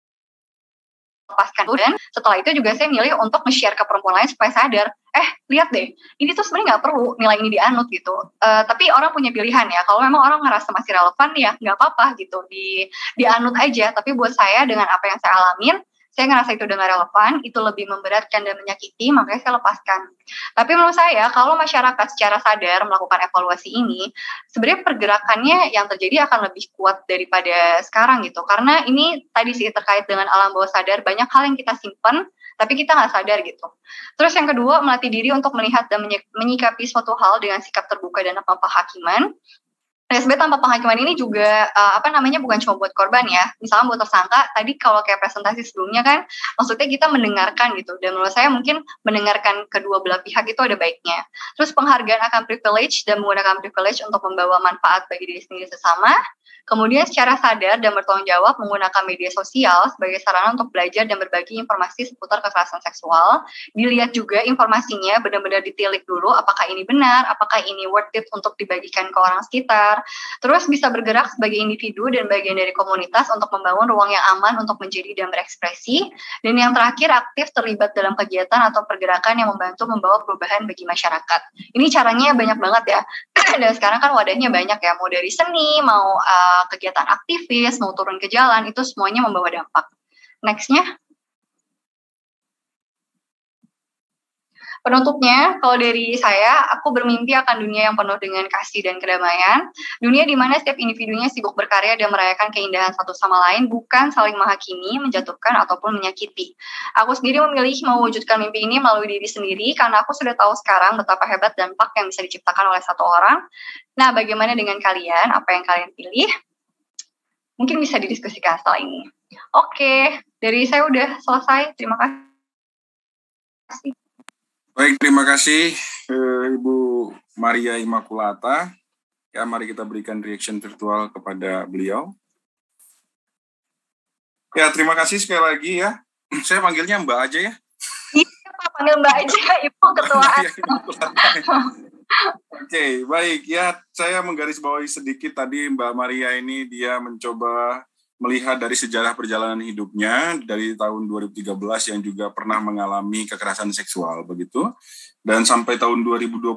Speaker 7: lepaskan dan setelah itu juga saya milih untuk nge-share ke perempuan lain supaya sadar eh lihat deh ini tuh sebenarnya nggak perlu nilai ini dianut gitu. Uh, tapi orang punya pilihan ya. Kalau memang orang ngerasa masih relevan ya nggak apa-apa gitu di dianut aja. Tapi buat saya dengan apa yang saya alamin saya ngerasa itu udah gak relevan, itu lebih memberatkan dan menyakiti, makanya saya lepaskan. Tapi menurut saya, kalau masyarakat secara sadar melakukan evaluasi ini, sebenarnya pergerakannya yang terjadi akan lebih kuat daripada sekarang gitu. Karena ini tadi sih terkait dengan alam bawah sadar, banyak hal yang kita simpan, tapi kita nggak sadar gitu. Terus yang kedua, melatih diri untuk melihat dan menyikapi suatu hal dengan sikap terbuka dan apa hakiman. PSB tanpa penghakiman ini juga uh, apa namanya bukan cuma buat korban ya. Misalnya buat tersangka, tadi kalau kayak presentasi sebelumnya kan, maksudnya kita mendengarkan gitu. Dan menurut saya mungkin mendengarkan kedua belah pihak itu ada baiknya. Terus penghargaan akan privilege dan menggunakan privilege untuk membawa manfaat bagi diri sendiri sesama. Kemudian secara sadar dan bertanggung jawab menggunakan media sosial sebagai sarana untuk belajar dan berbagi informasi seputar kekerasan seksual. Dilihat juga informasinya benar-benar ditilik dulu apakah ini benar, apakah ini worth it untuk dibagikan ke orang sekitar, terus bisa bergerak sebagai individu dan bagian dari komunitas untuk membangun ruang yang aman untuk menjadi dan berekspresi, dan yang terakhir aktif terlibat dalam kegiatan atau pergerakan yang membantu membawa perubahan bagi masyarakat. Ini caranya banyak banget ya, dan sekarang kan wadahnya banyak ya, mau dari seni, mau uh, kegiatan aktivis, mau turun ke jalan, itu semuanya membawa dampak. Nextnya. Penutupnya, kalau dari saya, aku bermimpi akan dunia yang penuh dengan kasih dan kedamaian. Dunia di mana setiap individunya sibuk berkarya dan merayakan keindahan satu sama lain, bukan saling menghakimi, menjatuhkan, ataupun menyakiti. Aku sendiri memilih mewujudkan mimpi ini melalui diri sendiri, karena aku sudah tahu sekarang betapa hebat dampak yang bisa diciptakan oleh satu orang. Nah, bagaimana dengan kalian? Apa yang kalian pilih? Mungkin bisa didiskusikan setelah ini. Oke, dari saya udah selesai. Terima kasih.
Speaker 5: Baik, terima kasih eh, Ibu Maria Immaculata. Ya, mari kita berikan reaction virtual kepada beliau. Ya, terima kasih sekali lagi ya. Saya panggilnya Mbak aja ya.
Speaker 7: Iya, panggil Mbak aja, Ibu Ketua. Iya,
Speaker 5: Oke, baik ya. Saya menggarisbawahi sedikit tadi Mbak Maria ini dia mencoba melihat dari sejarah perjalanan hidupnya dari tahun 2013 yang juga pernah mengalami kekerasan seksual begitu. Dan sampai tahun 2022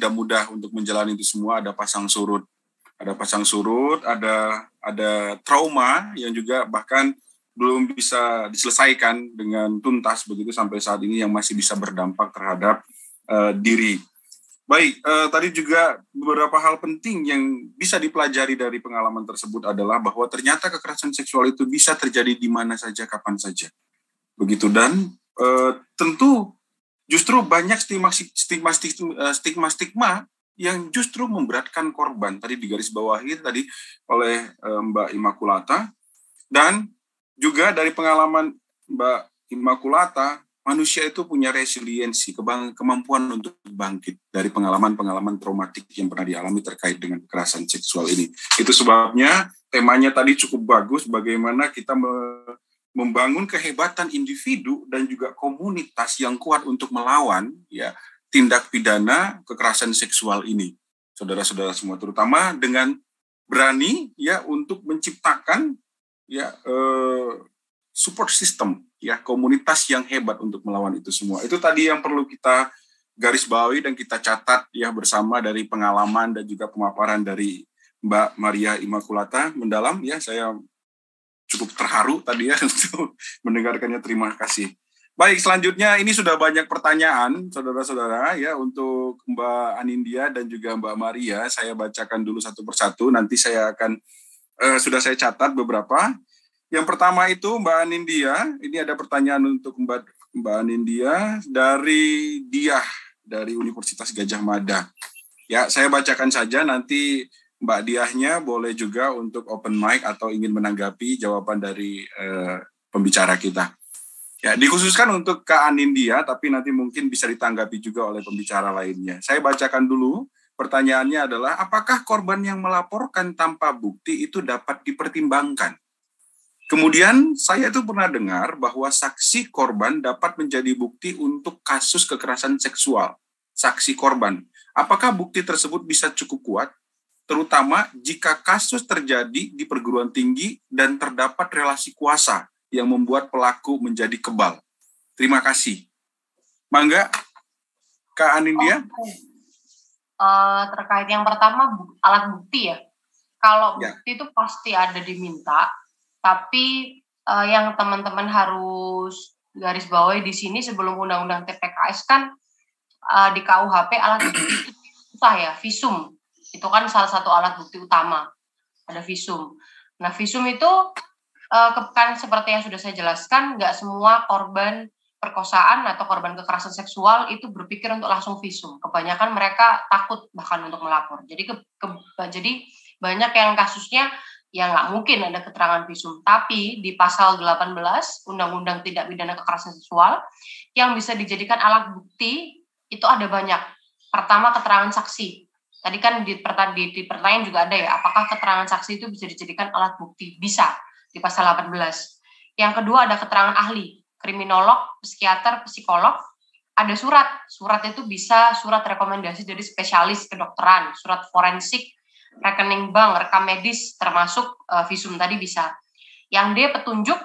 Speaker 5: tidak mudah untuk menjalani itu semua. Ada pasang surut. Ada pasang surut ada ada trauma yang juga bahkan belum bisa diselesaikan dengan tuntas begitu sampai saat ini yang masih bisa berdampak terhadap uh, diri Baik, eh, tadi juga beberapa hal penting yang bisa dipelajari dari pengalaman tersebut adalah bahwa ternyata kekerasan seksual itu bisa terjadi di mana saja, kapan saja. Begitu dan eh, tentu justru banyak stigma stigma stigma, stigma stigma yang justru memberatkan korban. Tadi di garis bawahi tadi oleh eh, Mbak Imakulata dan juga dari pengalaman Mbak Imakulata manusia itu punya resiliensi, kemampuan untuk bangkit dari pengalaman-pengalaman traumatik yang pernah dialami terkait dengan kekerasan seksual ini. Itu sebabnya temanya tadi cukup bagus, bagaimana kita membangun kehebatan individu dan juga komunitas yang kuat untuk melawan ya tindak pidana kekerasan seksual ini. Saudara-saudara semua, terutama dengan berani ya untuk menciptakan ya eh, support system ya komunitas yang hebat untuk melawan itu semua. Itu tadi yang perlu kita garis bawahi dan kita catat ya bersama dari pengalaman dan juga pemaparan dari Mbak Maria Immaculata mendalam ya saya cukup terharu tadi ya untuk mendengarkannya terima kasih. Baik, selanjutnya ini sudah banyak pertanyaan saudara-saudara ya untuk Mbak Anindia dan juga Mbak Maria. Saya bacakan dulu satu persatu nanti saya akan uh, sudah saya catat beberapa. Yang pertama itu Mbak Anindia, ini ada pertanyaan untuk Mbak Mbak Anindia dari Diah dari Universitas Gajah Mada. Ya, saya bacakan saja nanti Mbak Diahnya boleh juga untuk open mic atau ingin menanggapi jawaban dari eh, pembicara kita. Ya, dikhususkan untuk Kak Anindia, tapi nanti mungkin bisa ditanggapi juga oleh pembicara lainnya. Saya bacakan dulu. Pertanyaannya adalah, apakah korban yang melaporkan tanpa bukti itu dapat dipertimbangkan? Kemudian saya itu pernah dengar bahwa saksi korban dapat menjadi bukti untuk kasus kekerasan seksual. Saksi korban. Apakah bukti tersebut bisa cukup kuat? Terutama jika kasus terjadi di perguruan tinggi dan terdapat relasi kuasa yang membuat pelaku menjadi kebal. Terima kasih. Mangga, Kak Anindya. Oh,
Speaker 2: uh, terkait yang pertama alat bukti ya. Kalau ya. bukti ya. itu pasti ada diminta, tapi uh, yang teman-teman harus garis bawahi di sini sebelum undang-undang TPKS kan uh, di KUHP alat bukti susah ya, visum. Itu kan salah satu alat bukti utama. Ada visum. Nah, visum itu uh, kan seperti yang sudah saya jelaskan, nggak semua korban perkosaan atau korban kekerasan seksual itu berpikir untuk langsung visum. Kebanyakan mereka takut bahkan untuk melapor. Jadi ke, ke, jadi banyak yang kasusnya ya nggak mungkin ada keterangan visum. Tapi di pasal 18 Undang-Undang Tidak Pidana Kekerasan Seksual yang bisa dijadikan alat bukti itu ada banyak. Pertama keterangan saksi. Tadi kan di, di, di pertanyaan juga ada ya, apakah keterangan saksi itu bisa dijadikan alat bukti? Bisa di pasal 18. Yang kedua ada keterangan ahli, kriminolog, psikiater, psikolog, ada surat. Surat itu bisa surat rekomendasi dari spesialis kedokteran, surat forensik, rekening bank, rekam medis, termasuk uh, visum tadi bisa. Yang D petunjuk,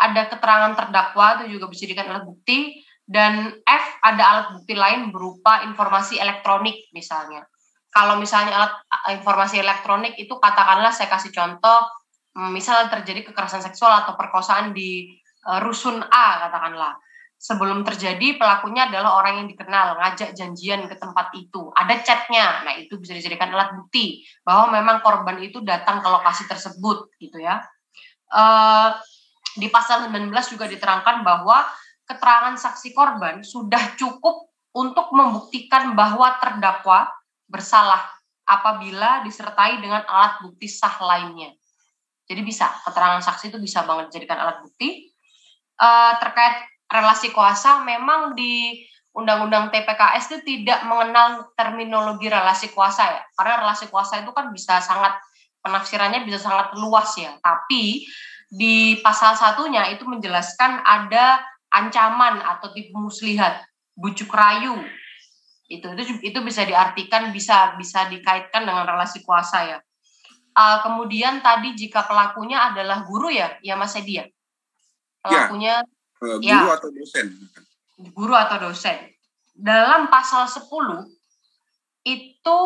Speaker 2: ada keterangan terdakwa itu juga bisa dijadikan alat bukti. Dan F ada alat bukti lain berupa informasi elektronik misalnya. Kalau misalnya alat informasi elektronik itu katakanlah saya kasih contoh, mm, misalnya terjadi kekerasan seksual atau perkosaan di uh, rusun A katakanlah sebelum terjadi pelakunya adalah orang yang dikenal, ngajak janjian ke tempat itu. Ada chatnya, nah itu bisa dijadikan alat bukti bahwa memang korban itu datang ke lokasi tersebut, gitu ya. Uh, di pasal 19 juga diterangkan bahwa keterangan saksi korban sudah cukup untuk membuktikan bahwa terdakwa bersalah apabila disertai dengan alat bukti sah lainnya. Jadi bisa keterangan saksi itu bisa banget dijadikan alat bukti. Uh, terkait relasi kuasa memang di Undang-Undang TPKS itu tidak mengenal terminologi relasi kuasa ya. Karena relasi kuasa itu kan bisa sangat penafsirannya bisa sangat luas ya. Tapi di pasal satunya itu menjelaskan ada ancaman atau tipe muslihat, bujuk rayu. Itu itu itu bisa diartikan bisa bisa dikaitkan dengan relasi kuasa ya. Uh, kemudian tadi jika pelakunya adalah guru ya, ya Mas Edi ya. Pelakunya ya
Speaker 5: guru ya, atau dosen?
Speaker 2: Guru atau dosen. Dalam pasal 10 itu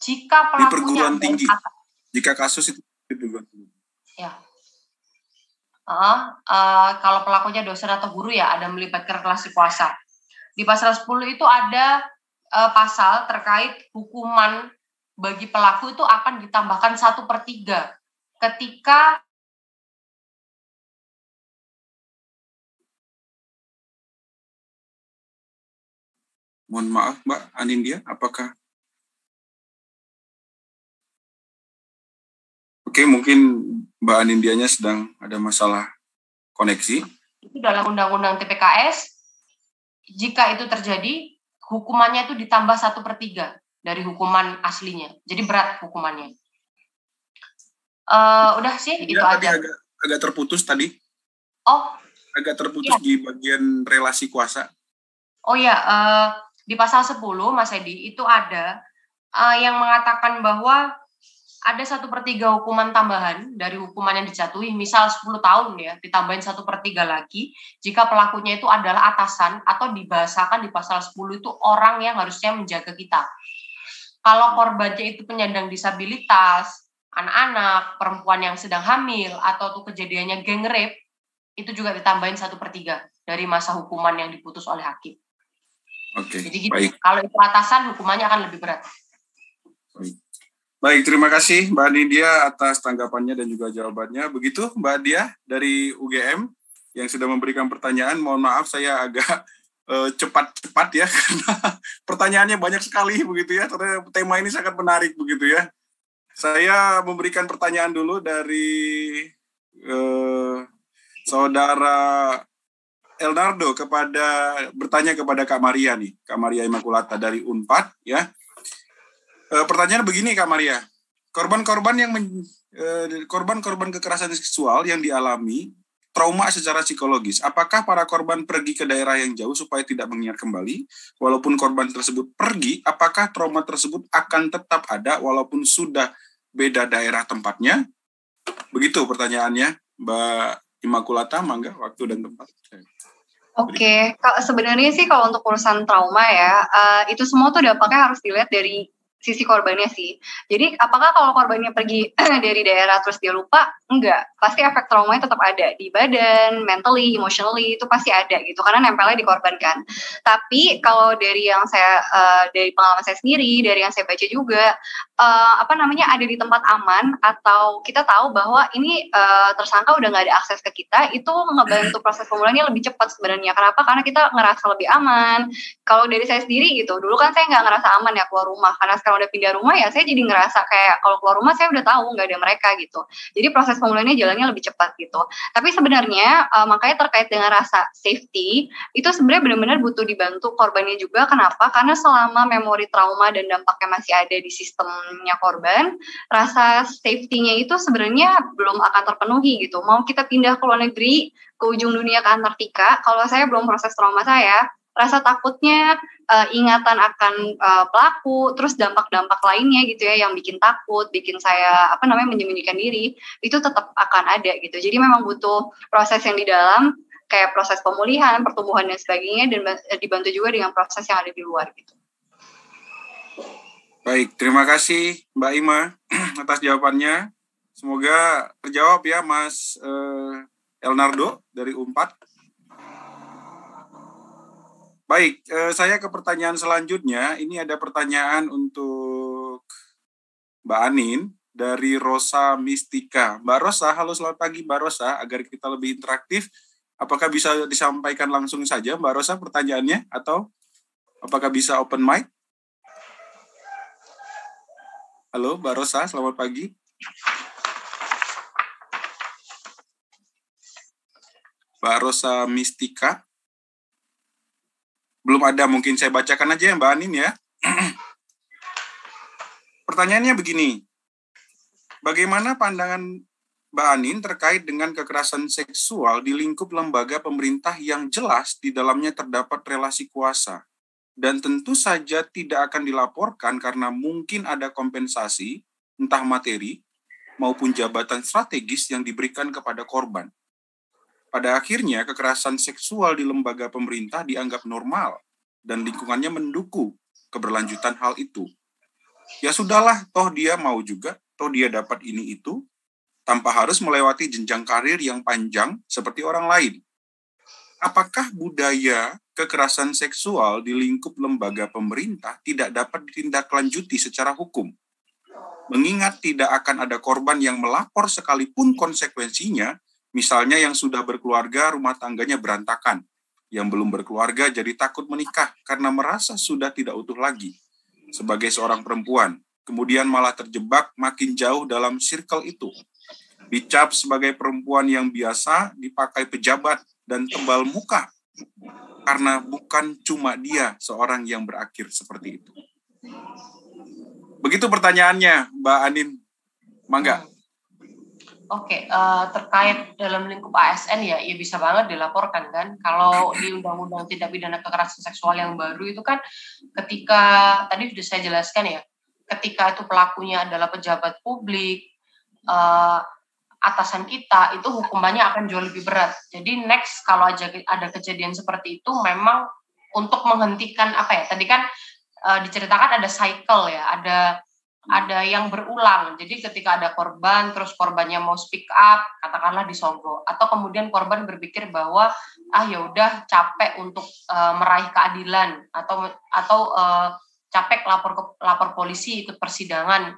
Speaker 2: jika pelakunya
Speaker 5: di perguruan tinggi. Atas. Jika kasus itu di perguruan tinggi.
Speaker 2: Ya. Uh, uh, kalau pelakunya dosen atau guru ya ada melibatkan relasi kuasa. Di pasal 10 itu ada uh, pasal terkait hukuman bagi pelaku itu akan ditambahkan satu per tiga ketika
Speaker 5: Mohon maaf Mbak Anindya, apakah Oke, mungkin Mbak Anindianya sedang ada masalah koneksi.
Speaker 2: Itu dalam Undang-Undang TPKS, jika itu terjadi, hukumannya itu ditambah satu per tiga dari hukuman aslinya. Jadi berat hukumannya. Uh, udah sih, ya, itu aja.
Speaker 5: Agak, agak terputus tadi.
Speaker 2: Oh.
Speaker 5: Agak terputus ya. di bagian relasi kuasa.
Speaker 2: Oh ya, uh, di pasal 10 Mas Edi itu ada uh, yang mengatakan bahwa ada satu per tiga hukuman tambahan dari hukuman yang dijatuhi, misal 10 tahun ya, ditambahin satu per tiga lagi, jika pelakunya itu adalah atasan atau dibahasakan di pasal 10 itu orang yang harusnya menjaga kita. Kalau korbannya itu penyandang disabilitas, anak-anak, perempuan yang sedang hamil, atau tuh kejadiannya geng rape, itu juga ditambahin satu per tiga dari masa hukuman yang diputus oleh hakim.
Speaker 5: Oke.
Speaker 2: Jadi gitu. Baik. Kalau itu atasan hukumannya akan lebih berat.
Speaker 5: Baik. Baik, terima kasih Mbak Nidia atas tanggapannya dan juga jawabannya. Begitu Mbak Dia dari UGM yang sudah memberikan pertanyaan. Mohon maaf saya agak eh, cepat-cepat ya karena pertanyaannya banyak sekali begitu ya. Ternyata tema ini sangat menarik begitu ya. Saya memberikan pertanyaan dulu dari uh, saudara Elnardo kepada bertanya kepada Kak Maria nih, Kak Maria Imakulata dari Unpad ya. E, pertanyaan begini Kak Maria, korban-korban yang eh, korban-korban kekerasan seksual yang dialami trauma secara psikologis, apakah para korban pergi ke daerah yang jauh supaya tidak mengingat kembali? Walaupun korban tersebut pergi, apakah trauma tersebut akan tetap ada walaupun sudah beda daerah tempatnya? Begitu pertanyaannya, Mbak Imakulata, mangga waktu dan tempat.
Speaker 7: Oke, okay. sebenarnya sih kalau untuk urusan trauma ya, uh, itu semua tuh dampaknya harus dilihat dari sisi korbannya sih. Jadi apakah kalau korbannya pergi dari daerah terus dia lupa? Enggak, pasti efek traumanya tetap ada di badan, mentally, emotionally itu pasti ada gitu karena nempelnya di korban kan. Tapi kalau dari yang saya uh, dari pengalaman saya sendiri, dari yang saya baca juga uh, apa namanya ada di tempat aman atau kita tahu bahwa ini uh, tersangka udah nggak ada akses ke kita, itu ngebantu proses pemulihannya lebih cepat sebenarnya. Kenapa? Karena kita ngerasa lebih aman. Kalau dari saya sendiri gitu, dulu kan saya nggak ngerasa aman ya keluar rumah karena sekarang udah pindah rumah ya saya jadi ngerasa kayak kalau keluar rumah saya udah tahu nggak ada mereka gitu jadi proses pemulihannya jalannya lebih cepat gitu tapi sebenarnya uh, makanya terkait dengan rasa safety itu sebenarnya benar-benar butuh dibantu korbannya juga kenapa karena selama memori trauma dan dampaknya masih ada di sistemnya korban rasa safety-nya itu sebenarnya belum akan terpenuhi gitu mau kita pindah ke luar negeri ke ujung dunia ke Antartika kalau saya belum proses trauma saya rasa takutnya, uh, ingatan akan uh, pelaku, terus dampak-dampak lainnya gitu ya yang bikin takut, bikin saya apa namanya menyembunyikan diri, itu tetap akan ada gitu. Jadi memang butuh proses yang di dalam kayak proses pemulihan, pertumbuhan dan sebagainya dan dibantu juga dengan proses yang ada di luar gitu.
Speaker 5: Baik, terima kasih Mbak Ima atas jawabannya. Semoga terjawab ya Mas uh, Elnardo dari UNPAD. Baik, eh, saya ke pertanyaan selanjutnya. Ini ada pertanyaan untuk Mbak Anin dari Rosa Mistika. Mbak Rosa, halo selamat pagi Mbak Rosa. Agar kita lebih interaktif, apakah bisa disampaikan langsung saja Mbak Rosa pertanyaannya? Atau apakah bisa open mic? Halo Mbak Rosa, selamat pagi. Mbak Rosa Mistika. Belum ada, mungkin saya bacakan aja ya Mbak Anin ya. Pertanyaannya begini, bagaimana pandangan Mbak Anin terkait dengan kekerasan seksual di lingkup lembaga pemerintah yang jelas di dalamnya terdapat relasi kuasa dan tentu saja tidak akan dilaporkan karena mungkin ada kompensasi, entah materi maupun jabatan strategis yang diberikan kepada korban. Pada akhirnya, kekerasan seksual di lembaga pemerintah dianggap normal dan lingkungannya mendukung keberlanjutan hal itu. Ya sudahlah, toh dia mau juga, toh dia dapat ini itu, tanpa harus melewati jenjang karir yang panjang seperti orang lain. Apakah budaya kekerasan seksual di lingkup lembaga pemerintah tidak dapat ditindaklanjuti secara hukum? Mengingat tidak akan ada korban yang melapor sekalipun konsekuensinya Misalnya yang sudah berkeluarga, rumah tangganya berantakan. Yang belum berkeluarga jadi takut menikah karena merasa sudah tidak utuh lagi. Sebagai seorang perempuan, kemudian malah terjebak makin jauh dalam circle itu. Dicap sebagai perempuan yang biasa, dipakai pejabat, dan tebal muka. Karena bukan cuma dia seorang yang berakhir seperti itu. Begitu pertanyaannya, Mbak Anin. Mangga.
Speaker 2: Oke, uh, terkait dalam lingkup ASN ya, ya bisa banget dilaporkan kan. Kalau di Undang-Undang Tindak Pidana Kekerasan Seksual yang baru itu kan ketika tadi sudah saya jelaskan ya, ketika itu pelakunya adalah pejabat publik, uh, atasan kita itu hukumannya akan jauh lebih berat. Jadi next kalau aja ada kejadian seperti itu memang untuk menghentikan apa ya? Tadi kan uh, diceritakan ada cycle ya, ada ada yang berulang. Jadi ketika ada korban, terus korbannya mau speak up, katakanlah disogok, atau kemudian korban berpikir bahwa ah ya udah capek untuk uh, meraih keadilan atau atau uh, capek lapor ke lapor polisi ikut persidangan,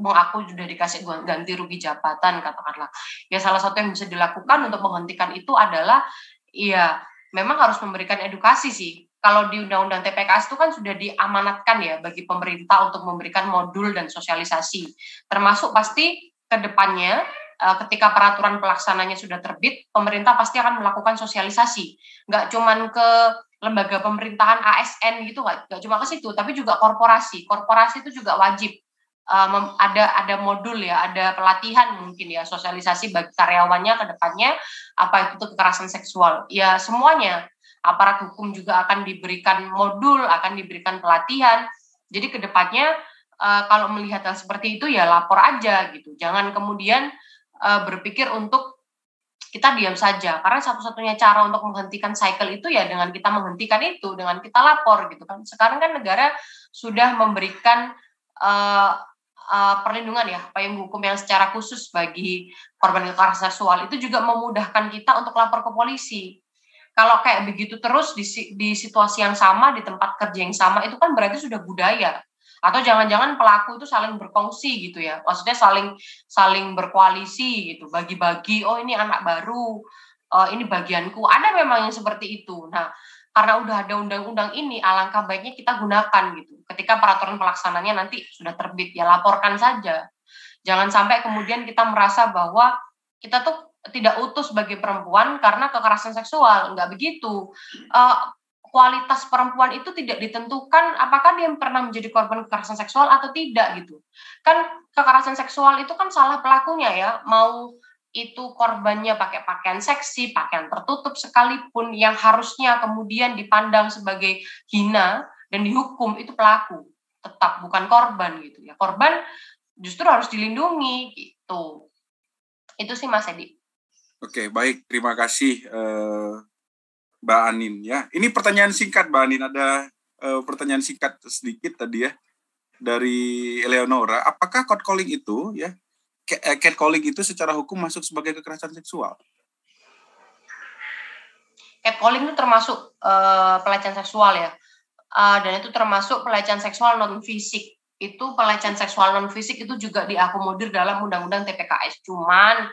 Speaker 2: mau aku sudah dikasih ganti rugi jabatan katakanlah. Ya salah satu yang bisa dilakukan untuk menghentikan itu adalah ya memang harus memberikan edukasi sih kalau di Undang-Undang TPKS itu kan sudah diamanatkan ya bagi pemerintah untuk memberikan modul dan sosialisasi. Termasuk pasti ke depannya eh, ketika peraturan pelaksananya sudah terbit, pemerintah pasti akan melakukan sosialisasi. Nggak cuman ke lembaga pemerintahan ASN gitu, nggak, nggak cuma ke situ, tapi juga korporasi. Korporasi itu juga wajib um, ada ada modul ya, ada pelatihan mungkin ya sosialisasi bagi karyawannya ke depannya apa itu kekerasan seksual. Ya semuanya aparat hukum juga akan diberikan modul, akan diberikan pelatihan. Jadi ke depannya uh, kalau melihat hal seperti itu ya lapor aja gitu. Jangan kemudian uh, berpikir untuk kita diam saja karena satu-satunya cara untuk menghentikan cycle itu ya dengan kita menghentikan itu dengan kita lapor gitu kan sekarang kan negara sudah memberikan uh, perlindungan ya payung hukum yang secara khusus bagi korban kekerasan seksual itu juga memudahkan kita untuk lapor ke polisi kalau kayak begitu terus di, di situasi yang sama, di tempat kerja yang sama, itu kan berarti sudah budaya. Atau jangan-jangan pelaku itu saling berkongsi gitu ya. Maksudnya saling saling berkoalisi gitu, bagi-bagi, oh ini anak baru, uh, ini bagianku. Ada memang yang seperti itu. Nah, karena udah ada undang-undang ini, alangkah baiknya kita gunakan gitu. Ketika peraturan pelaksananya nanti sudah terbit, ya laporkan saja. Jangan sampai kemudian kita merasa bahwa kita tuh tidak utuh sebagai perempuan karena kekerasan seksual nggak begitu uh, kualitas perempuan itu tidak ditentukan apakah dia pernah menjadi korban kekerasan seksual atau tidak gitu kan kekerasan seksual itu kan salah pelakunya ya mau itu korbannya pakai pakaian seksi, pakaian tertutup sekalipun yang harusnya kemudian dipandang sebagai hina dan dihukum itu pelaku, tetap bukan korban gitu ya. Korban justru harus dilindungi gitu. Itu sih Mas Edi.
Speaker 5: Oke, baik. Terima kasih uh, Mbak Anin ya. Ini pertanyaan singkat Mbak Anin ada uh, pertanyaan singkat sedikit tadi ya dari Eleonora. Apakah calling itu ya Eh, catcalling itu secara hukum masuk sebagai kekerasan seksual?
Speaker 2: Catcalling itu termasuk uh, pelecehan seksual ya, uh, dan itu termasuk pelecehan seksual non fisik. Itu pelecehan seksual non fisik itu juga diakomodir dalam Undang-Undang TPKS. Cuman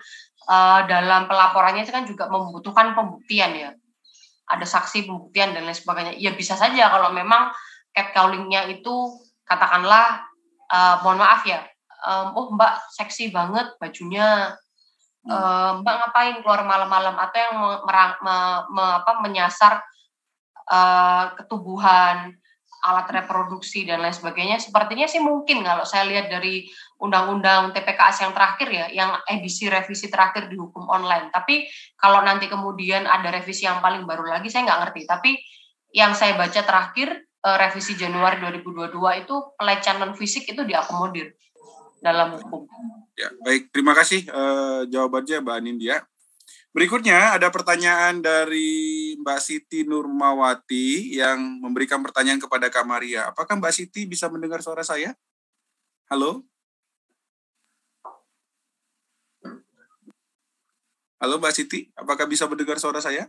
Speaker 2: uh, dalam pelaporannya itu kan juga membutuhkan pembuktian ya, ada saksi pembuktian dan lain sebagainya. Ya bisa saja kalau memang catcallingnya itu katakanlah, uh, mohon maaf ya, um, oh mbak seksi banget bajunya. Um, mbak ngapain keluar malam-malam? Atau yang merang, me, me, apa, menyasar uh, ketubuhan alat reproduksi dan lain sebagainya? Sepertinya sih mungkin kalau saya lihat dari undang-undang TPKS yang terakhir ya yang edisi revisi terakhir di hukum online. Tapi kalau nanti kemudian ada revisi yang paling baru lagi saya nggak ngerti. Tapi yang saya baca terakhir revisi Januari 2022 itu pelecehan non fisik itu diakomodir dalam hukum.
Speaker 5: Ya, baik. Terima kasih uh, jawabannya Mbak Anindya. Berikutnya ada pertanyaan dari Mbak Siti Nurmawati yang memberikan pertanyaan kepada Kak Maria. Apakah Mbak Siti bisa mendengar suara saya? Halo? Halo Mbak Siti, apakah bisa mendengar suara saya?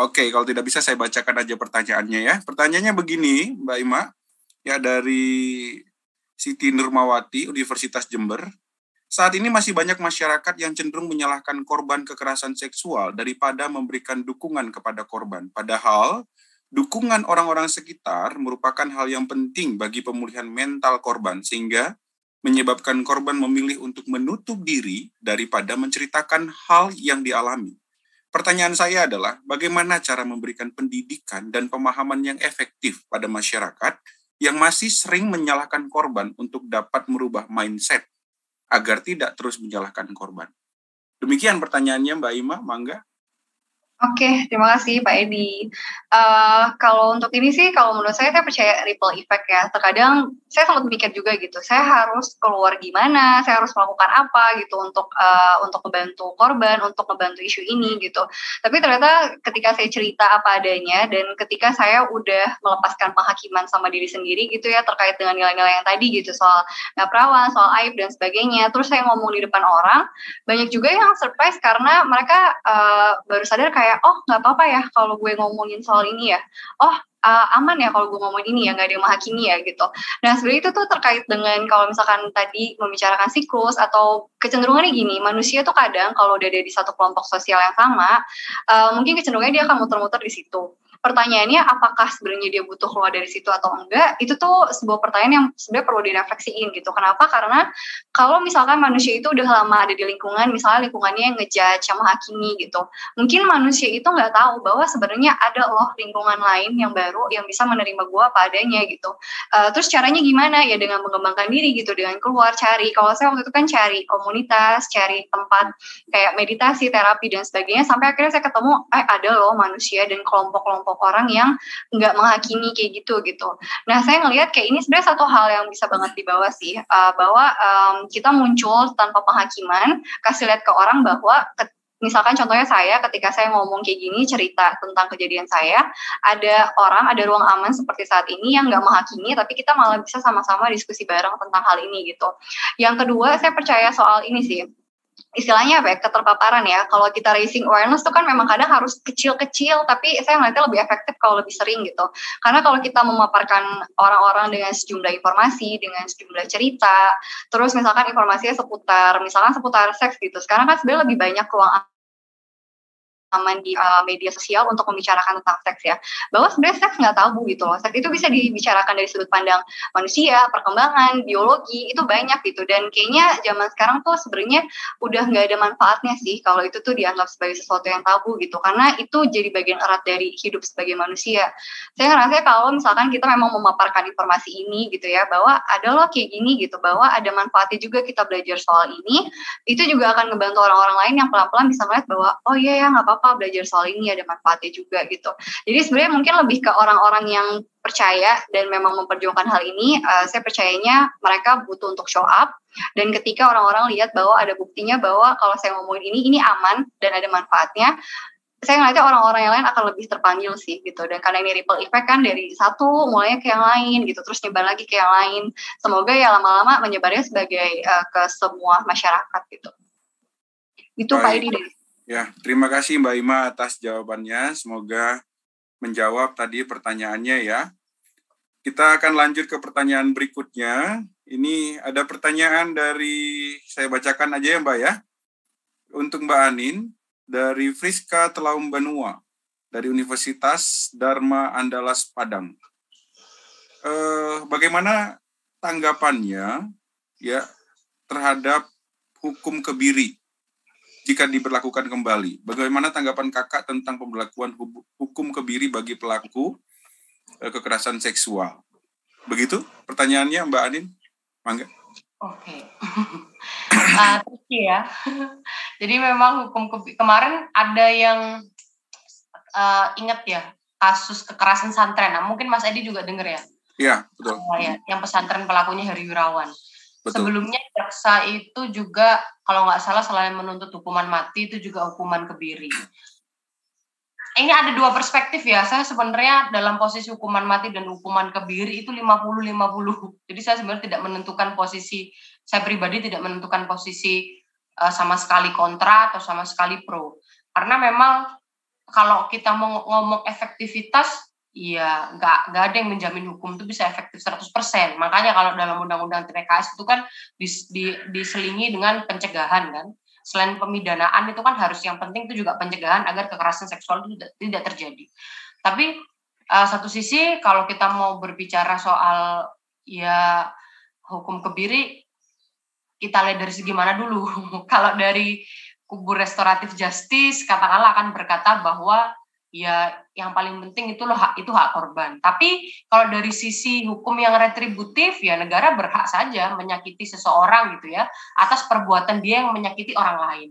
Speaker 5: Oke, kalau tidak bisa saya bacakan aja pertanyaannya ya. Pertanyaannya begini, Mbak Ima ya dari Siti Nurmawati Universitas Jember. Saat ini masih banyak masyarakat yang cenderung menyalahkan korban kekerasan seksual daripada memberikan dukungan kepada korban. Padahal dukungan orang-orang sekitar merupakan hal yang penting bagi pemulihan mental korban sehingga menyebabkan korban memilih untuk menutup diri daripada menceritakan hal yang dialami. Pertanyaan saya adalah bagaimana cara memberikan pendidikan dan pemahaman yang efektif pada masyarakat yang masih sering menyalahkan korban untuk dapat merubah mindset agar tidak terus menyalahkan korban. Demikian pertanyaannya Mbak Ima, Mangga.
Speaker 7: Oke, terima kasih Pak Edi. Uh, kalau untuk ini sih, kalau menurut saya, saya percaya ripple effect ya. Terkadang saya sempat mikir juga gitu, saya harus keluar gimana, saya harus melakukan apa gitu untuk uh, untuk membantu korban, untuk membantu isu ini gitu. Tapi ternyata ketika saya cerita apa adanya dan ketika saya udah melepaskan penghakiman sama diri sendiri gitu ya terkait dengan nilai-nilai yang tadi gitu soal nggak perawan, soal aib dan sebagainya. Terus saya ngomong di depan orang, banyak juga yang surprise karena mereka uh, baru sadar kayak kayak oh nggak apa-apa ya kalau gue ngomongin soal ini ya oh uh, aman ya kalau gue ngomongin ini ya nggak ada yang menghakimi ya gitu. Nah sebenarnya itu tuh terkait dengan kalau misalkan tadi membicarakan siklus atau kecenderungannya gini, manusia tuh kadang kalau udah ada di satu kelompok sosial yang sama, uh, mungkin kecenderungannya dia akan muter-muter di situ pertanyaannya apakah sebenarnya dia butuh keluar dari situ atau enggak? Itu tuh sebuah pertanyaan yang sebenarnya perlu direfleksiin gitu. Kenapa? Karena kalau misalkan manusia itu udah lama ada di lingkungan misalnya lingkungannya yang ngejudge yang menghakimi gitu mungkin manusia itu nggak tahu bahwa sebenarnya ada loh lingkungan lain yang baru yang bisa menerima gue apa adanya gitu. Uh, terus caranya gimana? Ya dengan mengembangkan diri gitu dengan keluar cari. Kalau saya waktu itu kan cari komunitas cari tempat kayak meditasi terapi dan sebagainya sampai akhirnya saya ketemu eh ada loh manusia dan kelompok-kelompok kelompok orang yang nggak menghakimi kayak gitu gitu. Nah saya ngelihat kayak ini sebenarnya satu hal yang bisa banget dibawa sih uh, bahwa um, kita muncul tanpa penghakiman, kasih lihat ke orang bahwa misalkan contohnya saya ketika saya ngomong kayak gini cerita tentang kejadian saya ada orang ada ruang aman seperti saat ini yang nggak menghakimi tapi kita malah bisa sama-sama diskusi bareng tentang hal ini gitu yang kedua saya percaya soal ini sih istilahnya apa ya keterpaparan ya. Kalau kita raising awareness itu kan memang kadang harus kecil-kecil tapi saya melihatnya lebih efektif kalau lebih sering gitu. Karena kalau kita memaparkan orang-orang dengan sejumlah informasi dengan sejumlah cerita terus misalkan informasinya seputar misalkan seputar seks gitu sekarang kan sebenarnya lebih banyak ruang pengalaman di uh, media sosial untuk membicarakan tentang seks ya. Bahwa sebenarnya seks nggak tabu gitu loh. Seks itu bisa dibicarakan dari sudut pandang manusia perkembangan biologi itu banyak gitu. Dan kayaknya zaman sekarang tuh sebenarnya udah nggak ada manfaatnya sih kalau itu tuh dianggap sebagai sesuatu yang tabu gitu. Karena itu jadi bagian erat dari hidup sebagai manusia. Saya ngerasa kalau misalkan kita memang memaparkan informasi ini gitu ya bahwa ada loh kayak gini gitu bahwa ada manfaatnya juga kita belajar soal ini itu juga akan ngebantu orang-orang lain yang pelan-pelan bisa melihat bahwa oh iya ya nggak apa-apa apa belajar soal ini ada manfaatnya juga gitu. Jadi sebenarnya mungkin lebih ke orang-orang yang percaya dan memang memperjuangkan hal ini, uh, saya percayanya mereka butuh untuk show up. Dan ketika orang-orang lihat bahwa ada buktinya bahwa kalau saya ngomongin ini, ini aman dan ada manfaatnya, saya ngeliatnya orang-orang yang lain akan lebih terpanggil sih gitu. Dan karena ini ripple effect kan dari satu mulainya ke yang lain gitu terus nyebar lagi ke yang lain. Semoga ya lama-lama menyebarnya sebagai uh, ke semua masyarakat gitu. Itu Pak Edi dari
Speaker 5: Ya, terima kasih Mbak Ima atas jawabannya. Semoga menjawab tadi pertanyaannya ya. Kita akan lanjut ke pertanyaan berikutnya. Ini ada pertanyaan dari, saya bacakan aja ya Mbak ya. Untuk Mbak Anin, dari Friska Telaum Banua, dari Universitas Dharma Andalas Padang. Eh, bagaimana tanggapannya ya terhadap hukum kebiri jika diberlakukan kembali. Bagaimana tanggapan kakak tentang pemberlakuan hukum kebiri bagi pelaku eh, kekerasan seksual? Begitu pertanyaannya Mbak Anin? Mangga.
Speaker 2: Oke. Okay. uh, ya. Jadi memang hukum kebiri, kemarin ada yang uh, ingat ya kasus kekerasan santren. Nah, mungkin Mas Edi juga dengar ya?
Speaker 5: Iya, betul.
Speaker 2: Uh, ya, yang pesantren pelakunya Heri Wirawan. Betul. Sebelumnya jaksa itu juga kalau nggak salah selain menuntut hukuman mati itu juga hukuman kebiri. Ini ada dua perspektif ya. Saya sebenarnya dalam posisi hukuman mati dan hukuman kebiri itu 50-50. Jadi saya sebenarnya tidak menentukan posisi, saya pribadi tidak menentukan posisi uh, sama sekali kontra atau sama sekali pro. Karena memang kalau kita mau ngomong efektivitas, Iya, nggak nggak ada yang menjamin hukum itu bisa efektif 100%. Makanya kalau dalam undang-undang TPKS itu kan dis, di, diselingi dengan pencegahan kan. Selain pemidanaan itu kan harus yang penting itu juga pencegahan agar kekerasan seksual itu tidak, tidak terjadi. Tapi uh, satu sisi kalau kita mau berbicara soal ya hukum kebiri kita lihat dari segi mana dulu. kalau dari kubu restoratif justice katakanlah akan berkata bahwa ya yang paling penting itu loh hak itu hak korban. Tapi kalau dari sisi hukum yang retributif ya negara berhak saja menyakiti seseorang gitu ya atas perbuatan dia yang menyakiti orang lain.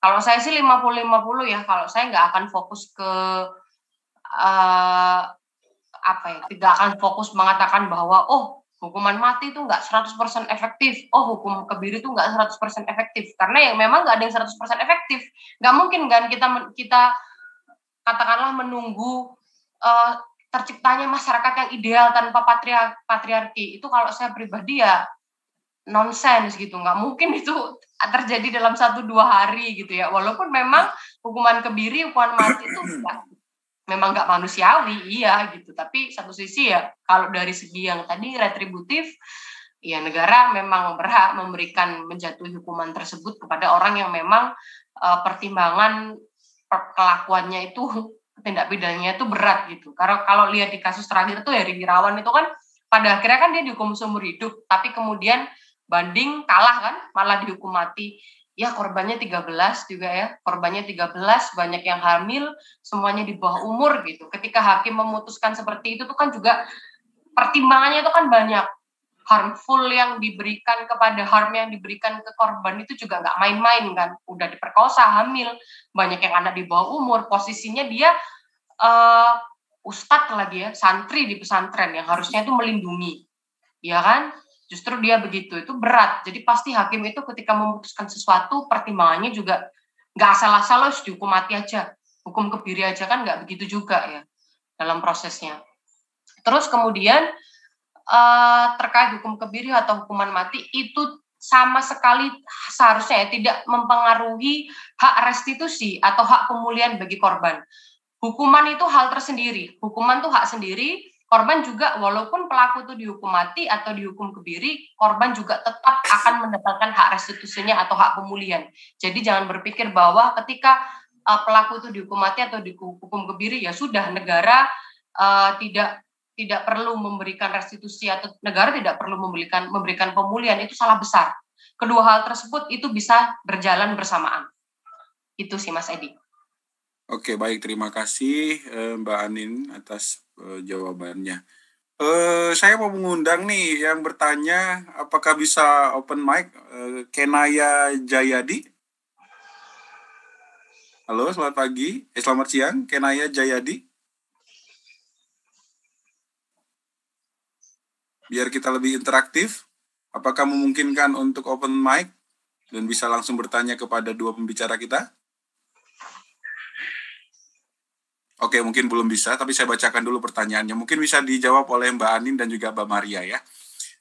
Speaker 2: Kalau saya sih 50-50 ya, kalau saya nggak akan fokus ke uh, apa ya, tidak akan fokus mengatakan bahwa oh hukuman mati itu nggak 100% efektif, oh hukum kebiri itu nggak 100% efektif, karena yang memang nggak ada yang 100% efektif, nggak mungkin kan kita kita katakanlah menunggu uh, terciptanya masyarakat yang ideal tanpa patriar patriarki. Itu kalau saya pribadi ya nonsens gitu. Nggak mungkin itu terjadi dalam satu dua hari gitu ya. Walaupun memang hukuman kebiri hukuman mati itu enggak, memang nggak manusiawi iya gitu. Tapi satu sisi ya kalau dari segi yang tadi retributif ya negara memang berhak memberikan menjatuhi hukuman tersebut kepada orang yang memang uh, pertimbangan kelakuannya itu tindak pidananya itu berat gitu. Karena kalau lihat di kasus terakhir tuh Heri Wirawan itu kan pada akhirnya kan dia dihukum seumur hidup, tapi kemudian banding kalah kan, malah dihukum mati. Ya korbannya 13 juga ya, korbannya 13, banyak yang hamil, semuanya di bawah umur gitu. Ketika hakim memutuskan seperti itu tuh kan juga pertimbangannya itu kan banyak harmful yang diberikan kepada harm yang diberikan ke korban itu juga nggak main-main kan. Udah diperkosa hamil banyak yang anak di bawah umur. Posisinya dia uh, ustadz lagi ya santri di pesantren yang harusnya itu melindungi. Ya kan? Justru dia begitu itu berat. Jadi pasti hakim itu ketika memutuskan sesuatu pertimbangannya juga nggak asal-asal harus dihukum mati aja. Hukum kebiri aja kan nggak begitu juga ya dalam prosesnya. Terus kemudian uh, terkait hukum kebiri atau hukuman mati itu sama sekali seharusnya ya tidak mempengaruhi hak restitusi atau hak pemulihan bagi korban. Hukuman itu hal tersendiri. Hukuman itu hak sendiri. Korban juga walaupun pelaku itu dihukum mati atau dihukum kebiri, korban juga tetap akan mendapatkan hak restitusinya atau hak pemulihan. Jadi jangan berpikir bahwa ketika uh, pelaku itu dihukum mati atau dihukum kebiri ya sudah negara uh, tidak tidak perlu memberikan restitusi atau negara tidak perlu memberikan memberikan pemulihan itu salah besar. Kedua hal tersebut itu bisa berjalan bersamaan. Itu sih Mas Edi.
Speaker 5: Oke, baik. Terima kasih eh, Mbak Anin atas eh, jawabannya. Uh, saya mau mengundang nih yang bertanya apakah bisa open mic uh, Kenaya Jayadi. Halo, selamat pagi. Eh, selamat siang, Kenaya Jayadi. Biar kita lebih interaktif. Apakah memungkinkan untuk open mic dan bisa langsung bertanya kepada dua pembicara kita? Oke, mungkin belum bisa, tapi saya bacakan dulu pertanyaannya. Mungkin bisa dijawab oleh Mbak Anin dan juga Mbak Maria ya.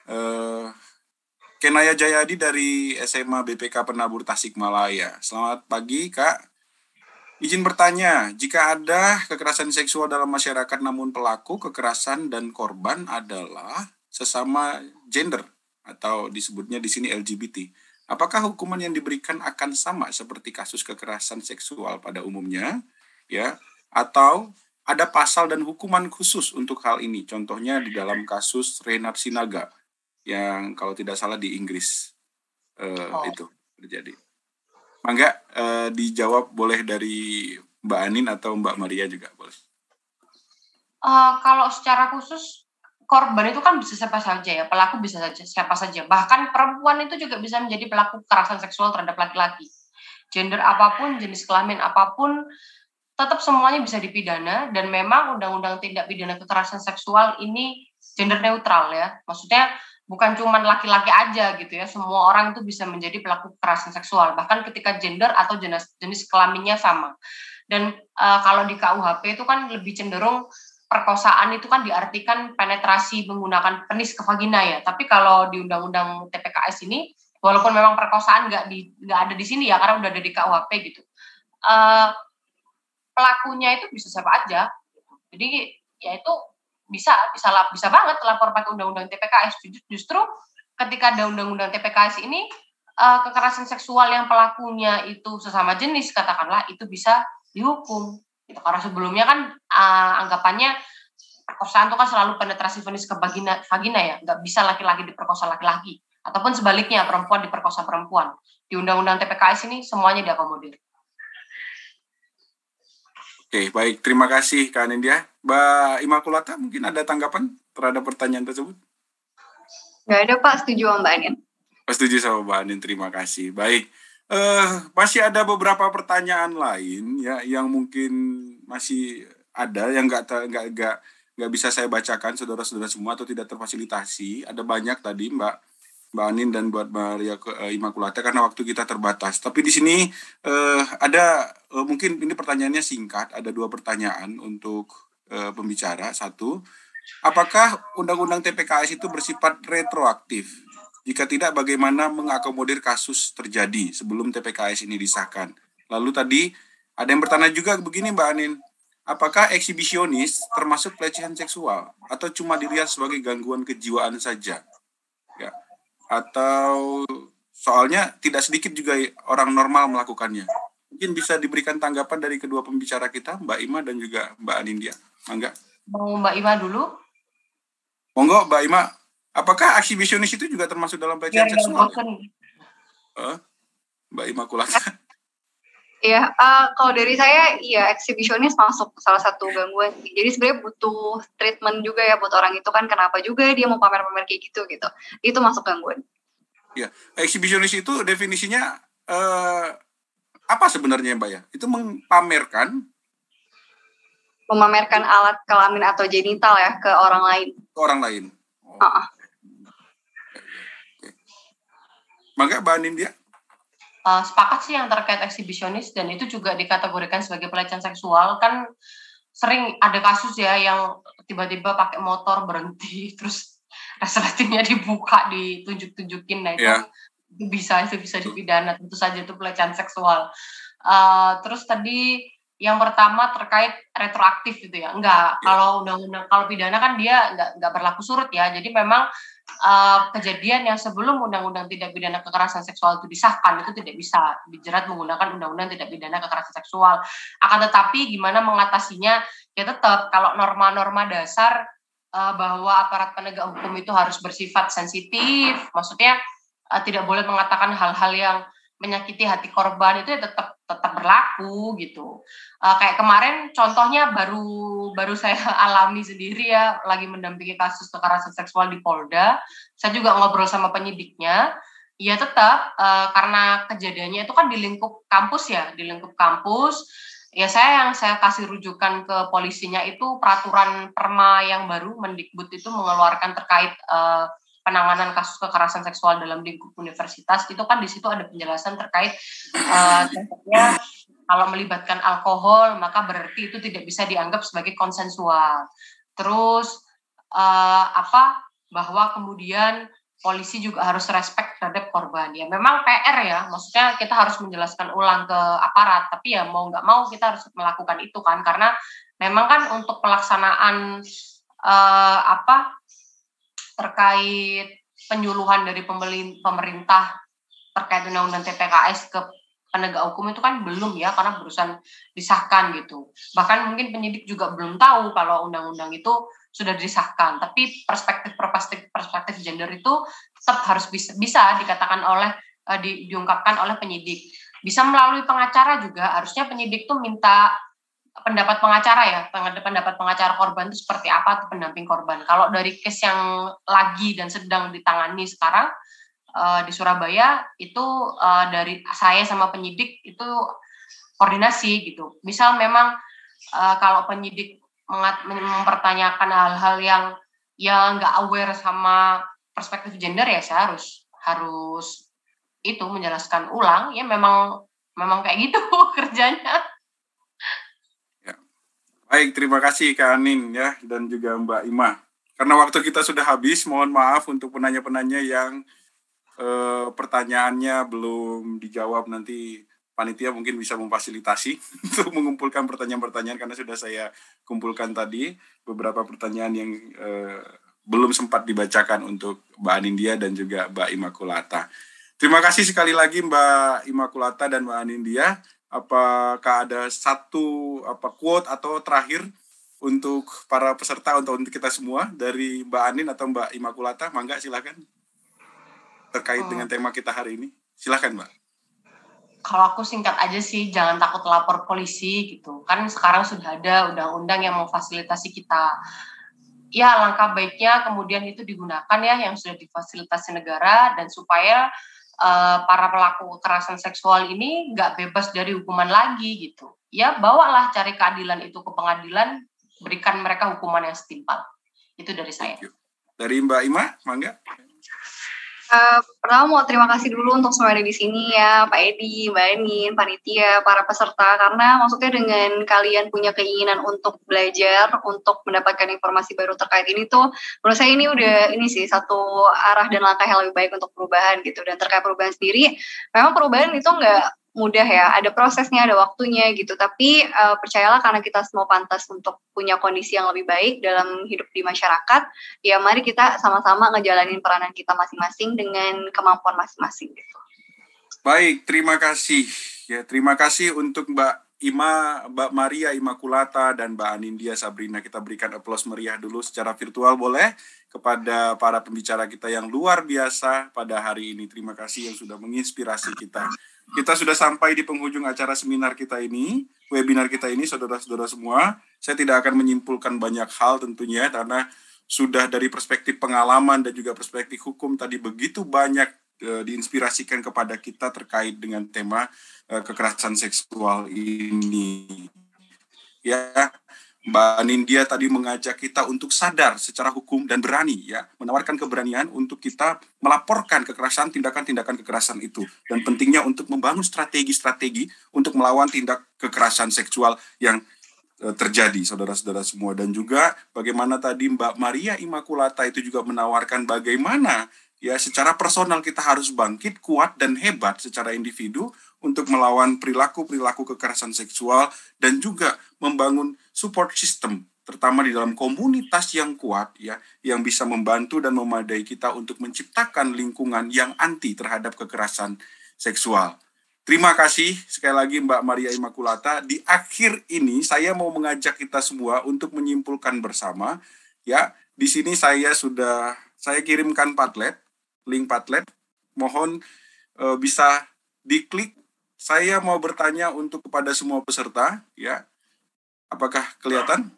Speaker 5: Uh, Kenaya Jayadi dari SMA BPK Penabur Tasikmalaya. Selamat pagi, Kak. Izin bertanya, jika ada kekerasan seksual dalam masyarakat namun pelaku kekerasan dan korban adalah sesama gender atau disebutnya di sini LGBT. Apakah hukuman yang diberikan akan sama seperti kasus kekerasan seksual pada umumnya, ya? Atau ada pasal dan hukuman khusus untuk hal ini? Contohnya di dalam kasus Renat Sinaga yang kalau tidak salah di Inggris uh, oh. itu terjadi. Mangga uh, dijawab boleh dari Mbak Anin atau Mbak Maria juga boleh.
Speaker 2: Uh, kalau secara khusus korban itu kan bisa siapa saja ya, pelaku bisa saja siapa saja. Bahkan perempuan itu juga bisa menjadi pelaku kekerasan seksual terhadap laki-laki. Gender apa pun, jenis kelamin apa pun, tetap semuanya bisa dipidana dan memang undang-undang tindak pidana kekerasan seksual ini gender neutral ya. Maksudnya bukan cuma laki-laki aja gitu ya, semua orang itu bisa menjadi pelaku kekerasan seksual bahkan ketika gender atau jenis jenis kelaminnya sama. Dan uh, kalau di KUHP itu kan lebih cenderung perkosaan itu kan diartikan penetrasi menggunakan penis ke vagina ya. Tapi kalau di undang-undang TPKS ini, walaupun memang perkosaan nggak di nggak ada di sini ya, karena udah ada di KUHP gitu. Uh, pelakunya itu bisa siapa aja. Jadi ya itu bisa bisa bisa banget lapor pakai undang-undang TPKS. Justru ketika ada undang-undang TPKS ini uh, kekerasan seksual yang pelakunya itu sesama jenis katakanlah itu bisa dihukum Gitu. Karena sebelumnya kan uh, anggapannya perkosaan itu kan selalu penetrasi penis ke vagina, vagina ya, nggak bisa laki-laki diperkosa laki-laki. Ataupun sebaliknya, perempuan diperkosa perempuan. Di Undang-Undang TPKS ini semuanya diakomodir.
Speaker 5: Oke, baik. Terima kasih Kak Nindya. Mbak Imakulata, mungkin ada tanggapan terhadap pertanyaan tersebut?
Speaker 7: Nggak ada Pak, setuju sama Mbak Anin.
Speaker 5: Setuju sama Mbak Anin, terima kasih. Baik. Uh, masih ada beberapa pertanyaan lain ya yang mungkin masih ada yang nggak nggak nggak nggak bisa saya bacakan saudara-saudara semua atau tidak terfasilitasi. Ada banyak tadi Mbak Mbak Anin dan buat Maria uh, Imakulata karena waktu kita terbatas. Tapi di sini uh, ada uh, mungkin ini pertanyaannya singkat. Ada dua pertanyaan untuk uh, pembicara. Satu, apakah Undang-Undang TPKS itu bersifat retroaktif? Jika tidak, bagaimana mengakomodir kasus terjadi sebelum TPKS ini disahkan? Lalu tadi ada yang bertanya juga begini Mbak Anin, apakah eksibisionis termasuk pelecehan seksual atau cuma dilihat sebagai gangguan kejiwaan saja? Ya. Atau soalnya tidak sedikit juga orang normal melakukannya. Mungkin bisa diberikan tanggapan dari kedua pembicara kita, Mbak Ima dan juga Mbak Anindya. Mangga.
Speaker 2: Mau Mbak Ima dulu?
Speaker 5: Monggo Mbak Ima Apakah eksibisionis itu juga termasuk dalam pelecehan ya, seksual? Uh, Mbak Imakulata.
Speaker 7: Iya, uh, kalau dari saya, iya eksibisionis masuk salah satu gangguan. Jadi sebenarnya butuh treatment juga ya buat orang itu kan kenapa juga dia mau pamer-pamer kayak gitu gitu. Itu masuk gangguan.
Speaker 5: Iya, eksibisionis itu definisinya uh, apa sebenarnya Mbak ya? Itu mempamerkan
Speaker 7: memamerkan alat kelamin atau genital ya ke orang lain.
Speaker 5: Ke orang lain. Oh. Uh -uh. Maka Mbak dia?
Speaker 2: Uh, sepakat sih yang terkait eksibisionis dan itu juga dikategorikan sebagai pelecehan seksual. Kan sering ada kasus ya yang tiba-tiba pakai motor berhenti terus resletingnya dibuka ditunjuk-tunjukin. Nah itu, yeah. itu bisa itu bisa dipidana. Tentu saja itu pelecehan seksual. Uh, terus tadi yang pertama terkait retroaktif gitu ya. Enggak yeah. kalau undang-undang kalau pidana kan dia enggak enggak berlaku surut ya. Jadi memang uh, kejadian yang sebelum undang-undang tidak pidana kekerasan seksual itu disahkan itu tidak bisa dijerat menggunakan undang-undang tidak pidana kekerasan seksual. Akan tetapi gimana mengatasinya? Ya tetap kalau norma-norma dasar uh, bahwa aparat penegak hukum itu harus bersifat sensitif, maksudnya uh, tidak boleh mengatakan hal-hal yang menyakiti hati korban itu ya tetap tetap berlaku gitu. Uh, kayak kemarin contohnya baru baru saya alami sendiri ya lagi mendampingi kasus kekerasan seksual di Polda. Saya juga ngobrol sama penyidiknya. Ya tetap uh, karena kejadiannya itu kan di lingkup kampus ya, di lingkup kampus. Ya saya yang saya kasih rujukan ke polisinya itu peraturan perma yang baru Mendikbud itu mengeluarkan terkait uh, penanganan kasus kekerasan seksual dalam lingkup universitas itu kan di situ ada penjelasan terkait uh, kalau melibatkan alkohol maka berarti itu tidak bisa dianggap sebagai konsensual. Terus uh, apa bahwa kemudian polisi juga harus respect terhadap korban ya memang PR ya maksudnya kita harus menjelaskan ulang ke aparat tapi ya mau nggak mau kita harus melakukan itu kan karena memang kan untuk pelaksanaan uh, apa terkait penyuluhan dari pemerintah terkait undang-undang TPKS ke penegak hukum itu kan belum ya karena berusaha disahkan gitu. Bahkan mungkin penyidik juga belum tahu kalau undang-undang itu sudah disahkan. Tapi perspektif perspektif perspektif gender itu tetap harus bisa bisa dikatakan oleh uh, di, diungkapkan oleh penyidik. Bisa melalui pengacara juga harusnya penyidik tuh minta pendapat pengacara ya, pendapat pengacara korban itu seperti apa atau pendamping korban. Kalau dari case yang lagi dan sedang ditangani sekarang uh, di Surabaya itu uh, dari saya sama penyidik itu koordinasi gitu. Misal memang uh, kalau penyidik mempertanyakan hal-hal yang yang nggak aware sama perspektif gender ya saya harus harus itu menjelaskan ulang ya memang memang kayak gitu kerjanya.
Speaker 5: Baik, terima kasih Kak Anin ya dan juga Mbak Ima. Karena waktu kita sudah habis, mohon maaf untuk penanya-penanya yang eh, pertanyaannya belum dijawab nanti panitia mungkin bisa memfasilitasi untuk mengumpulkan pertanyaan-pertanyaan karena sudah saya kumpulkan tadi beberapa pertanyaan yang eh, belum sempat dibacakan untuk Mbak Anindia dan juga Mbak Imakulata. Terima kasih sekali lagi Mbak Imakulata dan Mbak Anindia apakah ada satu apa quote atau terakhir untuk para peserta untuk untuk kita semua dari Mbak Anin atau Mbak Imakulata, mangga silakan terkait oh. dengan tema kita hari ini. Silakan Mbak.
Speaker 2: Kalau aku singkat aja sih, jangan takut lapor polisi gitu. Kan sekarang sudah ada undang-undang yang memfasilitasi kita. Ya, langkah baiknya kemudian itu digunakan ya yang sudah difasilitasi negara dan supaya uh, para pelaku kekerasan seksual ini nggak bebas dari hukuman lagi gitu. Ya bawalah cari keadilan itu ke pengadilan, berikan mereka hukuman yang setimpal. Itu dari saya.
Speaker 5: Dari Mbak Ima, mangga.
Speaker 7: Uh, pertama mau terima kasih dulu untuk semua yang di sini ya, Pak Edi, Mbak Enin, panitia, para peserta. Karena maksudnya dengan kalian punya keinginan untuk belajar, untuk mendapatkan informasi baru terkait ini tuh, menurut saya ini udah ini sih satu arah dan langkah yang lebih baik untuk perubahan gitu. Dan terkait perubahan sendiri, memang perubahan itu nggak mudah ya, ada prosesnya, ada waktunya gitu. Tapi uh, percayalah karena kita semua pantas untuk punya kondisi yang lebih baik dalam hidup di masyarakat, ya mari kita sama-sama ngejalanin peranan kita masing-masing dengan kemampuan masing-masing gitu.
Speaker 5: Baik, terima kasih. Ya, terima kasih untuk Mbak Ima, Mbak Maria Imakulata dan Mbak Anindya Sabrina. Kita berikan aplaus meriah dulu secara virtual boleh kepada para pembicara kita yang luar biasa pada hari ini. Terima kasih yang sudah menginspirasi kita. Kita sudah sampai di penghujung acara seminar kita ini, webinar kita ini, saudara-saudara semua. Saya tidak akan menyimpulkan banyak hal tentunya, karena sudah dari perspektif pengalaman dan juga perspektif hukum tadi begitu banyak e, diinspirasikan kepada kita terkait dengan tema e, kekerasan seksual ini. Ya, Mbak Nindya tadi mengajak kita untuk sadar secara hukum dan berani ya, menawarkan keberanian untuk kita melaporkan kekerasan, tindakan-tindakan kekerasan itu. Dan pentingnya untuk membangun strategi-strategi untuk melawan tindak kekerasan seksual yang e, terjadi saudara-saudara semua. Dan juga bagaimana tadi Mbak Maria Imakulata itu juga menawarkan bagaimana ya secara personal kita harus bangkit kuat dan hebat secara individu untuk melawan perilaku-perilaku kekerasan seksual dan juga membangun support system terutama di dalam komunitas yang kuat ya yang bisa membantu dan memadai kita untuk menciptakan lingkungan yang anti terhadap kekerasan seksual. Terima kasih sekali lagi Mbak Maria Imakulata. Di akhir ini saya mau mengajak kita semua untuk menyimpulkan bersama ya. Di sini saya sudah saya kirimkan Padlet, link Padlet. Mohon e, bisa diklik. Saya mau bertanya untuk kepada semua peserta ya. Apakah kelihatan?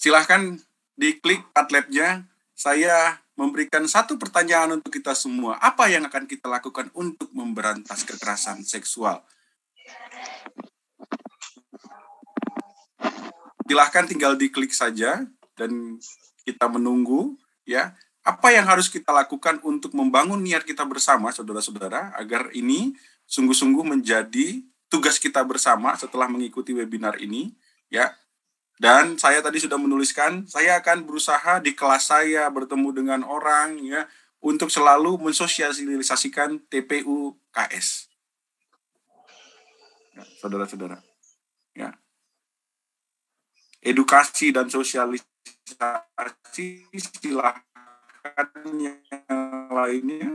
Speaker 5: silahkan diklik Padletnya. Saya memberikan satu pertanyaan untuk kita semua. Apa yang akan kita lakukan untuk memberantas kekerasan seksual? Silahkan tinggal diklik saja dan kita menunggu ya apa yang harus kita lakukan untuk membangun niat kita bersama saudara-saudara agar ini sungguh-sungguh menjadi tugas kita bersama setelah mengikuti webinar ini ya dan saya tadi sudah menuliskan, saya akan berusaha di kelas saya bertemu dengan orang ya untuk selalu mensosialisasikan TPU KS. Ya, saudara-saudara. Ya. Edukasi dan sosialisasi silahkan yang lainnya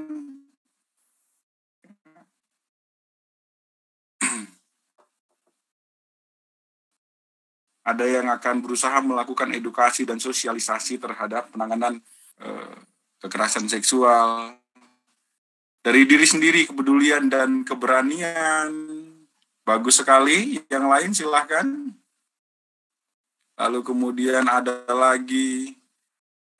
Speaker 5: ada yang akan berusaha melakukan edukasi dan sosialisasi terhadap penanganan eh, kekerasan seksual. Dari diri sendiri kepedulian dan keberanian. Bagus sekali. Yang lain silahkan. Lalu kemudian ada lagi.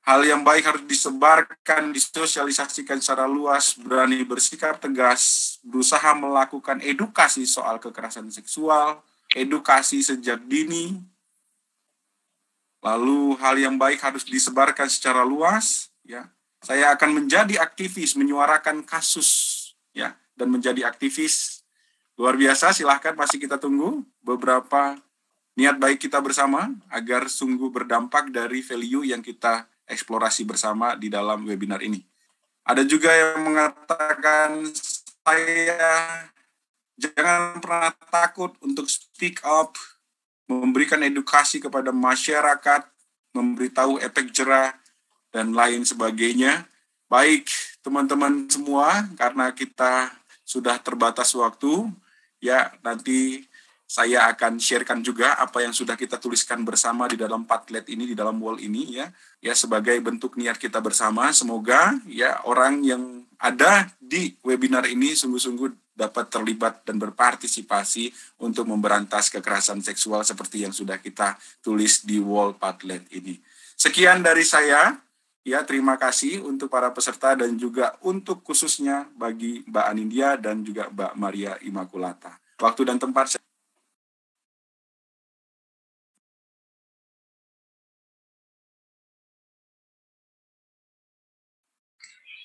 Speaker 5: Hal yang baik harus disebarkan disosialisasikan secara luas berani bersikap tegas berusaha melakukan edukasi soal kekerasan seksual edukasi sejak dini Lalu hal yang baik harus disebarkan secara luas, ya. Saya akan menjadi aktivis menyuarakan kasus, ya, dan menjadi aktivis luar biasa. Silahkan masih kita tunggu beberapa niat baik kita bersama agar sungguh berdampak dari value yang kita eksplorasi bersama di dalam webinar ini. Ada juga yang mengatakan saya jangan pernah takut untuk speak up memberikan edukasi kepada masyarakat, memberitahu efek jerah, dan lain sebagainya. Baik, teman-teman semua, karena kita sudah terbatas waktu, ya nanti saya akan sharekan juga apa yang sudah kita tuliskan bersama di dalam Padlet ini, di dalam wall ini ya, ya sebagai bentuk niat kita bersama. Semoga ya orang yang ada di webinar ini sungguh-sungguh dapat terlibat dan berpartisipasi untuk memberantas kekerasan seksual seperti yang sudah kita tulis di wall Padlet ini. Sekian dari saya. Ya, terima kasih untuk para peserta dan juga untuk khususnya bagi Mbak Anindya dan juga Mbak Maria Imakulata. Waktu dan tempat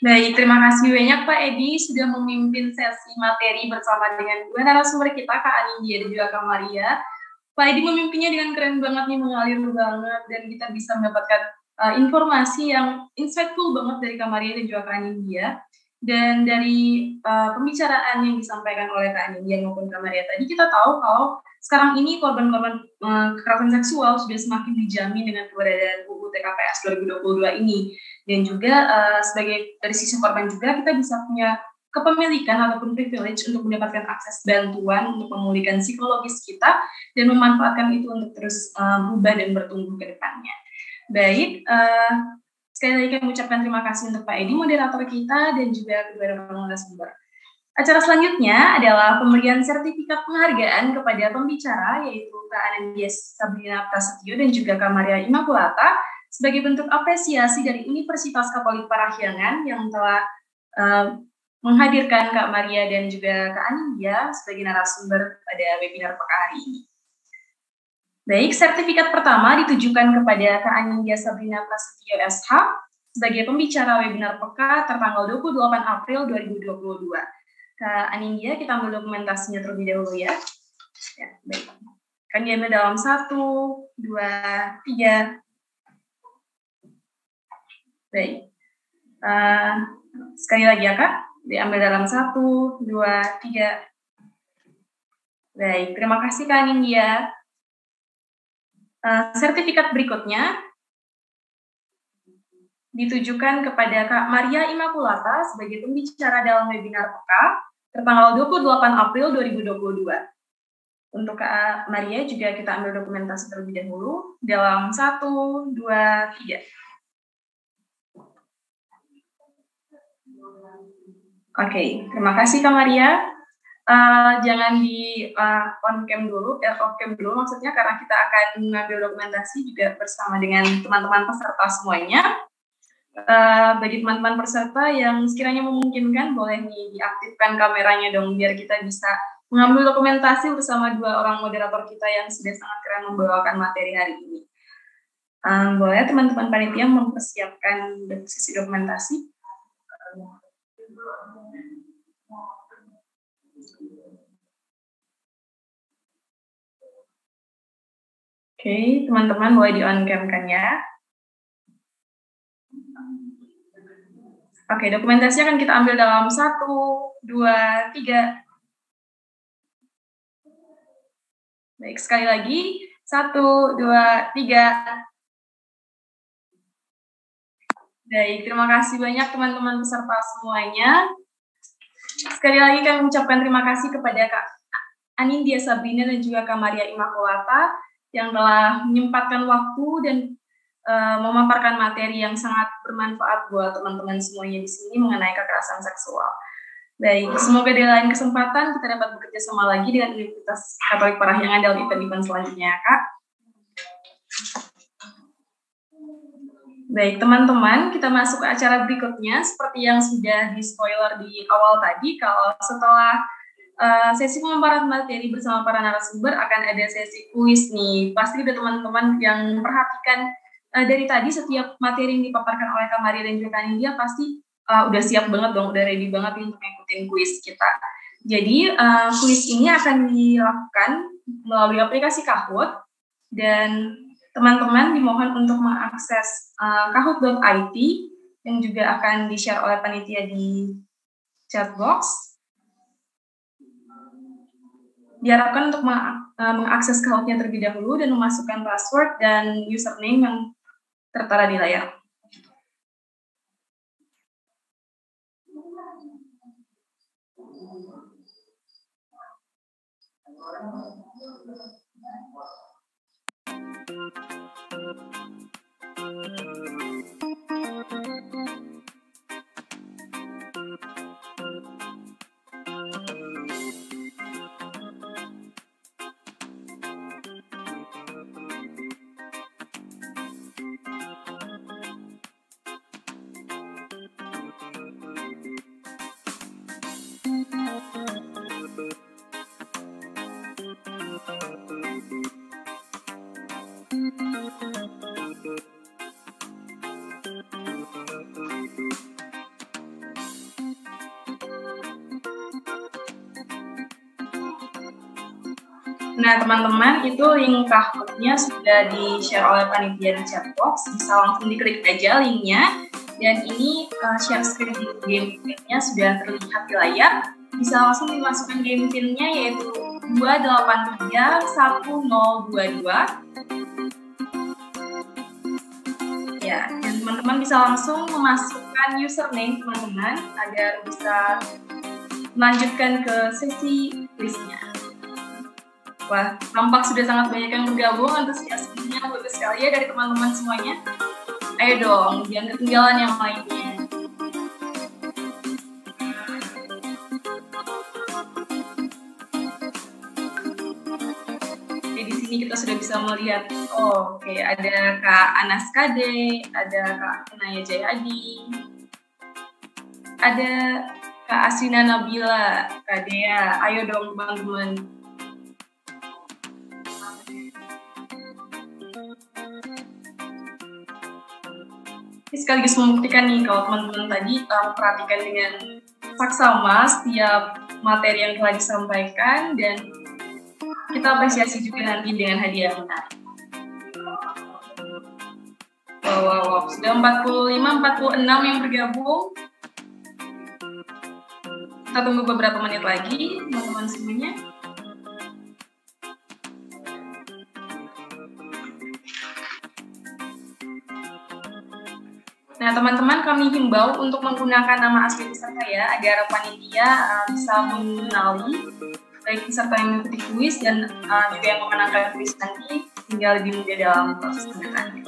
Speaker 1: Baik, terima kasih banyak Pak Edi sudah memimpin sesi materi bersama dengan dua narasumber kita, Kak Anindya dan juga Kak Maria. Pak Edi memimpinnya dengan keren banget nih, mengalir banget, dan kita bisa mendapatkan uh, informasi yang insightful banget dari Kak Maria dan juga Kak Anindya. Dan dari uh, pembicaraan yang disampaikan oleh Kak Anindya maupun Kak Maria tadi, kita tahu kalau sekarang ini korban-korban uh, kekerasan seksual sudah semakin dijamin dengan keberadaan UU TKPS 2022 ini dan juga uh, sebagai dari sisi korban juga kita bisa punya kepemilikan ataupun privilege untuk mendapatkan akses bantuan untuk memulihkan psikologis kita dan memanfaatkan itu untuk terus uh, berubah dan bertumbuh ke depannya. Baik, uh, sekali lagi kami ucapkan terima kasih untuk Pak Edi, moderator kita, dan juga kedua narasumber. Acara selanjutnya adalah pemberian sertifikat penghargaan kepada pembicara, yaitu Kak Anandias Sabrina Prasetyo dan juga Kak Maria Imakulata, sebagai bentuk apresiasi dari Universitas Katolik Parahyangan yang telah uh, menghadirkan Kak Maria dan juga Kak Anindya sebagai narasumber pada webinar pekan hari ini. Baik, sertifikat pertama ditujukan kepada Kak Anindya Sabrina Prasetyo SH sebagai pembicara webinar peka tertanggal 28 April 2022. Kak Anindya, kita ambil dokumentasinya terlebih dahulu ya. Ya, baik. Kan diambil dalam satu, dua, tiga, Baik. Uh, sekali lagi ya Kak, diambil dalam satu, dua, tiga. Baik, terima kasih Kak Nindya. Uh, sertifikat berikutnya ditujukan kepada Kak Maria Imakulata sebagai pembicara dalam webinar PK tertanggal 28 April 2022. Untuk Kak Maria juga kita ambil dokumentasi terlebih dahulu dalam 1, 2, 3. Oke, okay, terima kasih Kak Maria. Uh, jangan di uh, on cam dulu, ya off cam dulu maksudnya karena kita akan mengambil dokumentasi juga bersama dengan teman-teman peserta semuanya. Uh, bagi teman-teman peserta yang sekiranya memungkinkan boleh nih diaktifkan kameranya dong biar kita bisa mengambil dokumentasi bersama dua orang moderator kita yang sudah sangat keren membawakan materi hari ini. Um, boleh teman-teman panitia mempersiapkan sisi dokumentasi. Oke, okay, teman-teman boleh di on cam kan ya. Oke, okay, dokumentasi akan kita ambil dalam satu, dua, tiga. Baik, sekali lagi. Satu, dua, tiga. Baik, terima kasih banyak teman-teman peserta semuanya. Sekali lagi kami mengucapkan terima kasih kepada Kak Anindya Sabrina dan juga Kak Maria Imakulata yang telah menyempatkan waktu dan uh, memaparkan materi yang sangat bermanfaat buat teman-teman semuanya di sini mengenai kekerasan seksual. Baik, semoga di lain kesempatan kita dapat bekerja sama lagi dengan Universitas Katolik Parahyangan dalam event-event selanjutnya, Kak. Baik, teman-teman, kita masuk ke acara berikutnya. Seperti yang sudah di-spoiler di awal tadi, kalau setelah uh, sesi pemaparan materi bersama para narasumber akan ada sesi kuis nih. Pasti ada teman-teman yang memperhatikan uh, dari tadi setiap materi yang dipaparkan oleh Kamari dan juga Kanindya pasti uh, udah siap banget dong, udah ready banget untuk ngikutin kuis kita. Jadi uh, kuis ini akan dilakukan melalui aplikasi Kahoot dan teman-teman dimohon untuk mengakses uh, kahoot.it yang juga akan di-share oleh panitia di chat box diharapkan untuk eh, mengakses account-nya terlebih dahulu dan memasukkan password dan username yang tertera di layar. Thank you. Nah, teman-teman, itu link kahootnya sudah di-share oleh panitia di chat box. Bisa langsung diklik aja linknya. Dan ini uh, share screen di game pinnya sudah terlihat di layar. Bisa langsung dimasukkan game pinnya yaitu 2831022. Ya, dan teman-teman bisa langsung memasukkan username teman-teman agar bisa melanjutkan ke sesi listnya. Wah, tampak sudah sangat banyak yang bergabung, antusiasmenya bagus sekali ya dari teman-teman semuanya. Ayo dong, jangan ketinggalan yang lainnya. Oke, di sini kita sudah bisa melihat, oh, oke, ada Kak Anas Kade, ada Kak Naya Jayadi, ada Kak Asina Nabila, Kak Dea, ayo dong teman-teman sekaligus membuktikan nih kalau teman-teman tadi uh, perhatikan dengan saksama setiap materi yang telah disampaikan dan kita apresiasi juga nanti dengan hadiah menarik. Wow, wow, wow. Sudah 45, 46 yang bergabung. Kita tunggu beberapa menit lagi, teman-teman semuanya. Nah, teman-teman kami himbau untuk menggunakan nama asli peserta ya, agar panitia uh, bisa mengenali baik peserta yang mengikuti kuis dan uh, juga yang memenangkan kuis nanti hingga lebih mudah dalam proses pendataan.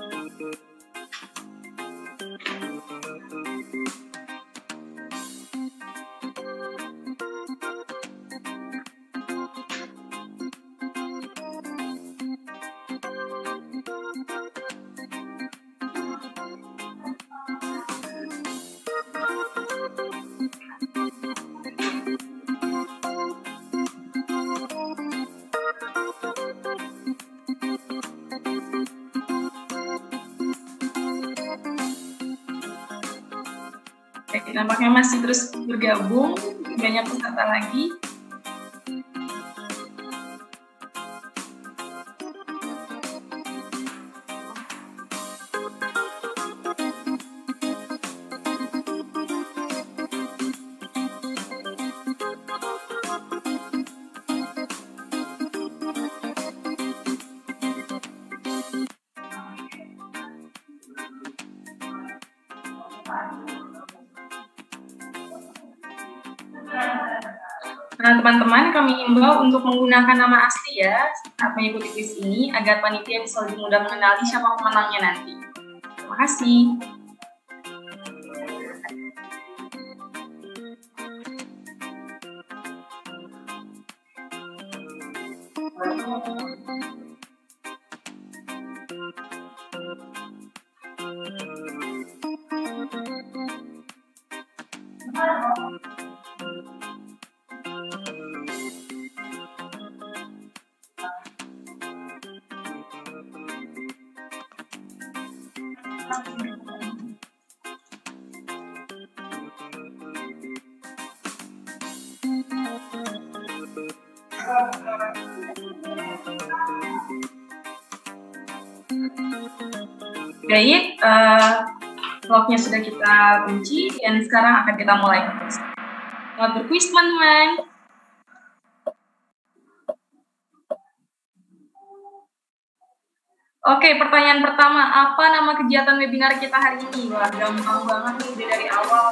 Speaker 1: Bergabung. Banyak peserta lagi teman-teman, kami imbau untuk menggunakan nama asli ya saat mengikuti kuis ini agar panitia bisa lebih mudah mengenali siapa pemenangnya nanti. Terima kasih. Vlognya sudah kita kunci dan sekarang akan kita mulai. Selamat berkuis teman-teman. Oke, pertanyaan pertama, apa nama kegiatan webinar kita hari ini? Wah, gampang banget nih, udah dari awal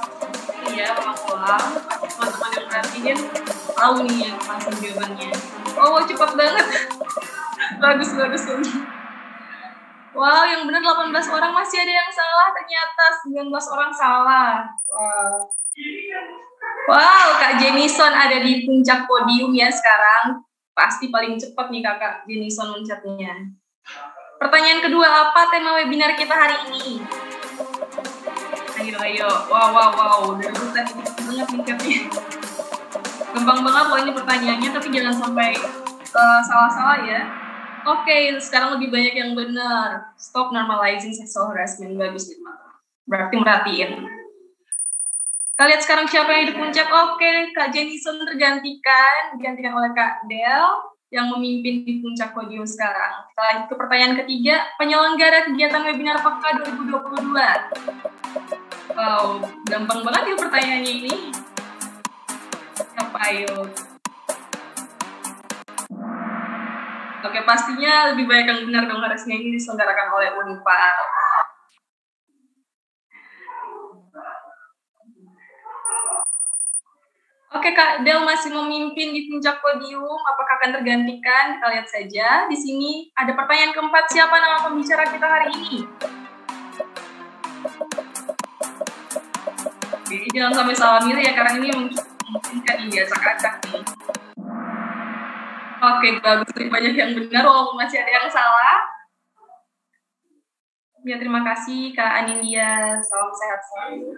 Speaker 1: ini ya, ulang-ulang. Teman-teman yang perhatiin, tahu nih yang langsung jawabannya. Oh, cepat banget. bagus, bagus, bagus. Wow, yang benar 18 orang masih ada yang salah ternyata 19 orang salah. Wow. Wow, Kak Jenison ada di puncak podium ya sekarang. Pasti paling cepat nih Kakak Jenison loncatnya. Pertanyaan kedua, apa tema webinar kita hari ini? Ayo, ayo. Wow, wow, wow. Udah rebutan ini banget tingkatnya. Gampang banget loh ini pertanyaannya, tapi jangan sampai salah-salah uh, ya. Oke, okay, sekarang lebih banyak yang benar. Stop normalizing sexual harassment. Bagus teman Berarti merhatiin. Kita lihat sekarang siapa yang di puncak. Oke, okay, Kak Jenison tergantikan. Digantikan oleh Kak Del yang memimpin di puncak podium sekarang. Kita lanjut ke pertanyaan ketiga. Penyelenggara kegiatan webinar PEKA 2022. Wow, gampang banget ya pertanyaannya ini. Siapa ayo? Oke, pastinya lebih banyak yang benar harusnya ini diselenggarakan oleh Unpar. Oke Kak Del masih memimpin di puncak podium. Apakah akan tergantikan? Kita lihat saja. Di sini ada pertanyaan keempat. Siapa nama pembicara kita hari ini? Oke, jangan sampai salah milih ya, karena ini mungkin kan biasa kakak nih. Oke, bagus. Banyak yang benar, walaupun masih ada yang salah. Ya, terima kasih Kak Anindya. Salam sehat selalu.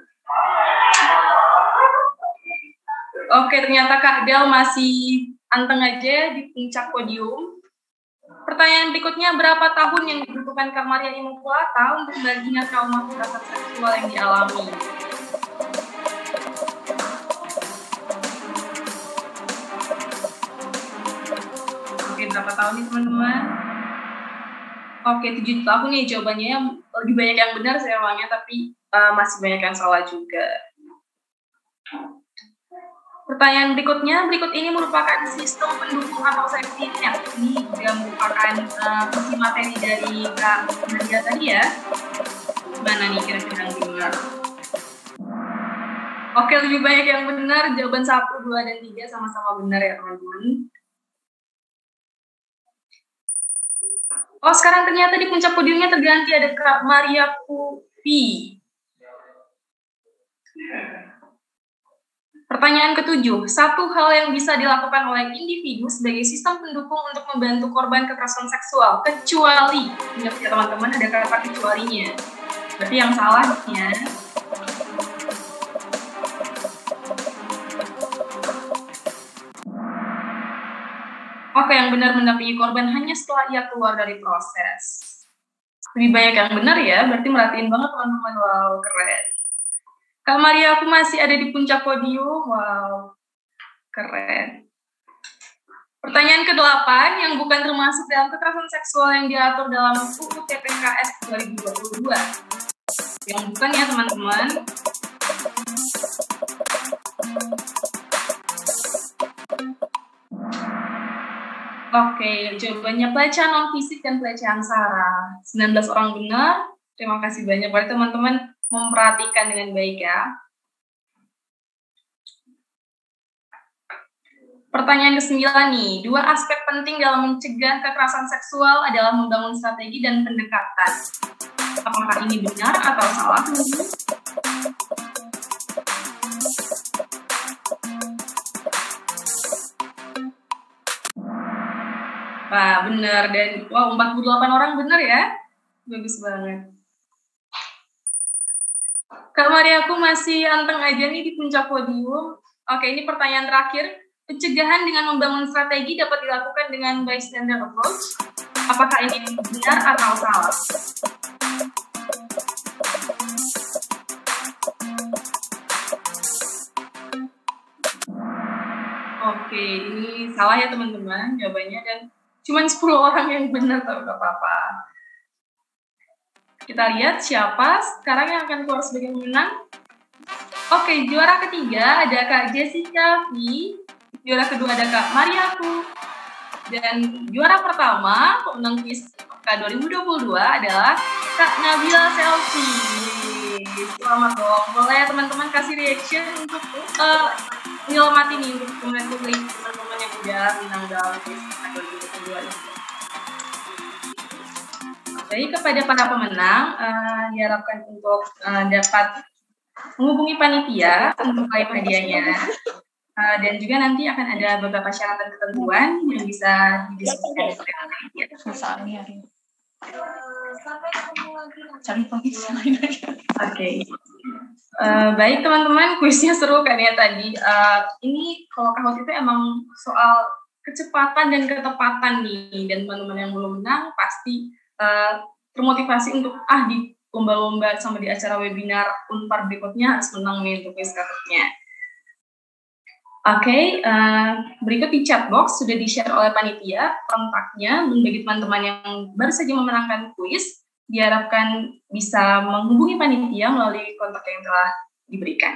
Speaker 1: Oke, ternyata Kak Del masih anteng aja di puncak podium. Pertanyaan berikutnya, berapa tahun yang dibutuhkan Kak Maria Imukulata untuk baginya trauma kekerasan seksual yang dialami? Berapa tahun nih teman-teman? Oke, tujuh tahun nih jawabannya lebih banyak yang benar saya uangnya, tapi uh, masih banyak yang salah juga. Pertanyaan berikutnya, berikut ini merupakan sistem pendukung atau safety. Ini juga merupakan uh, materi dari Kak Nadia tadi ya. Mana nih kira-kira yang benar? Oke, lebih banyak yang benar. Jawaban satu, dua, dan tiga sama-sama benar ya teman-teman. Oh, sekarang ternyata di puncak podiumnya terganti ada Kak Maria Kupi. Pertanyaan ketujuh, satu hal yang bisa dilakukan oleh individu sebagai sistem pendukung untuk membantu korban kekerasan seksual, kecuali, ingat ya teman-teman, ada kata kecualinya. Berarti yang salahnya, Oke, yang benar mendampingi korban hanya setelah ia keluar dari proses. Lebih banyak yang benar ya, berarti merhatiin banget teman-teman. Wow, keren. Kak Maria, aku masih ada di puncak podium. Wow, keren. Pertanyaan ke-8 yang bukan termasuk dalam kekerasan seksual yang diatur dalam UU TPKS 2022. Yang bukan ya teman-teman. Oke, jawabannya pelecehan non fisik dan pelecehan sara. 19 orang benar. Terima kasih banyak buat teman-teman memperhatikan dengan baik ya. Pertanyaan ke-9 nih, dua aspek penting dalam mencegah kekerasan seksual adalah membangun strategi dan pendekatan. Apakah ini benar atau salah? Wah, benar. Dan wow, 48 orang benar ya. Bagus banget. Kak Maria, aku masih anteng aja nih di puncak podium. Oke, ini pertanyaan terakhir. Pencegahan dengan membangun strategi dapat dilakukan dengan bystander approach. Apakah ini benar atau salah? Oke, ini salah ya teman-teman jawabannya dan cuma 10 orang yang benar tapi gak apa-apa. Kita lihat siapa sekarang yang akan keluar sebagai pemenang. Oke, juara ketiga ada Kak Jessica V. Juara kedua ada Kak Mariaku. Dan juara pertama pemenang quiz K 2022 adalah Kak Nabila Selfie. Selamat dong. Boleh ya teman-teman kasih reaction untuk uh, mati nih untuk teman-teman yang udah menang dalam quiz K 2022 ini. Jadi kepada para pemenang uh, diharapkan untuk uh, dapat menghubungi panitia untuk klaim hadiahnya. Uh, dan juga nanti akan ada beberapa syarat dan ketentuan yang bisa didiskusikan dengan panitia. Oke. Okay. Uh, baik teman-teman, kuisnya seru kan ya tadi. Uh, ini kalau kahut itu emang soal kecepatan dan ketepatan nih. Dan teman-teman yang belum menang pasti uh, termotivasi untuk ah di lomba-lomba sama di acara webinar Unpar berikutnya harus menang nih untuk quiz Oke, okay, uh, eh, berikut di chat box sudah di-share oleh panitia kontaknya bagi teman-teman yang baru saja memenangkan kuis diharapkan bisa menghubungi panitia melalui kontak yang telah diberikan.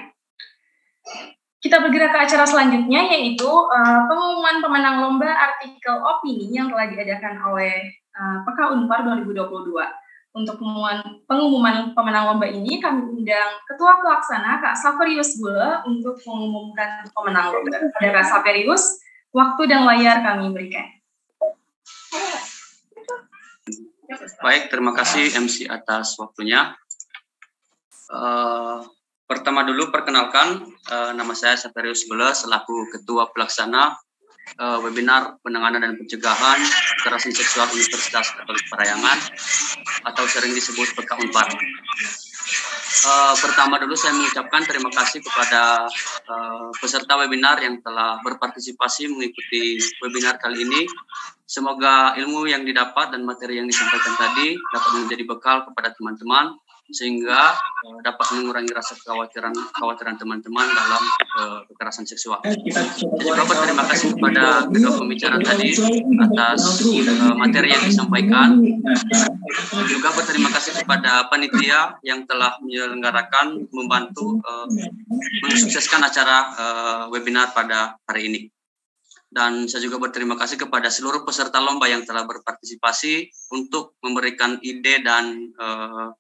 Speaker 1: Kita bergerak ke acara selanjutnya yaitu uh, pengumuman pemenang lomba artikel opini yang telah diadakan oleh uh, PK Unpar 2022. Untuk pengumuman, pemenang lomba ini kami undang Ketua Pelaksana Kak Saverius Gula untuk mengumumkan pemenang lomba. Ada Kak Saverius, waktu dan layar kami berikan.
Speaker 8: Baik, terima kasih MC atas waktunya. Uh, pertama dulu perkenalkan, uh, nama saya Saverius Gula selaku Ketua Pelaksana uh, webinar penanganan dan pencegahan kekerasan seksual Universitas Katolik Parayangan atau sering disebut PK Unpar. Uh, pertama dulu saya mengucapkan terima kasih kepada uh, peserta webinar yang telah berpartisipasi mengikuti webinar kali ini. Semoga ilmu yang didapat dan materi yang disampaikan tadi dapat menjadi bekal kepada teman-teman sehingga uh, dapat mengurangi rasa kekhawatiran kekhawatiran teman-teman dalam uh, kekerasan seksual. Saya juga berterima kasih kepada kedua pembicara tadi atas uh, materi yang disampaikan. Juga berterima kasih kepada panitia yang telah menyelenggarakan membantu uh, mensukseskan acara uh, webinar pada hari ini. Dan saya juga berterima kasih kepada seluruh peserta lomba yang telah berpartisipasi untuk memberikan ide dan uh,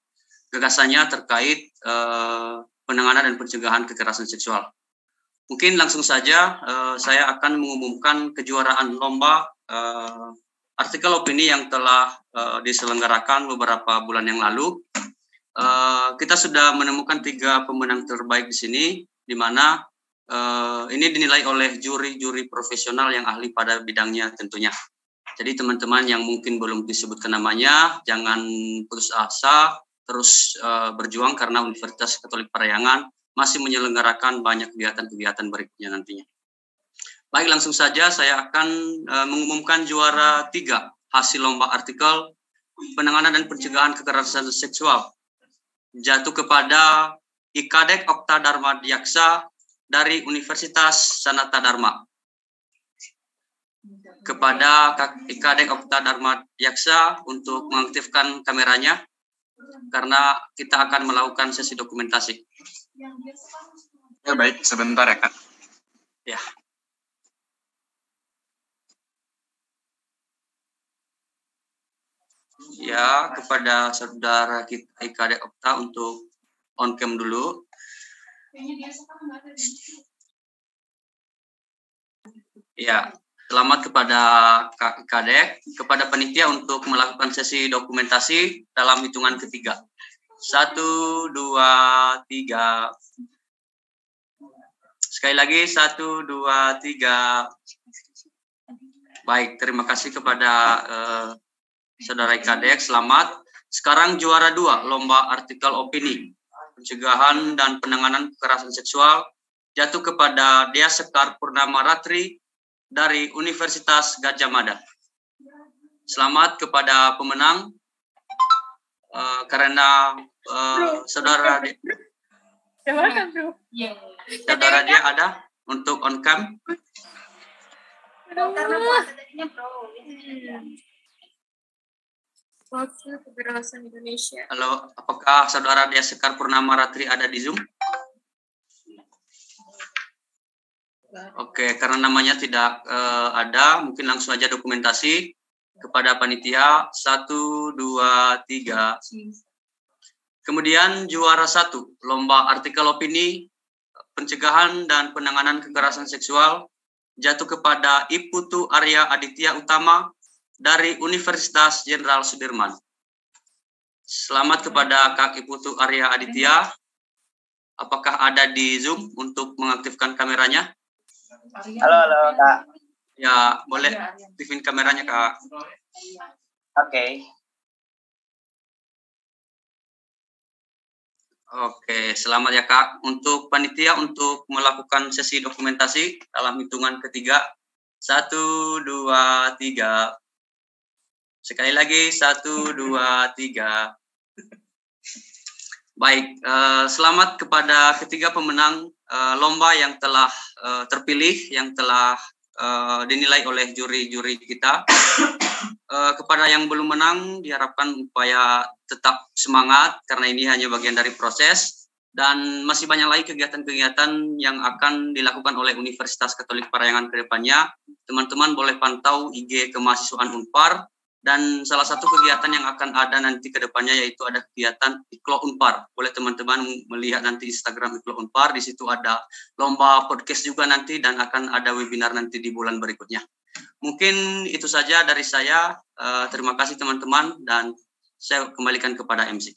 Speaker 8: gagasannya terkait uh, penanganan dan pencegahan kekerasan seksual. Mungkin langsung saja uh, saya akan mengumumkan kejuaraan lomba uh, artikel opini yang telah uh, diselenggarakan beberapa bulan yang lalu. Uh, kita sudah menemukan tiga pemenang terbaik di sini, di mana uh, ini dinilai oleh juri-juri profesional yang ahli pada bidangnya tentunya. Jadi teman-teman yang mungkin belum disebutkan namanya, jangan putus asa, terus uh, berjuang karena Universitas Katolik Parayangan masih menyelenggarakan banyak kegiatan-kegiatan berikutnya nantinya. Baik, langsung saja saya akan uh, mengumumkan juara tiga hasil lomba artikel penanganan dan pencegahan kekerasan seksual jatuh kepada Ikadek Okta Dharma Diaksa dari Universitas Sanata Dharma. Kepada Ikadek Okta Dharma Diaksa untuk mengaktifkan kameranya karena kita akan melakukan sesi dokumentasi.
Speaker 5: Ya baik, sebentar ya Kak.
Speaker 8: Ya. ya kepada saudara kita IKD Okta untuk on cam dulu. Ya, selamat kepada Kadek, kepada panitia untuk melakukan sesi dokumentasi dalam hitungan ketiga. Satu, dua, tiga. Sekali lagi, satu, dua, tiga. Baik, terima kasih kepada uh, Saudara Kadek, selamat. Sekarang juara dua, lomba artikel opini, pencegahan dan penanganan kekerasan seksual, jatuh kepada Dia Sekar Purnama Ratri dari Universitas Gajah Mada. Selamat kepada pemenang, uh, karena uh, saudara dia, saudara dia ada untuk on cam.
Speaker 9: Wakil Keberhasilan Indonesia.
Speaker 8: Halo, apakah saudara Dia Sekar Purnama Ratri ada di Zoom? Oke, karena namanya tidak uh, ada, mungkin langsung aja dokumentasi kepada panitia satu, dua, tiga. Kemudian juara satu, lomba artikel opini pencegahan dan penanganan kekerasan seksual jatuh kepada Iputu Arya Aditya Utama dari Universitas Jenderal Sudirman. Selamat kepada Kak Iputu Arya Aditya. Apakah ada di Zoom untuk mengaktifkan kameranya?
Speaker 10: Halo, halo, Kak.
Speaker 8: Ya, boleh aktifin kameranya, Kak.
Speaker 10: Oke. Okay.
Speaker 8: Oke, selamat ya Kak. Untuk panitia untuk melakukan sesi dokumentasi dalam hitungan ketiga. Satu, dua, tiga. Sekali lagi, satu, dua, tiga. Baik, uh, selamat kepada ketiga pemenang uh, lomba yang telah uh, terpilih, yang telah dinilai oleh juri-juri kita. Kepada yang belum menang, diharapkan upaya tetap semangat, karena ini hanya bagian dari proses. Dan masih banyak lagi kegiatan-kegiatan yang akan dilakukan oleh Universitas Katolik Parayangan ke depannya. Teman-teman boleh pantau IG kemahasiswaan UNPAR, dan salah satu kegiatan yang akan ada nanti ke depannya yaitu ada kegiatan Iklo Unpar. Boleh teman-teman melihat nanti Instagram Iklo Unpar, di situ ada lomba podcast juga nanti dan akan ada webinar nanti di bulan berikutnya. Mungkin itu saja dari saya. Uh, terima kasih teman-teman dan saya kembalikan kepada MC.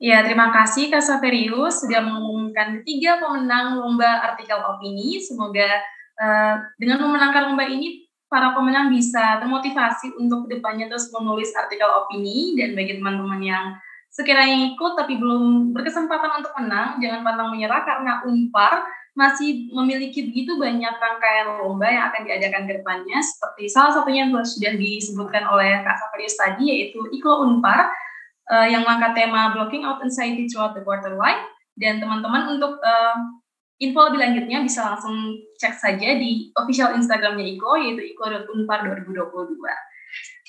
Speaker 1: Ya, terima kasih Kak Saverius sudah mengumumkan tiga pemenang lomba artikel opini. Semoga uh, dengan memenangkan lomba ini para pemenang bisa termotivasi untuk ke depannya terus menulis artikel opini. Dan bagi teman-teman yang sekiranya ikut tapi belum berkesempatan untuk menang, jangan pantang menyerah karena Unpar masih memiliki begitu banyak rangkaian lomba yang akan diadakan ke depannya. Seperti salah satunya yang sudah disebutkan oleh Kak Safarius tadi yaitu Iklo Unpar uh, yang mengangkat tema Blocking Out Anxiety Throughout the Quarter Life dan teman-teman untuk uh, Info lebih lanjutnya bisa langsung cek saja di official Instagramnya Iko, yaitu iko.unpar2022.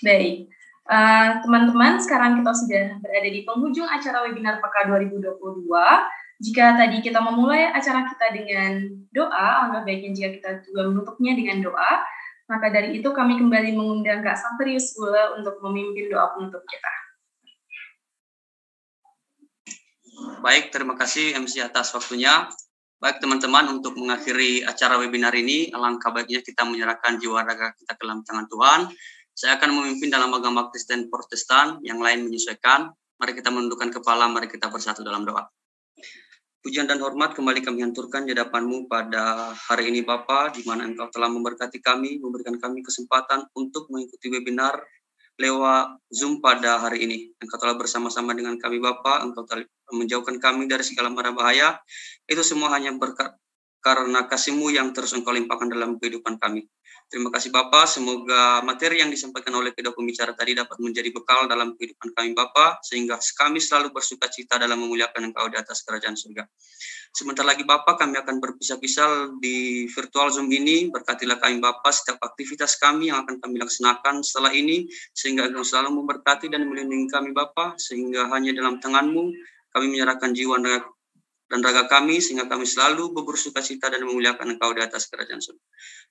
Speaker 1: Baik, eh, teman-teman, uh, sekarang kita sudah berada di penghujung acara webinar PK 2022. Jika tadi kita memulai acara kita dengan doa, anggap baiknya jika kita juga menutupnya dengan doa, maka dari itu kami kembali mengundang Kak Santrius Gula untuk memimpin doa penutup kita.
Speaker 8: Baik, terima kasih MC atas waktunya. Baik teman-teman, untuk mengakhiri acara webinar ini, alangkah baiknya kita menyerahkan jiwa raga kita ke dalam tangan Tuhan. Saya akan memimpin dalam agama Kristen Protestan, yang lain menyesuaikan. Mari kita menundukkan kepala, mari kita bersatu dalam doa. Pujian dan hormat kembali kami hanturkan di hadapanmu pada hari ini Bapa, di mana Engkau telah memberkati kami, memberikan kami kesempatan untuk mengikuti webinar lewat Zoom pada hari ini. Engkau telah bersama-sama dengan kami Bapa, Engkau telah menjauhkan kami dari segala mara bahaya. Itu semua hanya berkat karena kasihmu yang terus engkau limpahkan dalam kehidupan kami. Terima kasih Bapak, semoga materi yang disampaikan oleh kedua pembicara tadi dapat menjadi bekal dalam kehidupan kami Bapak, sehingga kami selalu bersuka cita dalam memuliakan Engkau di atas kerajaan surga. Sebentar lagi Bapak, kami akan berpisah-pisah di virtual Zoom ini, berkatilah kami Bapak setiap aktivitas kami yang akan kami laksanakan setelah ini, sehingga Engkau selalu memberkati dan melindungi kami Bapak, sehingga hanya dalam tanganmu kami menyerahkan jiwa dan raga kami sehingga kami selalu bersuka cita dan memuliakan Engkau di atas kerajaan surga.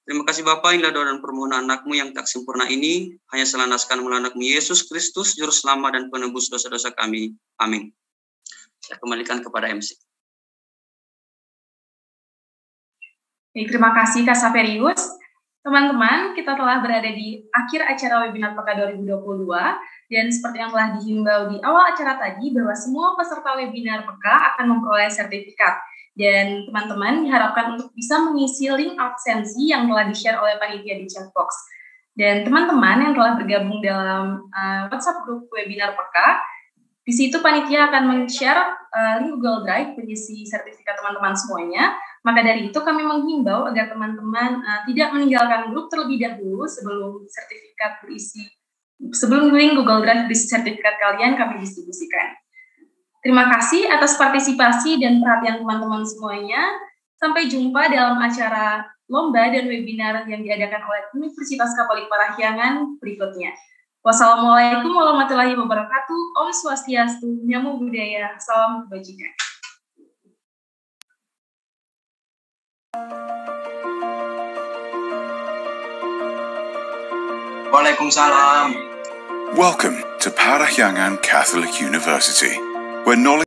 Speaker 8: Terima kasih Bapa, inilah doa dan permohonan anakmu yang tak sempurna ini, hanya selanaskan melalui anakmu Yesus Kristus, Juru Selamat dan penebus dosa-dosa kami. Amin. Saya kembalikan kepada MC.
Speaker 1: Oke, terima kasih Kak Saperius. Teman-teman, kita telah berada di akhir acara webinar PK 2022 dan seperti yang telah dihimbau di awal acara tadi bahwa semua peserta webinar PK akan memperoleh sertifikat. Dan teman-teman diharapkan untuk bisa mengisi link absensi yang telah di-share oleh panitia di chat box. Dan teman-teman yang telah bergabung dalam uh, WhatsApp grup webinar PK, di situ panitia akan men-share uh, link Google Drive berisi sertifikat teman-teman semuanya. Maka dari itu kami menghimbau agar teman-teman uh, tidak meninggalkan grup terlebih dahulu sebelum sertifikat berisi sebelum link Google Drive di sertifikat kalian kami distribusikan. Terima kasih atas partisipasi dan perhatian teman-teman semuanya. Sampai jumpa dalam acara lomba dan webinar yang diadakan oleh Universitas Katolik Parahyangan berikutnya. Wassalamualaikum warahmatullahi wabarakatuh. Om Swastiastu, Namo Buddhaya, Salam Kebajikan.
Speaker 11: Welcome to Parahyangan Catholic University, where knowledge